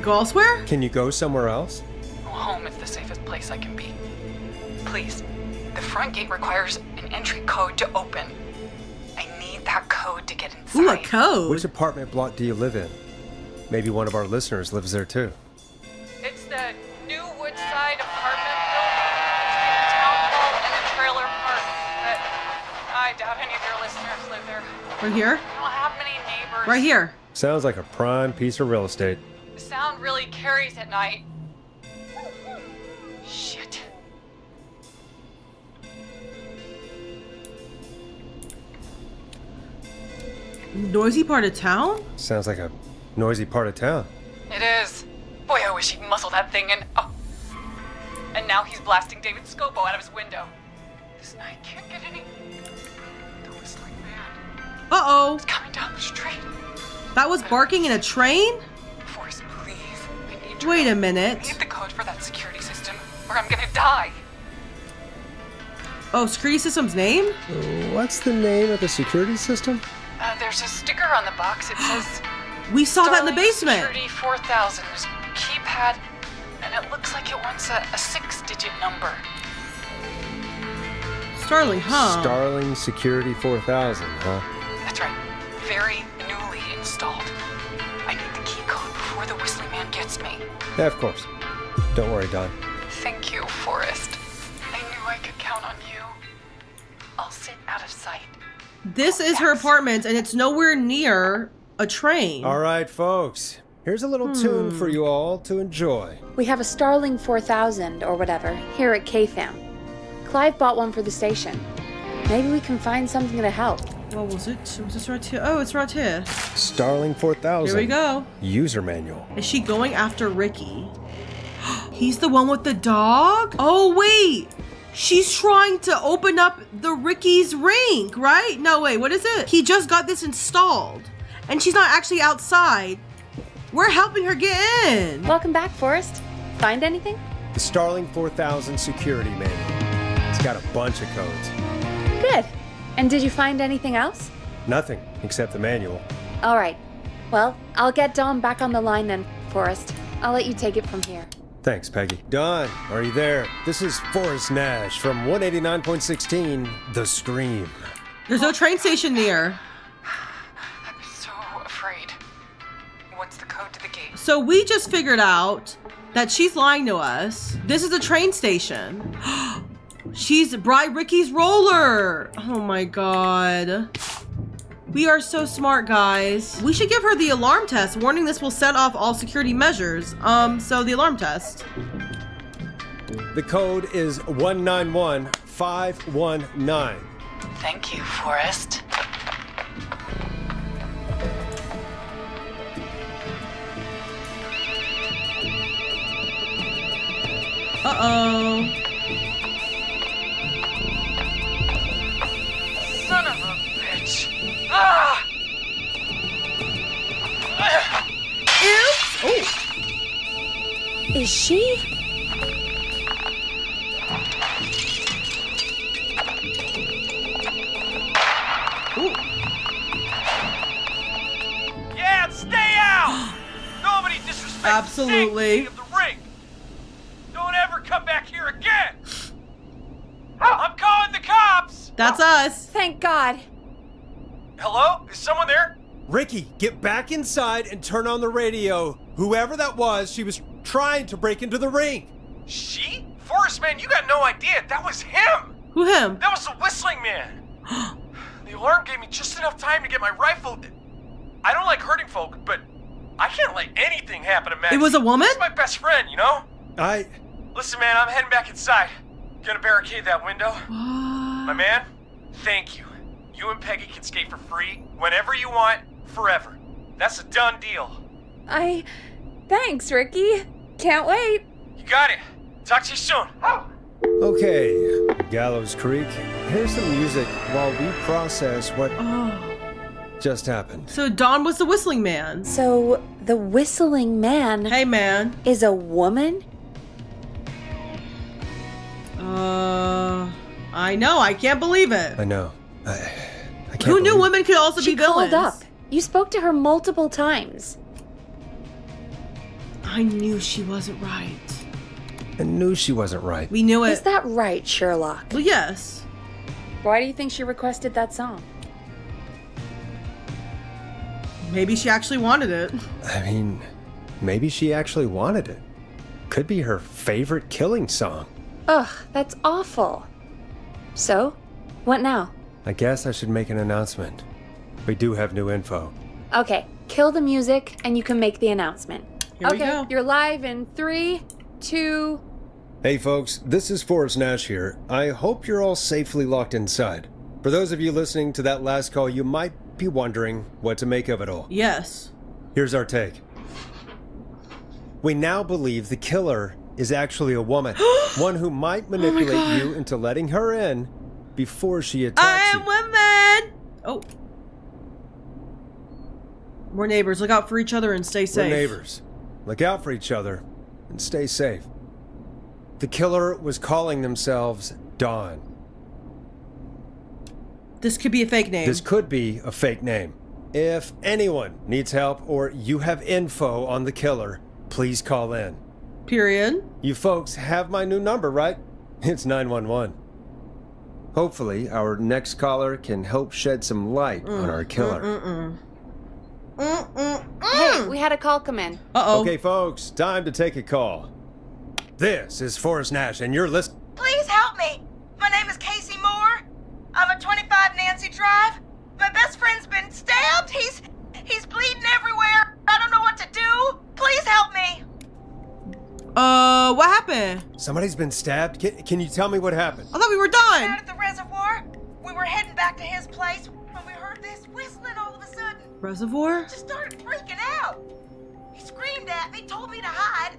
Go elsewhere? Can you go somewhere else? Home is the safest place I can be. Please, the front gate requires an entry code to open. I need that code to get inside. Ooh, a code. Which apartment block do you live in? Maybe one of our listeners lives there too. It's the new Woodside apartment building between the town hall and the trailer park. But I doubt any of your listeners live there. Right here? I don't have many neighbors. Right here. Sounds like a prime piece of real estate. The sound really carries at night. Shit. Noisy part of town? Sounds like a noisy part of town. It is. Boy, I wish he'd muscle that thing and. Oh. And now he's blasting David Scopo out of his window. This night can't get any. The whistling man Uh oh. is coming down the street. That was barking in a train? Forrest, please. I need to Wait know. a minute. I need the code for that security system, or I'm gonna die. Oh, security system's name? What's the name of the security system? Uh, there's a sticker on the box. It says We saw that in the basement. Security 4000. There's keypad, and it looks like it wants a, a six-digit number. Starling, huh? Starling Security 4000, huh? That's right. Very newly installed. I need the key code before the whistling man gets me. Yeah, of course. Dawn't worry, Don. Thank you, Forrest. I knew I could count on you. I'll sit out of sight. This oh, is her apartment, and it's nowhere near a train. All right, folks. Here's a little hmm. tune for you all to enjoy. We have a Starling 4000 or whatever here at KFAM. Clive bought one for the station. Maybe we can find something to help. What was it? Was this right here? Oh, it's right here. Starling 4000. Here we go. User manual. Is she going after Ricky? He's the one with the dog? Oh, wait. She's trying to open up the Ricky's rink, right? No, wait, what is it? He just got this installed. And she's not actually outside. We're helping her get in. Welcome back, Forrest. Find anything? The Starling 4000 security manual. It's got a bunch of codes. Good. And did you find anything else? Nothing except the manual. All right. Well, I'll get Dawn back on the line then, Forrest. I'll let you take it from here. Thanks, Peggy. Dawn, are you there? This is Forrest Nash from 189.16 The Scream. There's no train station near. I'm so afraid. What's the code to the gate? So we just figured out that she's lying to us. This is a train station. she's Bride Ricky's roller. Oh my god. We are so smart, guys. We should give her the alarm test, warning this will set off all security measures. Um, so the alarm test. The code is 191519. Thank you, Forrest. Uh-oh. A. Ah! Oops. Oh. Is she? Yeah, stay out! Nobody disrespects Absolutely. the of the ring. Don't ever come back here again. I'm calling the cops. That's us. Thank God. Hello? Is someone there? Ricky, get back inside and turn on the radio. Whoever that was, she was trying to break into the ring. She? Forrest, man, you got no idea. That was him. Who him? That was the whistling man. the alarm gave me just enough time to get my rifle. I don't like hurting folk, but I can't let anything happen to Max. It was a woman? He's my best friend, you know? I. Listen, man, I'm heading back inside. Gonna barricade that window. My man, thank you. You and Peggy can skate for free whenever you want, forever. That's a done deal. I. Thanks, Ricky. Can't wait. You got it. Talk to you soon. Okay, Gallows Creek. Here's some music while we process what just happened. So Dawn was the whistling man. So the whistling man. Hey, man. Is a woman? Uh, I know. I can't believe it. I know. I, I can't Who knew believe- women could also she be villains? called up. You spoke to her multiple times. I knew she wasn't right. I knew she wasn't right. We knew it. Is that right, Sherlock? Well, yes. Why do you think she requested that song? Maybe she actually wanted it. I mean, maybe she actually wanted it. Could be her favorite killing song. Ugh, that's awful. So, what now? I guess I should make an announcement. We do have new info. Okay, kill the music and you can make the announcement. Here we okay, go. you're live in three, two. Hey folks, this is Forrest Nash here. I hope you're all safely locked inside. For those of you listening to that last call, you might be wondering what to make of it all. Yes. Here's our take. We now believe the killer is actually a woman, one who might oh manipulate God. you into letting her in before she attacks I am women. Oh. We're neighbors. Look out for each other and stay safe. We're neighbors. Look out for each other and stay safe. The killer was calling themselves Dawn. This could be a fake name. This could be a fake name. If anyone needs help or you have info on the killer, please call in. Period. You folks have my new number, right? It's 911. Hopefully, our next caller can help shed some light on our mm, killer. Mm-mm. Hey, we had a call come in. Uh-oh. Okay, folks, time to take a call. This is Forrest Nash, and you're listening. Please help me. My name is Casey Moore. I'm at 25 Nancy Drive. My best friend's been stabbed. He's he's bleeding everywhere. I don't know what to do. Please help me. Uh, what happened? Somebody's been stabbed? Can, can you tell me what happened? I thought we were done. Out at the reservoir. We were heading back to his place when we heard this whistling all of a sudden. Reservoir? Just started freaking out. He screamed at me, told me to hide.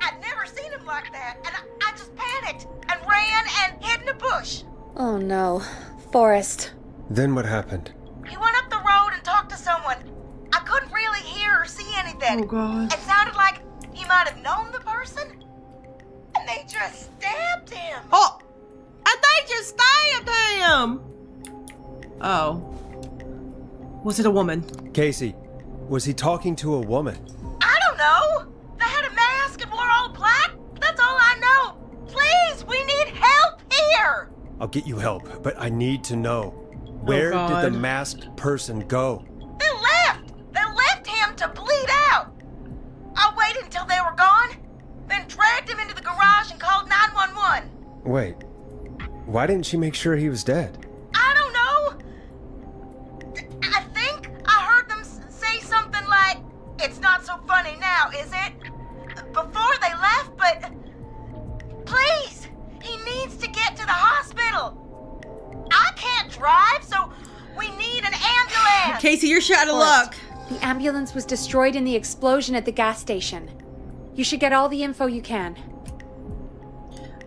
I'd never seen him like that, and I, I just panicked and ran and hid in a bush. Oh no. Forrest. Then what happened? He went up the road and talked to someone. I couldn't really hear or see anything. Oh, God. It sounded like he might have known the person. And they just stabbed him. Oh! And they just stabbed him! Oh. Was it a woman? Casey, was he talking to a woman? I don't know. They had a mask and wore all black. That's all I know. Please, we need help here. I'll get you help, but I need to know. Oh, Where did the masked person go? They left. They left him to bleed out. I waited until they were gone, then dragged him into the garage and called 911. Wait, why didn't she make sure he was dead? I don't know. I think I heard them say something like, It's not so funny now, is it? Before they left, but. Please! He needs to get to the hospital! I can't drive, so we need an ambulance! Casey, you're shit out of luck. The ambulance was destroyed in the explosion at the gas station. You should get all the info you can.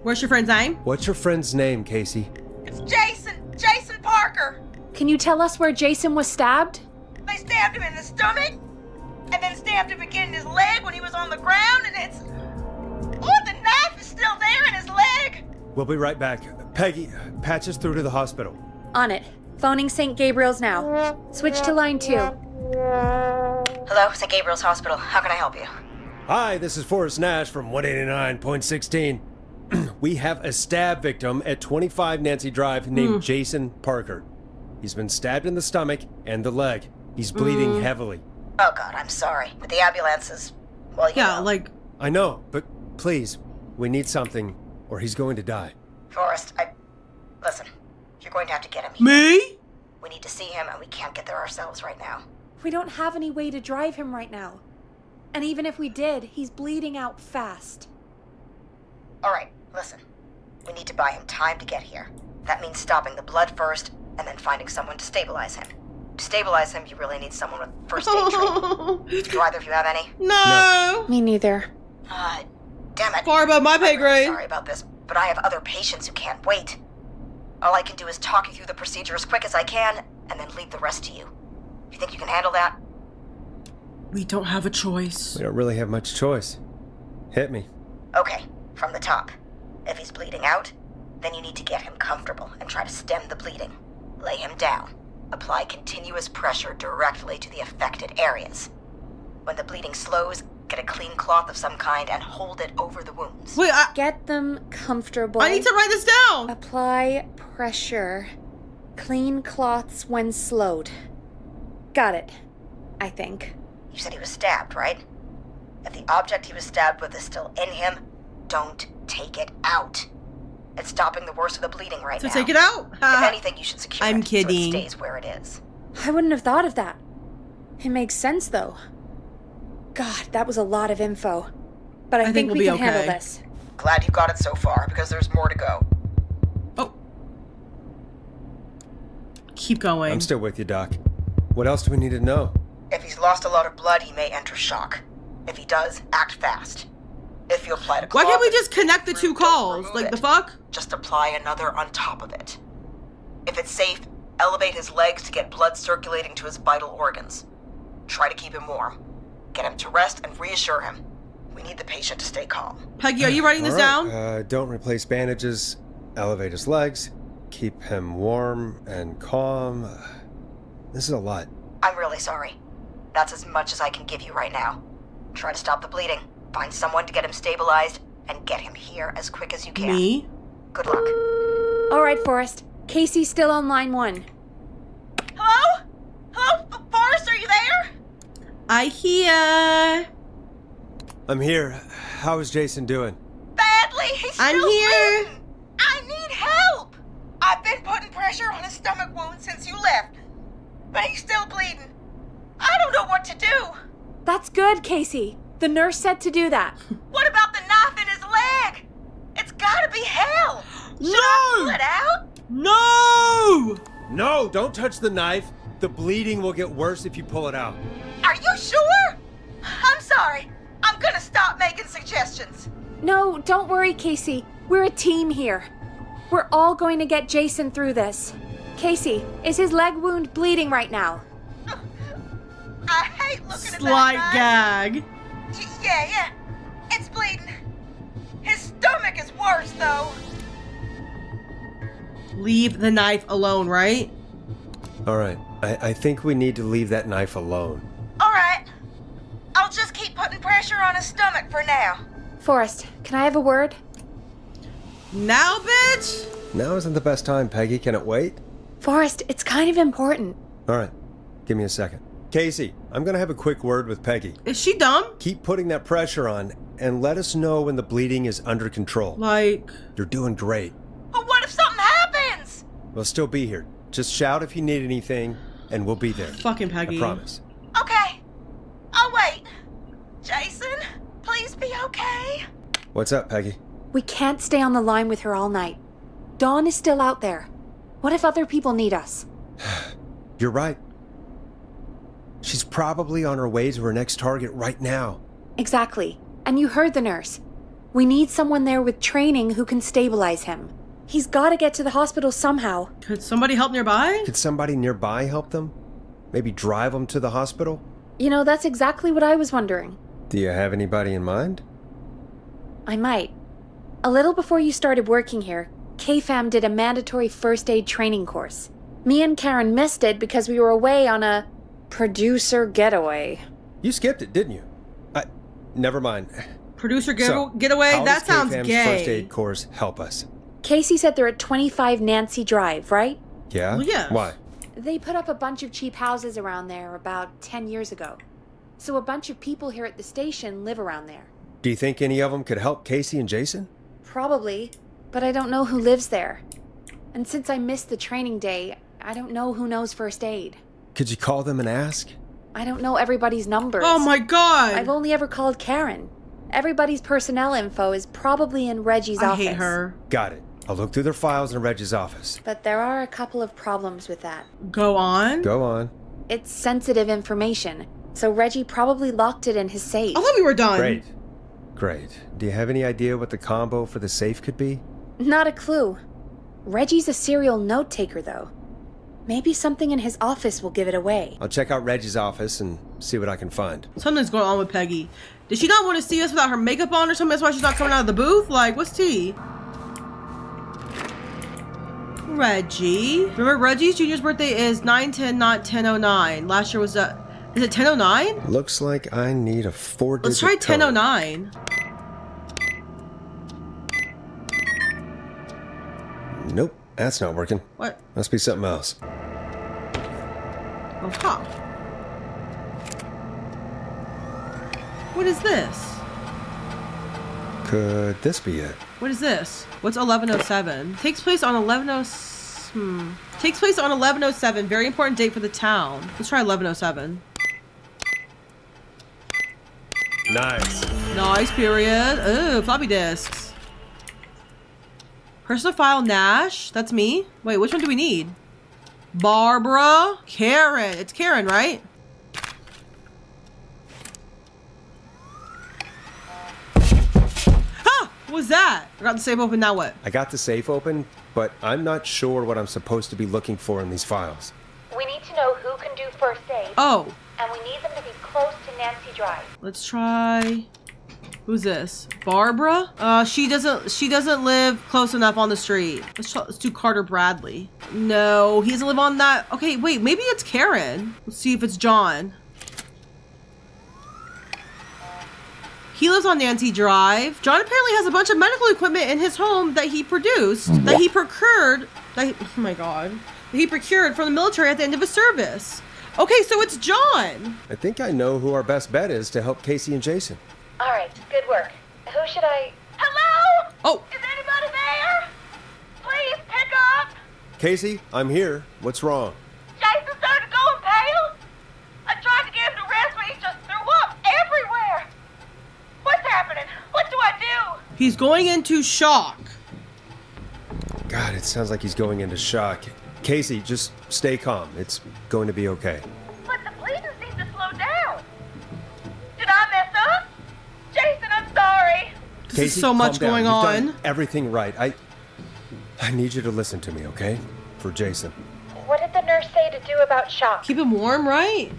What's your friend's name? What's your friend's name, Casey? It's Jason! Jason Parker! Can you tell us where Jason was stabbed? They stabbed him in the stomach, and then stabbed him again in his leg when he was on the ground, and it's. Oh, the knife is still there in his leg! We'll be right back. Peggy, patch us through to the hospital. On it. Phoning St. Gabriel's now. Switch to line two. Hello, St. Gabriel's Hospital. How can I help you? Hi, this is Forrest Nash from 189.16. we have a stab victim at 25 Nancy Drive named Hmm. Jason Parker. He's been stabbed in the stomach and the leg. He's bleeding Mm. heavily. Oh, God, I'm sorry. But the ambulance is. Well, you Yeah, know. like, I know, but please, we need something or he's going to die. Forrest, I. Listen, you're going to have to get him. me? We need to see him, and we can't get there ourselves right now. We don't have any way to drive him right now. And even if we did, he's bleeding out fast. All right, listen. We need to buy him time to get here. That means stopping the blood first, and then finding someone to stabilize him. To stabilize him, you really need someone with first aid training. Do either of you have any? No. Me neither. Uh, damn it. Far above my pay I'm really grade. sorry about this, but I have other patients who can't wait. All I can do is talk you through the procedure as quick as I can, and then leave the rest to you. You think you can handle that? We don't have a choice. We don't really have much choice. Hit me. Okay, from the top. If he's bleeding out, then you need to get him comfortable and try to stem the bleeding. Lay him down. Apply continuous pressure directly to the affected areas. When the bleeding slows, get a clean cloth of some kind and hold it over the wounds. Wait, I, Get them comfortable. I need to write this down. Apply pressure. Clean cloths when slowed. Got it. I think. You said he was stabbed, right? If the object he was stabbed with is still in him, don't take it out. It's stopping the worst of the bleeding right So now. take it out. if anything, you should secure I'm it kidding. so it stays where it is. I wouldn't have thought of that. It makes sense, though. God, that was a lot of info. But I, I think think, we'll we be can handle this. Glad you've got it so far, because there's more to go. Oh. Keep going. I'm still with you, Doc. What else do we need to know? If he's lost a lot of blood, he may enter shock. If he does, act fast. If you apply to Why can't we just connect the two calls? Like the fuck? just apply another on top of it. If it's safe, elevate his legs to get blood circulating to his vital organs. Try to keep him warm. Get him to rest and reassure him. We need the patient to stay calm. Peggy, are you writing this All right, down? Uh, don't replace bandages. Elevate his legs. Keep him warm and calm. This is a lot. I'm really sorry. That's as much as I can give you right now. Try to stop the bleeding. Find someone to get him stabilized and get him here as quick as you can. Me? Good luck. All right, Forrest. Casey's still on line one. Hello? Hello, Forrest, are you there? I hear. I'm here. How is Jason doing? Badly. He's I'm still here. bleeding. I need help. I've been putting pressure on his stomach wound since you left, but he's still bleeding. I don't know what to do. That's good, Casey. The nurse said to do that. What about the knife in his leg? It's gotta be hell. Should I pull it out? No! No, don't touch the knife. The bleeding will get worse if you pull it out. Are you sure? I'm sorry. I'm gonna stop making suggestions. No, don't worry, Casey. We're a team here. We're all going to get Jason through this. Casey, is his leg wound bleeding right now? I hate looking Slight at that gag. Y- yeah, yeah. It's bleeding. His stomach is worse, though. Leave the knife alone, right? All right. I, I think we need to leave that knife alone. All right. I'll just keep putting pressure on his stomach for now. Forrest, can I have a word? Now, bitch? Now isn't the best time, Peggy. Can it wait? Forrest, it's kind of important. All right. Give me a second. Casey, I'm going to have a quick word with Peggy. Is she dumb? Keep putting that pressure on and let us know when the bleeding is under control. Like, You're doing great. But what if something happens? We'll still be here. Just shout if you need anything, and we'll be there. fucking Peggy. I promise. Okay. I'll wait. Jason, please be okay. What's up, Peggy? We can't stay on the line with her all night. Dawn is still out there. What if other people need us? You're right. She's probably on her way to her next target right now. Exactly. And you heard the nurse. We need someone there with training who can stabilize him. He's got to get to the hospital somehow. Could somebody help nearby? Could somebody nearby help them? Maybe drive them to the hospital? You know, that's exactly what I was wondering. Do you have anybody in mind? I might. A little before you started working here, KFAM did a mandatory first aid training course. Me and Karen missed it because we were away on a producer getaway. You skipped it, didn't you? I. Never mind. Producer get- So, getaway? how That does sounds KFAM's gay. First aid course help us. Casey said they're at 25 Nancy Drive, right? Yeah. Well, yeah. Why? They put up a bunch of cheap houses around there about 10 years ago. So a bunch of people here at the station live around there. Do you think any of them could help Casey and Jason? Probably, but I don't know who lives there. And since I missed the training day, I don't know who knows first aid. Could you call them and ask? I don't know everybody's numbers. Oh my god! I've only ever called Karen. Everybody's personnel info is probably in Reggie's I office. hate her. Got it. I'll look through their files in Reggie's office. But there are a couple of problems with that. Go on. Go on. It's sensitive information, so Reggie probably locked it in his safe. I thought we were done. Great. Great. Do you have any idea what the combo for the safe could be? Not a clue. Reggie's a serial note taker, though. Maybe something in his office will give it away. I'll check out Reggie's office and see what I can find. Something's going on with Peggy. Did she not want to see us without her makeup on or something? That's why she's not coming out of the booth? Like, what's tea? Reggie. Remember, Reggie's junior's birthday is 910, not 1009. Last year was, uh, is it 1009? Looks like I need a four digit Let's try 1009. Nope, that's not working. What? Must be something else. Oh, huh. What is this? Could this be it? What is this? What's 1107? Takes place on 1107. Hmm. Takes place on 1107. Very important date for the town. Let's try 1107. Nice. Nice, period. Ooh, floppy disks. Personal file Nash. That's me. Wait, which one do we need? Barbara. Karen. It's Karen, right? Ah! What was that? I got the safe open, now what? I got the safe open, but I'm not sure what I'm supposed to be looking for in these files. We need to know who can do first aid. Oh. And we need them to be close to Nancy Drive. Let's try. Who's this? Barbara? Uh, she doesn't. She doesn't live close enough on the street. Let's, let's do Carter Bradley. No, he doesn't live on that. Okay, wait. Maybe it's Karen. Let's see if it's John. He lives on Nancy Drive. John apparently has a bunch of medical equipment in his home that he produced, that he procured. That he, oh my god, that he procured from the military at the end of his service. Okay, so it's John. I think I know who our best bet is to help Casey and Jason. All right, good work. Who should I? Hello? Oh. Is anybody there? Please pick up. Casey, I'm here. What's wrong? Jason started going pale. I tried to get him to rest, but he just threw up everywhere. What's happening? What do I do? He's going into shock. God, it sounds like he's going into shock. Casey, just stay calm. It's going to be okay. Sorry. This Casey, is so much down. going You've done on. everything right. I I need you to listen to me, okay? For Jason. What did the nurse say to do about shock? Keep him warm, right?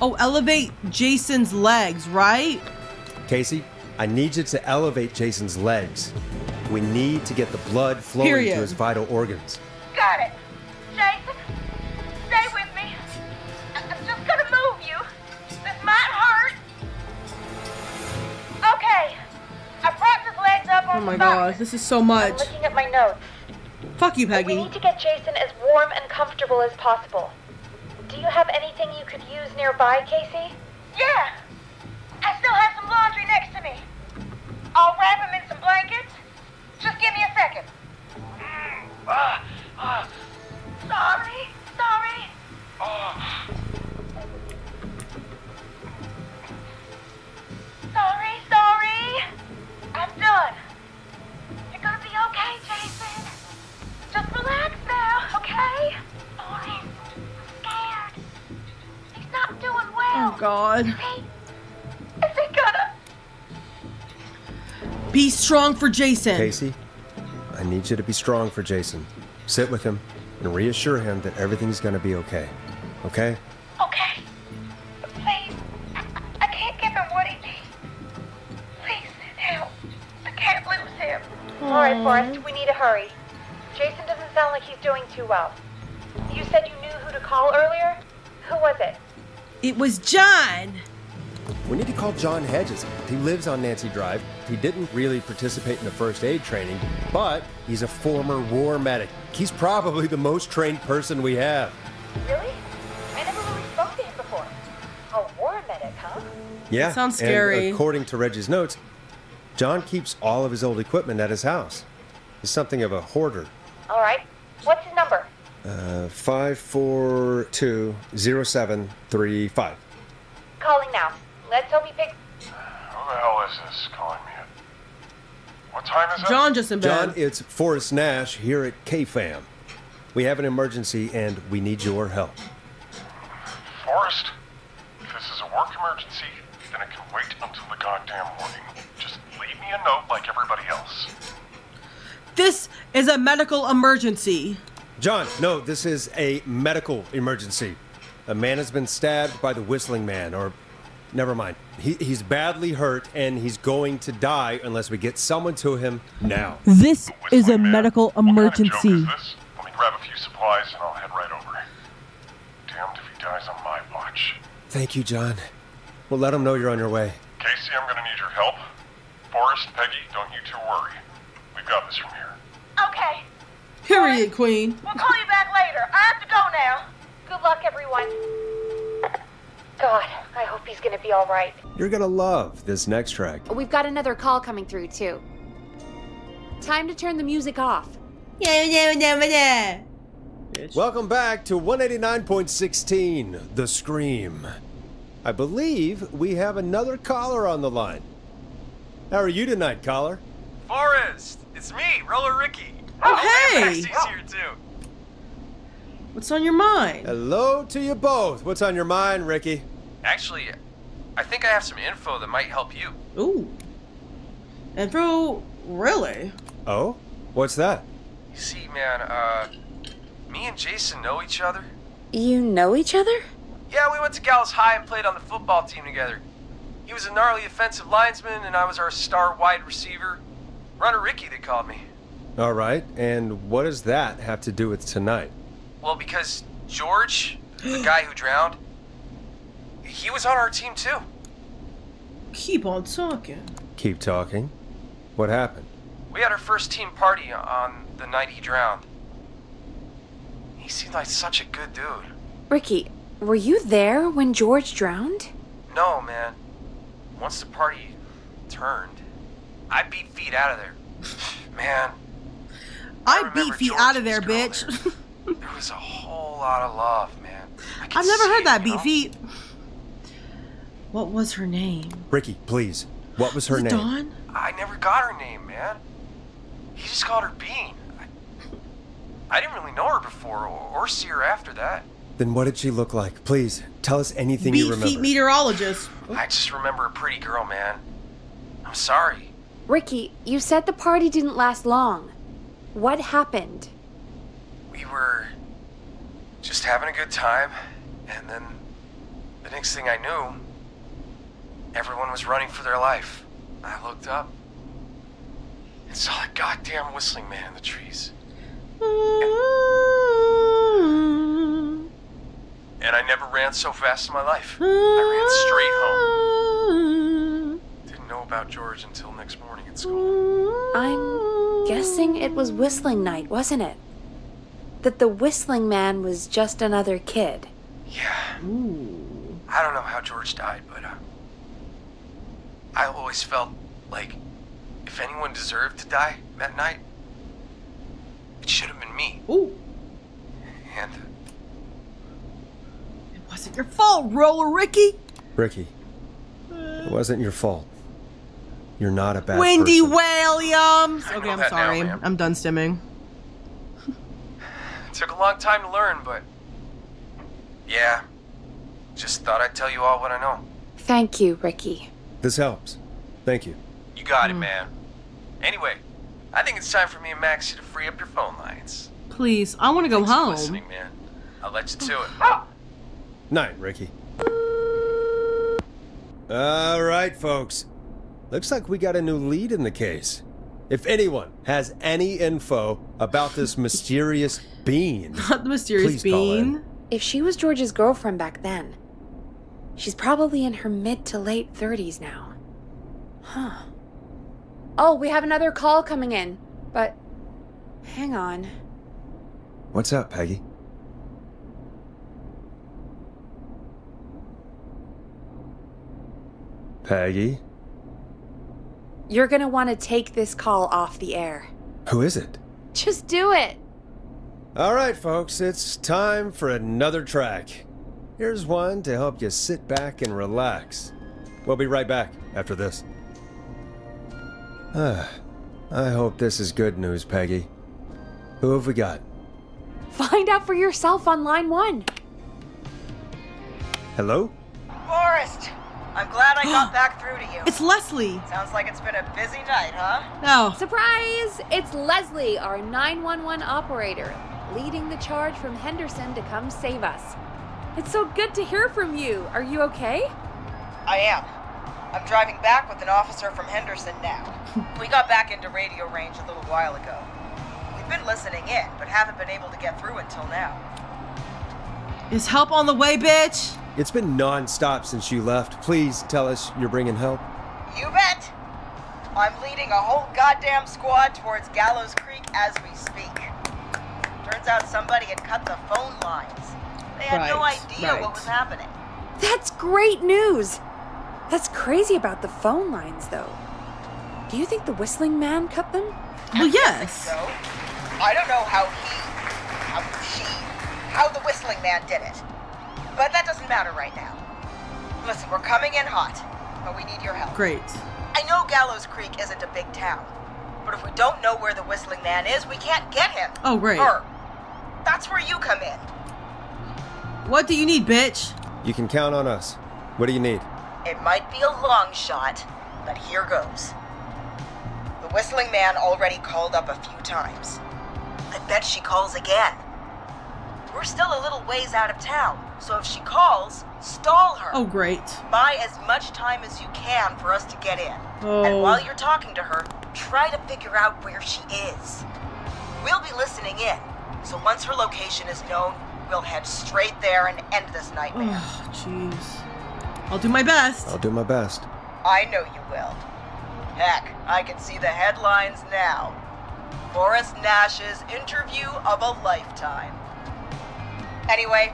Oh, elevate Jason's legs, right? Casey, I need you to elevate Jason's legs. We need to get the blood flowing Period. to his vital organs. Got it. Oh my the box. this is so much. I'm much. looking at my notes. Fuck you, Peggy. We need to get Jason as warm and comfortable as possible. Do you have anything you could use nearby, Casey? Yeah. I still have some laundry next to me. I'll wrap him in some blankets. Just give me a second. Ah, ah, Sorry. Sorry. Sorry. Sorry. I'm done. You're gonna okay, Jason. Just relax now, okay? He's scared. He's not doing well. Oh god. Is he gonna? Be strong for Jason. Casey, I need you to be strong for Jason. Sit with him and reassure him that everything's going to be okay. Okay? Okay. All right, Forrest, we need to hurry. Jason doesn't sound like he's doing too well. You said you knew who to call earlier? Who was it? It was John. We need to call John Hedges. He lives on Nancy Drive. He didn't really participate in the first aid training, but he's a former war medic. He's probably the most trained person we have. Really? I never really spoke to him before. A war medic, huh? Yeah. sounds scary. and scary. according to Reggie's notes, John keeps all of his old equipment at his house. He's something of a hoarder. All right. What's his number? Uh, five four two zero seven three five. Calling now. Let's hope he picks. Who the hell is this calling me at? What time is it? John just in bed. John, it's Forrest Nash here at KFAM. We have an emergency and we need your help. Forrest, if this is a work emergency, then it can wait until the goddamn morning. Just leave me a note like everybody else. This is a medical emergency. John, no, this is a medical emergency. A man has been stabbed by the Whistling Man, or never mind. He, he's badly hurt and he's going to die unless we get someone to him now. This is a medical Joke is emergency. this? Let me grab a few supplies and I'll head right over. Damned if he dies on my watch. Thank you, John. We'll let him know you're on your way. Casey, I'm gonna need your help. Forrest, Peggy, don't you two worry. We've got this from here. Okay. Period, Queen. We'll call you back later. I have to go now. Good luck, everyone. God, I hope he's gonna be all right. You're gonna love this next track. We've got another call coming through, too. Time to turn the music off. Welcome back to 189.16 The Scream. I believe we have another caller on the line. How are you tonight, caller? Forrest, it's me, Roller Ricky. Oh, hey! Maxi's here too. What's on your mind? Hello to you both. What's on your mind, Ricky? Actually, I think I have some info that might help you. Ooh. Info, really? Oh? What's that? You see, man, uh, me and Jason know each other. You know each other? Yeah, we went to Gallows High and played on the football team together. He was a gnarly offensive linesman, and I was our star wide receiver. Runner Ricky, they called me. All right, and what does that have to do with tonight? Well, because George, the guy who drowned, he was on our team too. Keep on talking. Keep talking. What happened? We had our first team party on the night he drowned. He seemed like such a good dude. Ricky, were you there when George drowned? No, man. Once the party turned, I beat feet out of there. Man, I, beat feet out of there, bitch. there was a whole lot of love, man. I could I've never heard it, that beat know? feet. What was her name? Ricky, please. What was her Is it name? Dawn? I never got her name, man. He just called her Bean. I, I didn't really know her before or, or see her after that. Then what did she look like? Please, tell us anything you remember. feet meteorologist. I just remember a pretty girl, man. I'm sorry. Ricky, you said the party didn't last long. What happened? We were just having a good time, and then the next thing I knew, everyone was running for their life. I looked up and saw a goddamn whistling man in the trees. And I never ran so fast in my life. I ran straight home. Didn't know about George until next morning at school. I'm guessing it was whistling night, wasn't it? That the whistling man was just another kid. Yeah. I don't know how George died, but uh, I always felt like if anyone deserved to die that night, it should have been me. Ooh. And It wasn't your fault, Roller Ricky. Ricky, it wasn't your fault. You're not a bad Wendy person. Williams. Okay, I'm that now, sorry. I'm done stimming. it took a long time to learn, but yeah, just thought I'd tell you all what I know. Thank you, Ricky. This helps. Thank you. You got it, hmm. man. Anyway, I think it's time for me and Maxie to free up your phone lines. Please, I want to go Thanks for home. listening, man. I'll let you to it. Night, Ricky. All right, folks. Looks like we got a new lead in the case. If anyone has any info about this mysterious bean, Not the mysterious Please call in. bean. If she was George's girlfriend back then, she's probably in her mid to late 30s now. Huh. Oh, we have another call coming in, but hang on. what's up, Peggy? Peggy? You're gonna want to take this call off the air. Who is it? Just do it. All right, folks, it's time for another track. Here's one to help you sit back and relax. We'll be right back after this. Ah, I hope this is good news, Peggy. Who have we got? Find out for yourself on line one. Hello? Forrest, I'm glad I got back through to you. It's Leslie. Sounds like it's been a busy night, huh? Oh. Surprise! It's Leslie, our 911 operator, leading the charge from Henderson to come save us. It's so good to hear from you. Are you okay? I am. I'm driving back with an officer from Henderson now. we got back into radio range a little while ago. We've been listening in, but haven't been able to get through until now. Is help on the way, bitch? It's been non-stop since you left. Please tell us you're bringing help. You bet! I'm leading a whole goddamn squad towards Gallows Creek as we speak. Turns out somebody had cut the phone lines. They had no idea right. what was happening. That's great news. That's crazy about the phone lines, though. Do you think the whistling man cut them? Well, yes. So, I don't know how he, how she, how the whistling man did it. But that doesn't matter right now. Listen, we're coming in hot, but we need your help. Great. I know Gallows Creek isn't a big town, but if we don't know where the Whistling Man is, we can't get him. Oh, great. Or, that's where you come in. What do you need, bitch? You can count on us. What do you need? It might be a long shot, but here goes. The Whistling Man already called up a few times. I bet she calls again. We're still a little ways out of town, so if she calls, stall her. Oh, great. Buy as much time as you can for us to get in. Oh. And while you're talking to her, try to figure out where she is. We'll be listening in, so once her location is known, we'll head straight there and end this nightmare. Oh, jeez. I'll do my best. I'll do my best. I know you will. Heck, I can see the headlines now. Forrest Nash's interview of a lifetime. Anyway,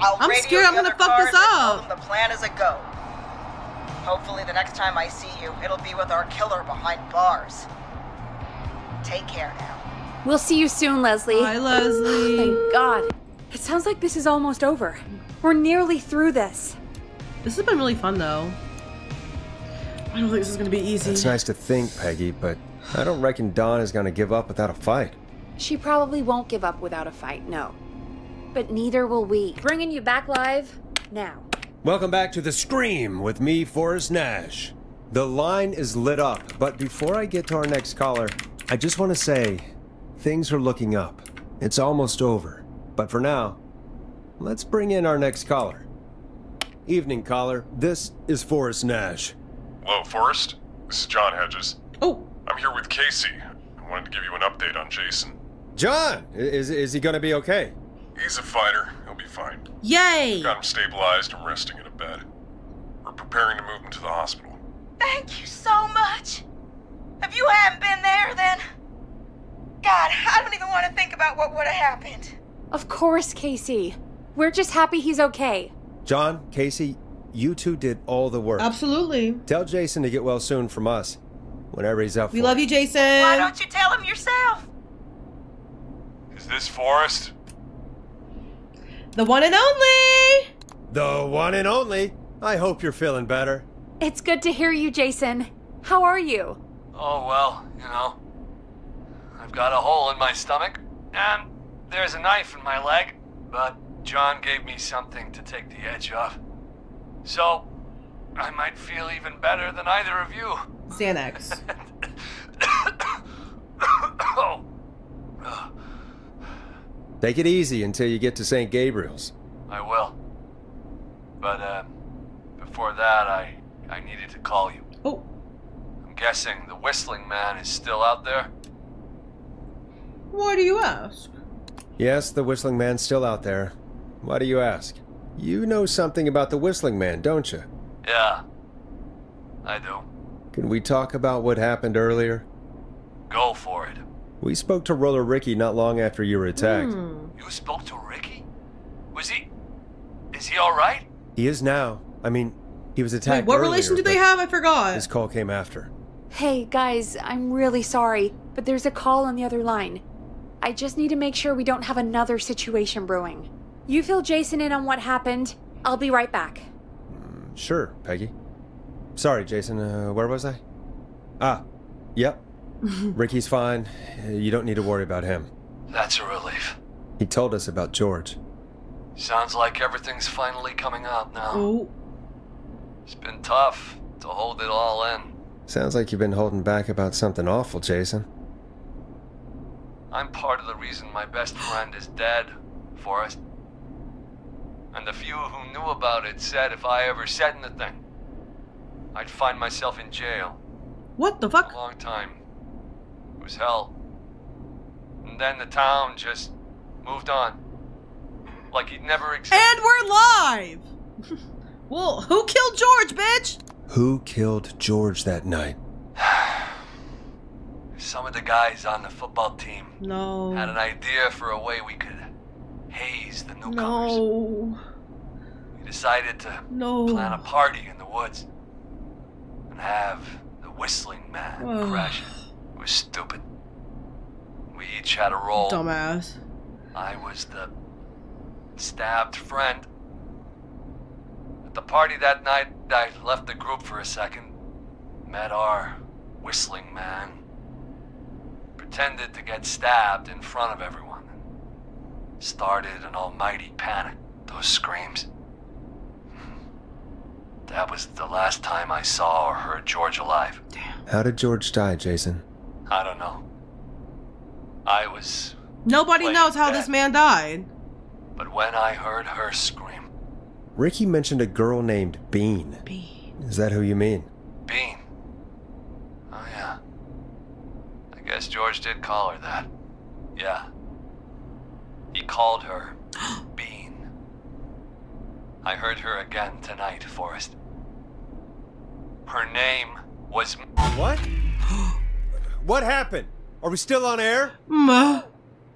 I'll I'm radio scared the I'm gonna other fuck cars this up. the plan is a go. Hopefully, the next time I see you, it'll be with our killer behind bars. Take care now. We'll see you soon, Leslie. Bye, Leslie. Thank God. It sounds like this is almost over. We're nearly through this. This has been really fun, though. I don't think this is gonna be easy. It's nice to think, Peggy, but I don't reckon Dawn is going to give up without a fight. She probably won't give up without a fight, no. But neither will we. Bringing you back live now. Welcome back to The Scream with me, Forrest Nash. The line is lit up, but before I get to our next caller, I just want to say things are looking up. It's almost over. But for now, let's bring in our next caller. Evening, caller. This is Forrest Nash. Hello, Forrest. This is John Hedges. Oh. I'm here with Casey. I wanted to give you an update on Jason. John! Is, is he going to be okay? He's a fighter. He'll be fine. Yay! Got him stabilized and resting in a bed. We're preparing to move him to the hospital. Thank you so much. If you hadn't been there, then. God, I don't even want to think about what would have happened. Of course, Casey. We're just happy he's okay. John, Casey, you two did all the work. Absolutely. Tell Jason to get well soon from us, whenever he's up We for love it. you, Jason. Why don't you tell him yourself? Is this Forrest? The one and only. The one and only. I hope you're feeling better. It's good to hear you, Jason. How are you? Oh, well, you know. I've got a hole in my stomach, and there's a knife in my leg, but John gave me something to take the edge off. So, I might feel even better than either of you. Xanax. oh, Take it easy until you get to St. Gabriel's. I will. But, uh, before that, I, I needed to call you. Oh. I'm guessing the Whistling Man is still out there? Why do you ask? Yes, the Whistling Man's still out there. Why do you ask? You know something about the Whistling Man, don't you? Yeah, I do. Can we talk about what happened earlier? Go for it. We spoke to Roller Ricky not long after you were attacked. You spoke to Ricky? Was he. Is he alright? He is now. I mean, he was attacked Wait, attacked what earlier, relation do they have? I forgot. His call came after. Hey, guys, I'm really sorry, but there's a call on the other line. I just need to make sure we don't have another situation brewing. You fill Jason in on what happened. I'll be right back. Mm, Sure, Peggy. Sorry, Jason. Uh, where was I? Ah, yep. Ricky's fine. You don't need to worry about him. That's a relief. He told us about George. Sounds like everything's finally coming out now. Oh. It's been tough to hold it all in. Sounds like you've been holding back about something awful, Jason. I'm part of the reason my best friend is dead, Forrest. And the few who knew about it said if I ever said anything, I'd find myself in jail. What the fuck? A long time. It was hell. And then the town just moved on. Like he'd never existed. And we're live. well, who killed George, bitch? Who killed George that night? Some of the guys on the football team No. had an idea for a way we could haze the newcomers. No. We decided to No. plan a party in the woods and have the whistling man Ugh. crash it. It was stupid. We each had a role. Dumbass. I was the stabbed friend. At the party that night, I left the group for a second. Met our whistling man. Pretended to get stabbed in front of everyone. Started an almighty panic. Those screams. That was the last time I saw or heard George alive. Damn. How did George die, Jason? I don't know. I was. Nobody knows how dead. this man died. But when I heard her scream, Ricky mentioned a girl named Bean. Bean. Is that who you mean? Bean. Oh, yeah. I guess George did call her that. Yeah. He called her Bean. I heard her again tonight, Forrest. Her name was. What? what happened? Are we still on air? Ma.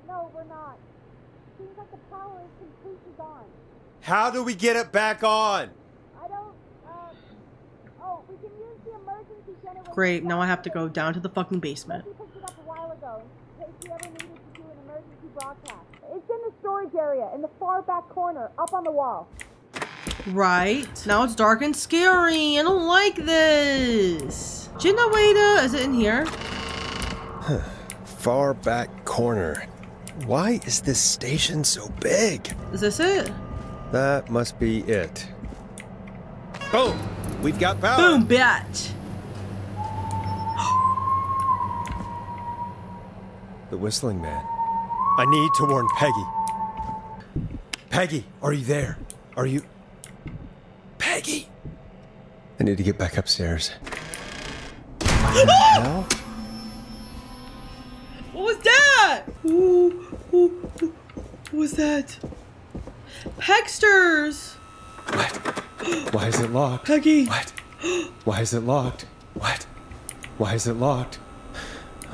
No, we're not. Seems like the power is completely gone. How do we get it back on? I don't, uh, oh, we can use the emergency generator. Great, now I have to go down to the fucking basement. We picked it up a while ago in case we ever needed to do an emergency broadcast. It's in the storage area, in the far back corner, up on the wall. Right. Now it's dark and scary. I don't like this. Jinawada, is it in here? Far back corner. Why is this station so big? Is this it? That must be it. Boom! We've got power. Boom, bitch. The whistling man. I need to warn Peggy. Peggy, are you there? Are you. Peggy! I need to get back upstairs. What the hell? What was that? Ooh, ooh, ooh. What was that? Hexters! Why is it locked? Peggy! What? Why is it locked? What? Why is it locked?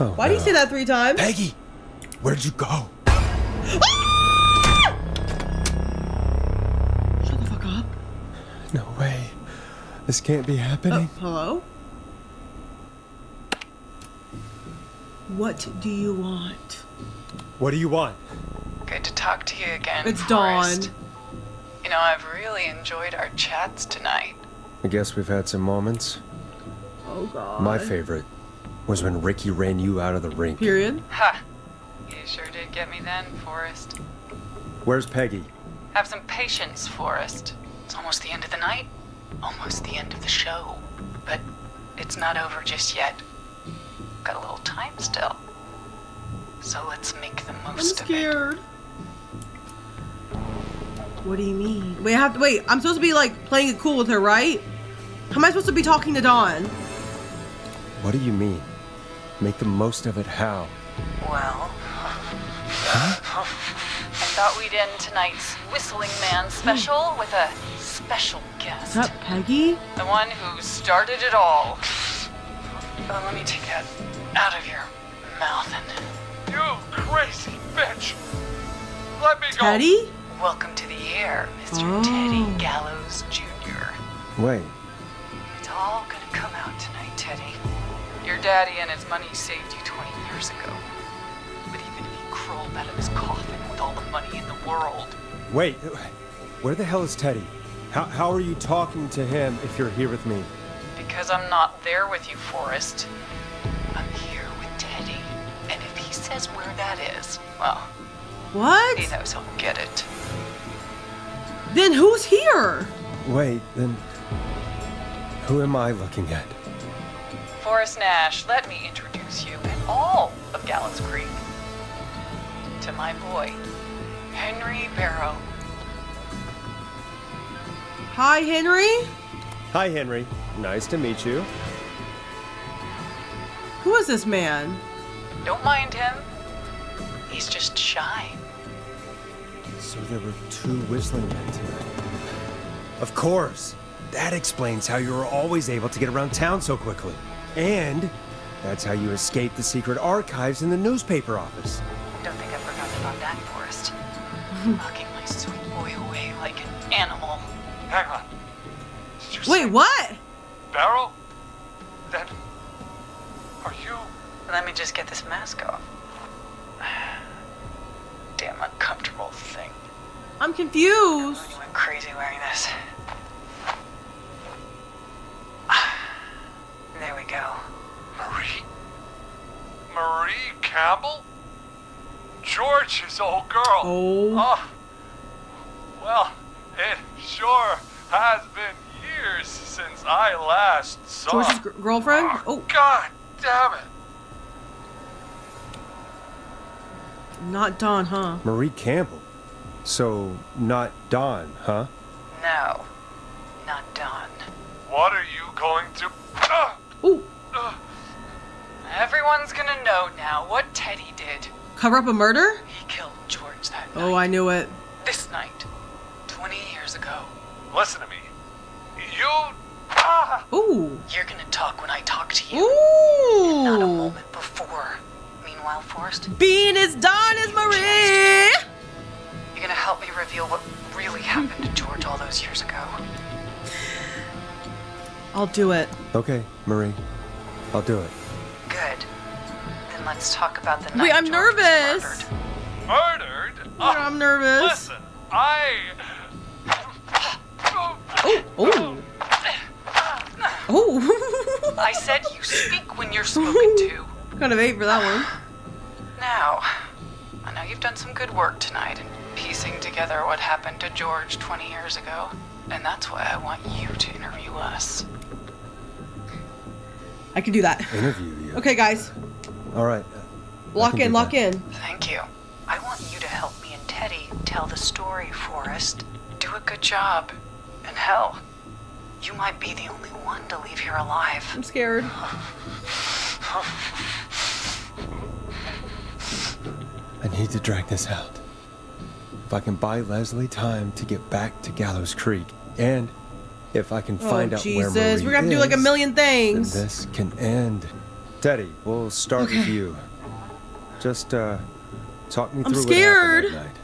Oh, Why do you say that three times? Peggy! Where'd you go? Ah! Shut the fuck up. No way. This can't be happening. Oh, hello? What do you want? What do you want? Good to talk to you again. It's Forrest. Dawn. You know, I've really enjoyed our chats tonight. I guess we've had some moments. Oh god. My favorite was when Ricky ran you out of the rink. Period. Ha! You sure did get me then, Forrest. Where's Peggy? Have some patience, Forrest. It's almost the end of the night, almost the end of the show. But it's not over just yet. Got a little time still. So let's make the I'm most of it. scared. What do you mean? Wait, I have to wait. I'm supposed to be like playing it cool with her, right? How am I supposed to be talking to Dawn? What do you mean? Make the most of it how? Well, Huh? I thought we'd end tonight's Whistling Man special with a special guest. Is guest. that Peggy? The one who started it all. Uh, let me take that out of your mouth and. You crazy bitch! Let me go! Teddy? Welcome to the air, Mr. Oh. Teddy Gallows Jr. Wait, It's all gonna come out tonight, Teddy. Your daddy and his money saved you 20 years ago. But even if he crawled out of his coffin with all the money in the world, wait. Where the hell is Teddy? How, how are you talking to him if you're here with me? because I'm not there with you, Forrest, says where that is, well, What? he knows he'll get it. Then who's here? Wait, then. Who am I looking at? Forrest Nash, let me introduce you and all of Gallows Creek to my boy, Henry Barrow. Hi, Henry. Hi, Henry. Nice to meet you. Who is this man? Don't mind him. He's just shy. So there were two whistling men tonight. Of course. That explains how you were always able to get around town so quickly. And that's how you escaped the secret archives in the newspaper office. Don't think I forgot about that, Forrest. Locking my sweet boy away like an animal. Hang on. Wait, what? Barrel? Then. Are you. Let me just get this mask off. Damn uncomfortable thing. I'm confused. You went crazy wearing this. There we go. Marie? Marie Campbell? George's old girl. Oh. oh. Well, it sure has been years since I last saw. George's girlfriend? Ah, oh. God damn it. Not Dawn, huh? Marie Campbell. So, not Dawn, huh? No, not Dawn. What are you going to. Ah! Ooh. Everyone's gonna know now what Teddy did. Cover up a murder? He killed George that Oh, I knew it. this night, 20 years ago. Listen to me. You. Ah! Ooh. You're gonna talk when I talk to you. Ooh. Not a moment before. Meanwhile, Forrest, Being as Dawn as Marie. you're gonna help me reveal what really happened to George all those years ago. I'll do it. Okay, Marie. I'll do it. Good. Then let's talk about the night Wait, I'm George was nervous. murdered. Murdered? Yeah, I'm ah, nervous. Listen, I. Oh, oh. Oh. I said you speak when you're spoken to. kind of ate for that one. Now, I know you've done some good work tonight in piecing together what happened to George 20 years ago, and that's why I want you to interview us. I can do that. Interview you. Okay, guys. All right. Lock in, lock that. in. Thank you. I want you to help me and Teddy tell the story, Forrest. Do a good job. And hell, you might be the only one to leave here alive. I'm scared. I need to drag this out. If I can buy Leslie time to get back to Gallows Creek, and if I can find oh, out Jesus. where Marie We're gonna have to do like a is, million then things. this can end. Teddy, we'll start with you. Just uh, talk me I'm through scared. what happened that night.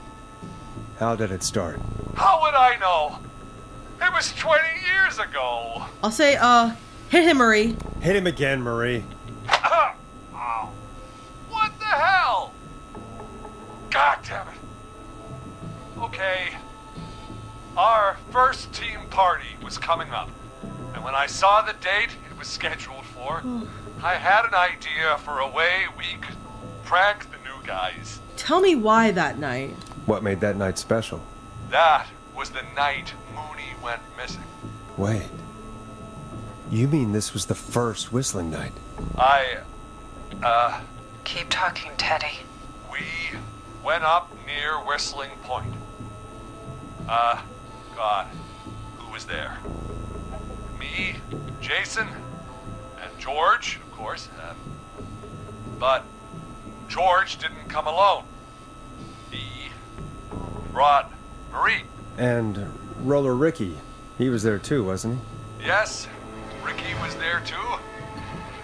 How did it start? How would I know? It was 20 years ago. I'll say, uh, hit him, Marie. Hit him again, Marie. Ow. What the hell? God damn it. Okay. Our first team party was coming up. And when I saw the date it was scheduled for, I had an idea for a way we could prank the new guys. Tell me why that night. What made that night special? That was the night Mooney went missing. Wait. You mean this was the first whistling night? I, uh, Keep talking, Teddy. we went up near Whistling Point. Uh, God, who was there? Me, Jason, and George, of course. Um, but George didn't come alone. He brought Marie. And Roller Ricky, he was there too, wasn't he? Yes, Ricky was there too.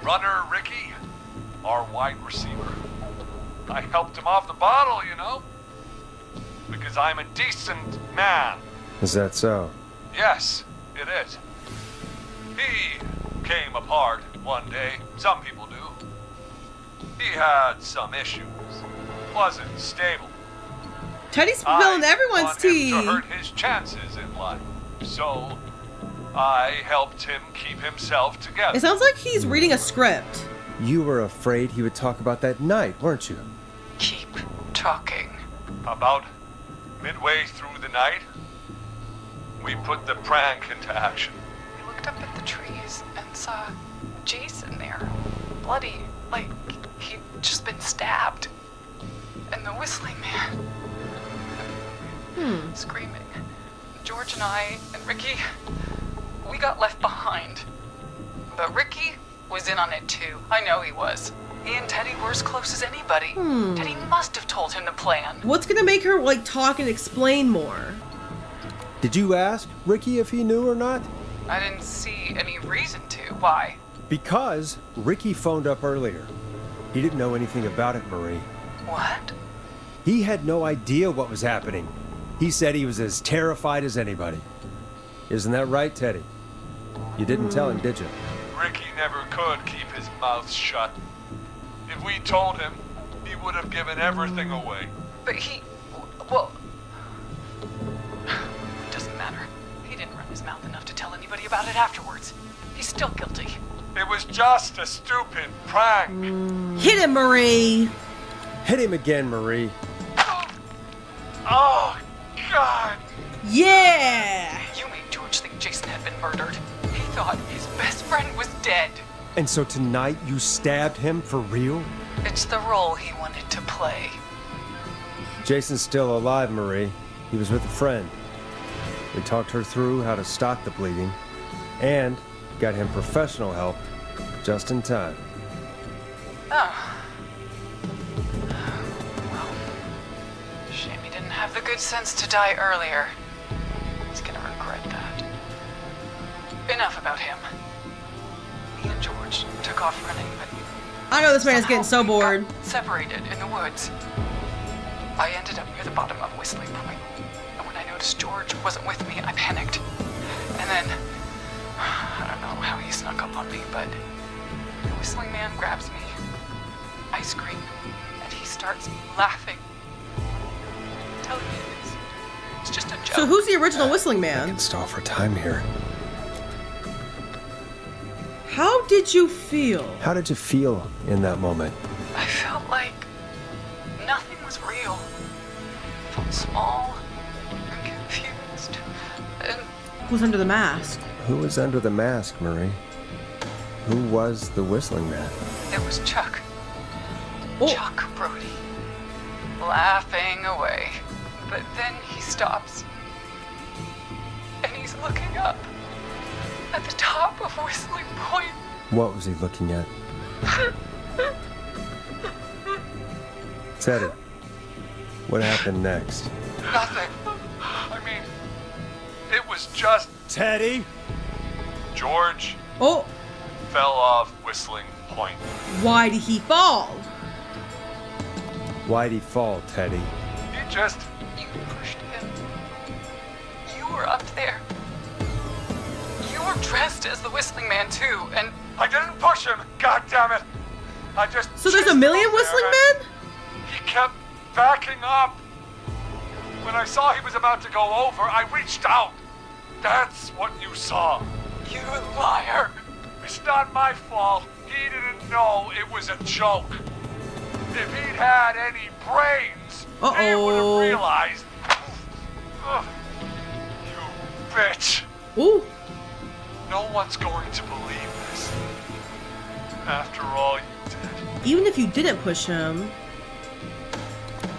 Runner Ricky, our wide receiver. I helped him off the bottle, you know. Because I'm a decent man. Is that so? Yes, it is. He came apart one day. Some people do. He had some issues. Wasn't stable. Teddy's spilling I everyone's want him tea. to hurt his chances in life. So I helped him keep himself together. It sounds like he's reading a script. You were afraid he would talk about that night, weren't you? Keep talking. About midway through the night, we put the prank into action. We looked up at the trees and saw Jason there. Bloody, like he'd just been stabbed. And the whistling man Hmm. screaming. George and I and Ricky, we got left behind. But Ricky was in on it too. I know he was. He and Teddy were as close as anybody. Hmm. Teddy must have told him the plan. What's gonna make her like talk and explain more? Did you ask Ricky if he knew or not? I didn't see any reason to. Why? Because Ricky phoned up earlier. He didn't know anything about it, Marie. What? He had no idea what was happening. He said he was as terrified as anybody. Isn't that right, Teddy? You didn't tell him, did you? Ricky never could keep his mouth shut. If we told him, he would have given everything away. But he. Well. It doesn't matter. He didn't run his mouth enough to tell anybody about it afterwards. He's still guilty. It was just a stupid prank. Hit him, Marie. Hit him again, Marie. Oh, oh God. Yeah. You made George think Jason had been murdered. Thought his best friend was dead. And so tonight you stabbed him for real? It's the role he wanted to play. Jason's still alive, Marie. He was with a friend. We talked her through how to stop the bleeding and got him professional help just in time. Oh. Well, shame he didn't have the good sense to die earlier. Enough about him. Me and George took off running, but I know this man is getting so bored. separated in the woods. I ended up near the bottom of Whistling Point, and when I noticed George wasn't with me, I panicked. And then, I don't know how he snuck up on me, but the Whistling Man grabs me. I scream, and he starts laughing. Telling me it's, it's just a joke. So who's the original Whistling Man? Can stall for time here. How did you feel? How did you feel in that moment? I felt like nothing was real. I felt small and confused. And Who's under the mask? Who was under the mask, Marie? Who was the whistling man? it was Chuck. Oh. Chuck Brody. Laughing away. But then he stops. And he's looking up. At the top of Whistling Point. What was he looking at? Teddy, what happened next? Nothing. I mean, it was just. Teddy? George Oh, fell off Whistling Point. why did he fall? Why'd he fall, Teddy? He just. You pushed him. You were up there. You were dressed as the Whistling Man, too, and I didn't push him. God damn it! I just. So there's a million Whistling Men? He kept backing up. When I saw he was about to go over, I reached out. That's what you saw. You liar! It's not my fault. He didn't know it was a joke. If he'd had any brains, he would have realized. Ugh. You bitch. Ooh. No one's going to believe this. After all you did. Even if you didn't push him,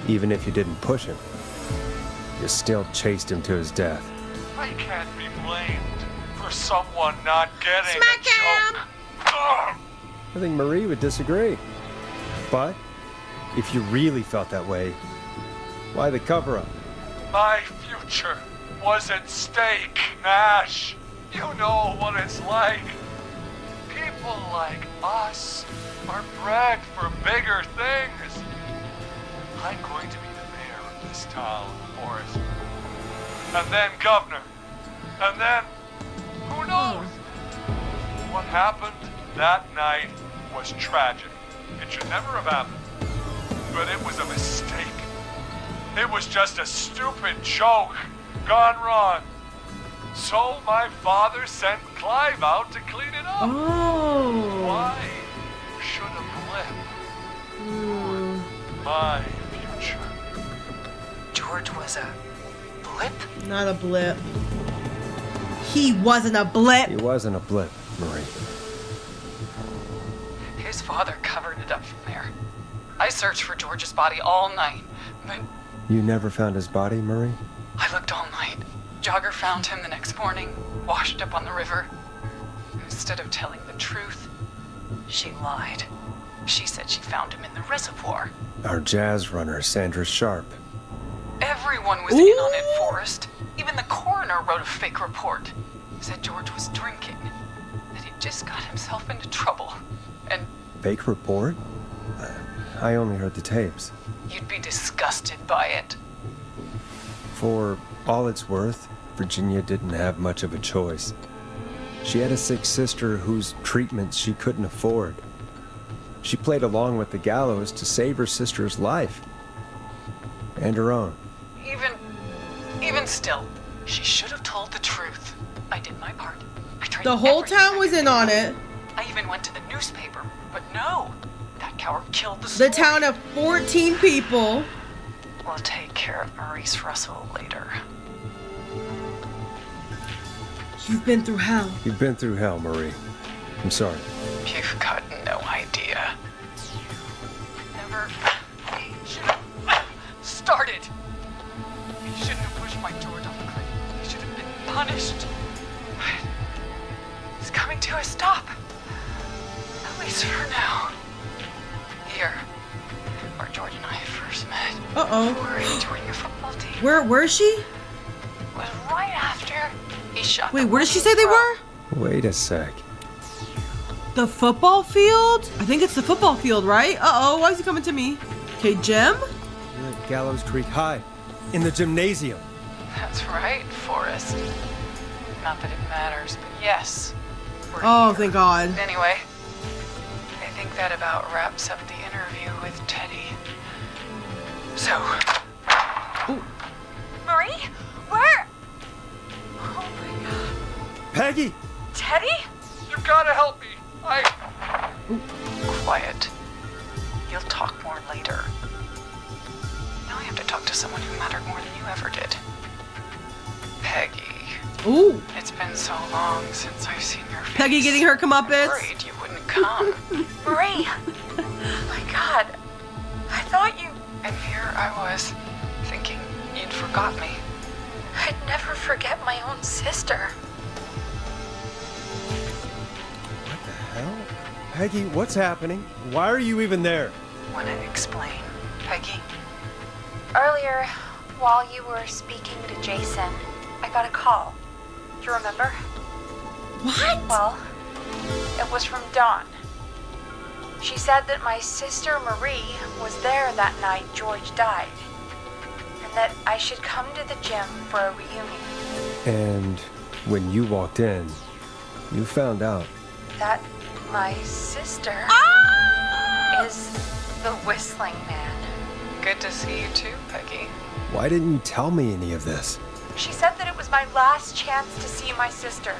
Even if you didn't push him, you still chased him to his death. I can't be blamed for someone not getting Smack a joke. I think Marie would disagree. But if you really felt that way, why the cover up? My future was at stake, Nash. You know what it's like. People like us are bred for bigger things. I'm going to be the mayor of this town, Forrest. And then governor. And then, who knows? What happened that night was tragic. It should never have happened. But it was a mistake. It was just a stupid joke gone wrong. So my father sent Clive out to clean it up. Oh. Why should a blip ruin hmm. my future? George was a blip? not a blip. He wasn't a blip. He wasn't a blip, Marie. His father covered it up from there. I searched for George's body all night, but You never found his body, Marie? I looked all night. Jogger found him the next morning, washed up on the river. Instead of telling the truth, she lied. She said she found him in the reservoir. Our jazz runner, Sandra Sharp. Everyone was in on it, Forrest. Even the coroner wrote a fake report. Said George was drinking, that he just got himself into trouble. And Fake report? I only heard the tapes. you'd be disgusted by it. For all it's worth, Virginia didn't have much of a choice. She had a sick sister whose treatment she couldn't afford. She played along with the gallows to save her sister's life. And her own. Even, even still, she should have told the truth. I did my part. I tried The whole town was in on it. I even even went to the newspaper, but no. That coward killed the The town of 14 people. We'll take care of Maurice Russell later. You've been through hell. You've been through hell, Marie. I'm sorry. You've got no idea. Never should have started. You shouldn't have pushed my George off the cliff. You should have been punished. But it's coming to a stop. At least for now. Here, where George and I first met. Uh oh. Before he joined your football team. Where where is she? Shot. Wait, where did she say they were? Wait a sec. The football field? I think it's the football field, right? Uh oh, why is he coming to me? Okay, Jim? You're at Gallows Creek High, in the gymnasium. That's right, Forrest. Not that it matters, but yes. we're Oh, here. thank God. Anyway, I think that about wraps up the interview with Teddy. So, Marie? Peggy! Teddy? you've gotta help me. I. quiet. You'll talk more later. Now I have to talk to someone who mattered more than you ever did. Peggy. Ooh. It's been so long since I've seen your face. Peggy getting her comeuppance. Worried you wouldn't come. Marie! Oh my god. I thought you. and here I was, thinking you'd forgot me. I'd never forget my own sister. Peggy, what's happening? Why are you even there? Want to explain, Peggy? Earlier, while you were speaking to Jason, I got a call. Do you remember? What? Well, it was from Dawn. She said that my sister Marie was there that night George died, and that I should come to the gym for a reunion. And when you walked in, you found out. That my sister ah! is the Whistling Man. Good to see you too, Peggy. Why didn't you tell me any of this? She said that it was my last chance to see my sister.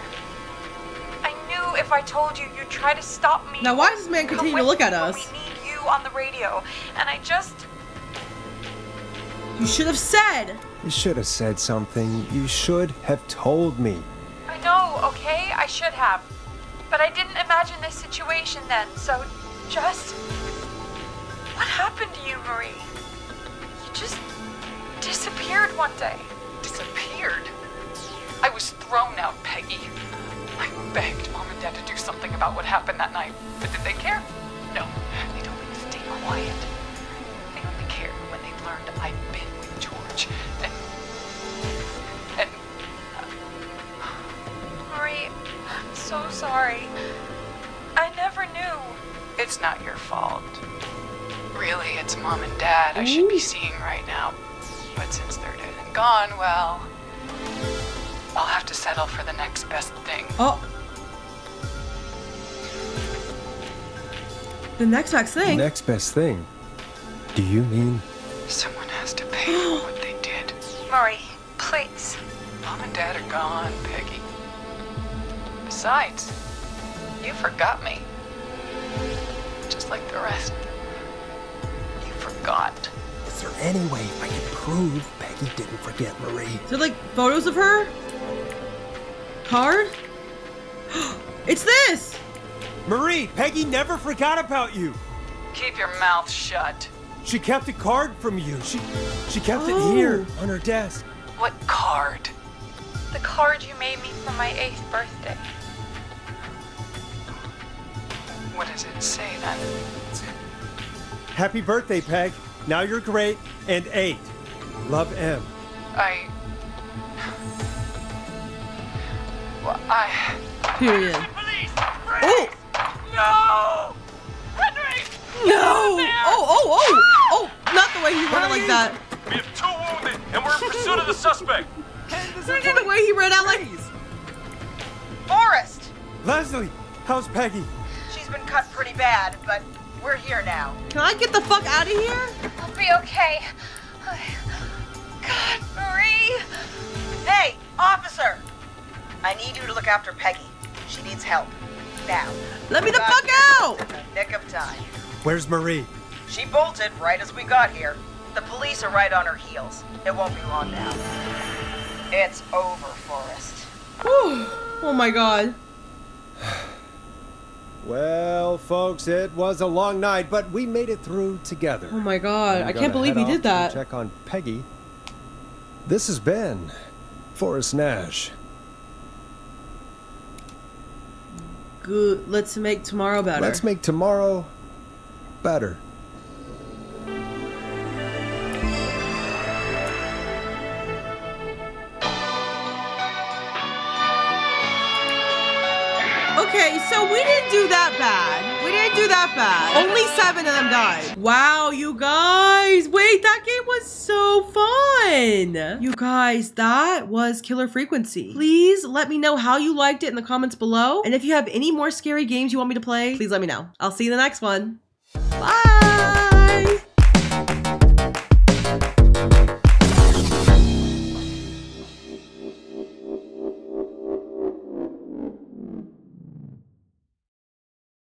I knew if I told you, you'd try to stop me. Now, why does this man Come continue to look at us? We need you on the radio, and I just You should have said. You should have said something. You should have told me. I know, okay? I should have. But I didn't imagine this situation then, so just. What happened to you, Marie? You just disappeared one day. Disappeared? I was thrown out, Peggy. I begged Mom and Dad to do something about what happened that night, but did they care? No. They told me to stay quiet. They only cared when they learned I'd been with George. So sorry. I never knew. It's not your fault. Really, it's Mom and Dad I should be seeing right now. But since they're dead and gone, well. I'll have to settle for the next best thing. Oh. The next best thing. The Next best thing. Do you mean Someone has to pay for what they did. Marie, please. Mom and Dad are gone, Peggy. Besides, you forgot me. Just like the rest. You forgot. Is there any way I can prove Peggy didn't forget Marie? Is there like photos of her? Card? it's this! Marie, Peggy never forgot about you. Keep your mouth shut. She kept a card from you. She she kept Oh. it here on her desk. What card? The card you made me for my eighth birthday. What does it say then? Happy birthday, Peg. Now you're great and eight. Love M. I. Well, I. Period. Oh! No! Henry! No! Oh, oh, oh! Oh! Not the way you he ran like that. We have two wounded, and we're in pursuit of the suspect. Look at the way he ran out like. Forrest! Leslie, how's Peggy? She's been cut pretty bad, but we're here now. Can I get the fuck out of here? I'll be okay. God, Marie! Hey, officer! I need you to look after Peggy. She needs help. now. Let me the fuck out! the nick of time. Where's Marie? She bolted right as we got here. The police are right on her heels. It won't be long now. It's over, Forrest. Whew. Oh my god. Well, folks, it was a long night, but we made it through together. Oh my god. I'm I gonna can't believe head he did that. Check on Peggy. This has been Forrest Nash. Good. Let's make tomorrow better. Let's make tomorrow better. So we didn't do that bad. We didn't do that bad. Only seven of them died. Wow, you guys. Wait, that game was so fun. You guys, that was Killer Frequency. Please let me know how you liked it in the comments below. And if you have any more scary games you want me to play, please let me know. I'll see you in the next one. Bye.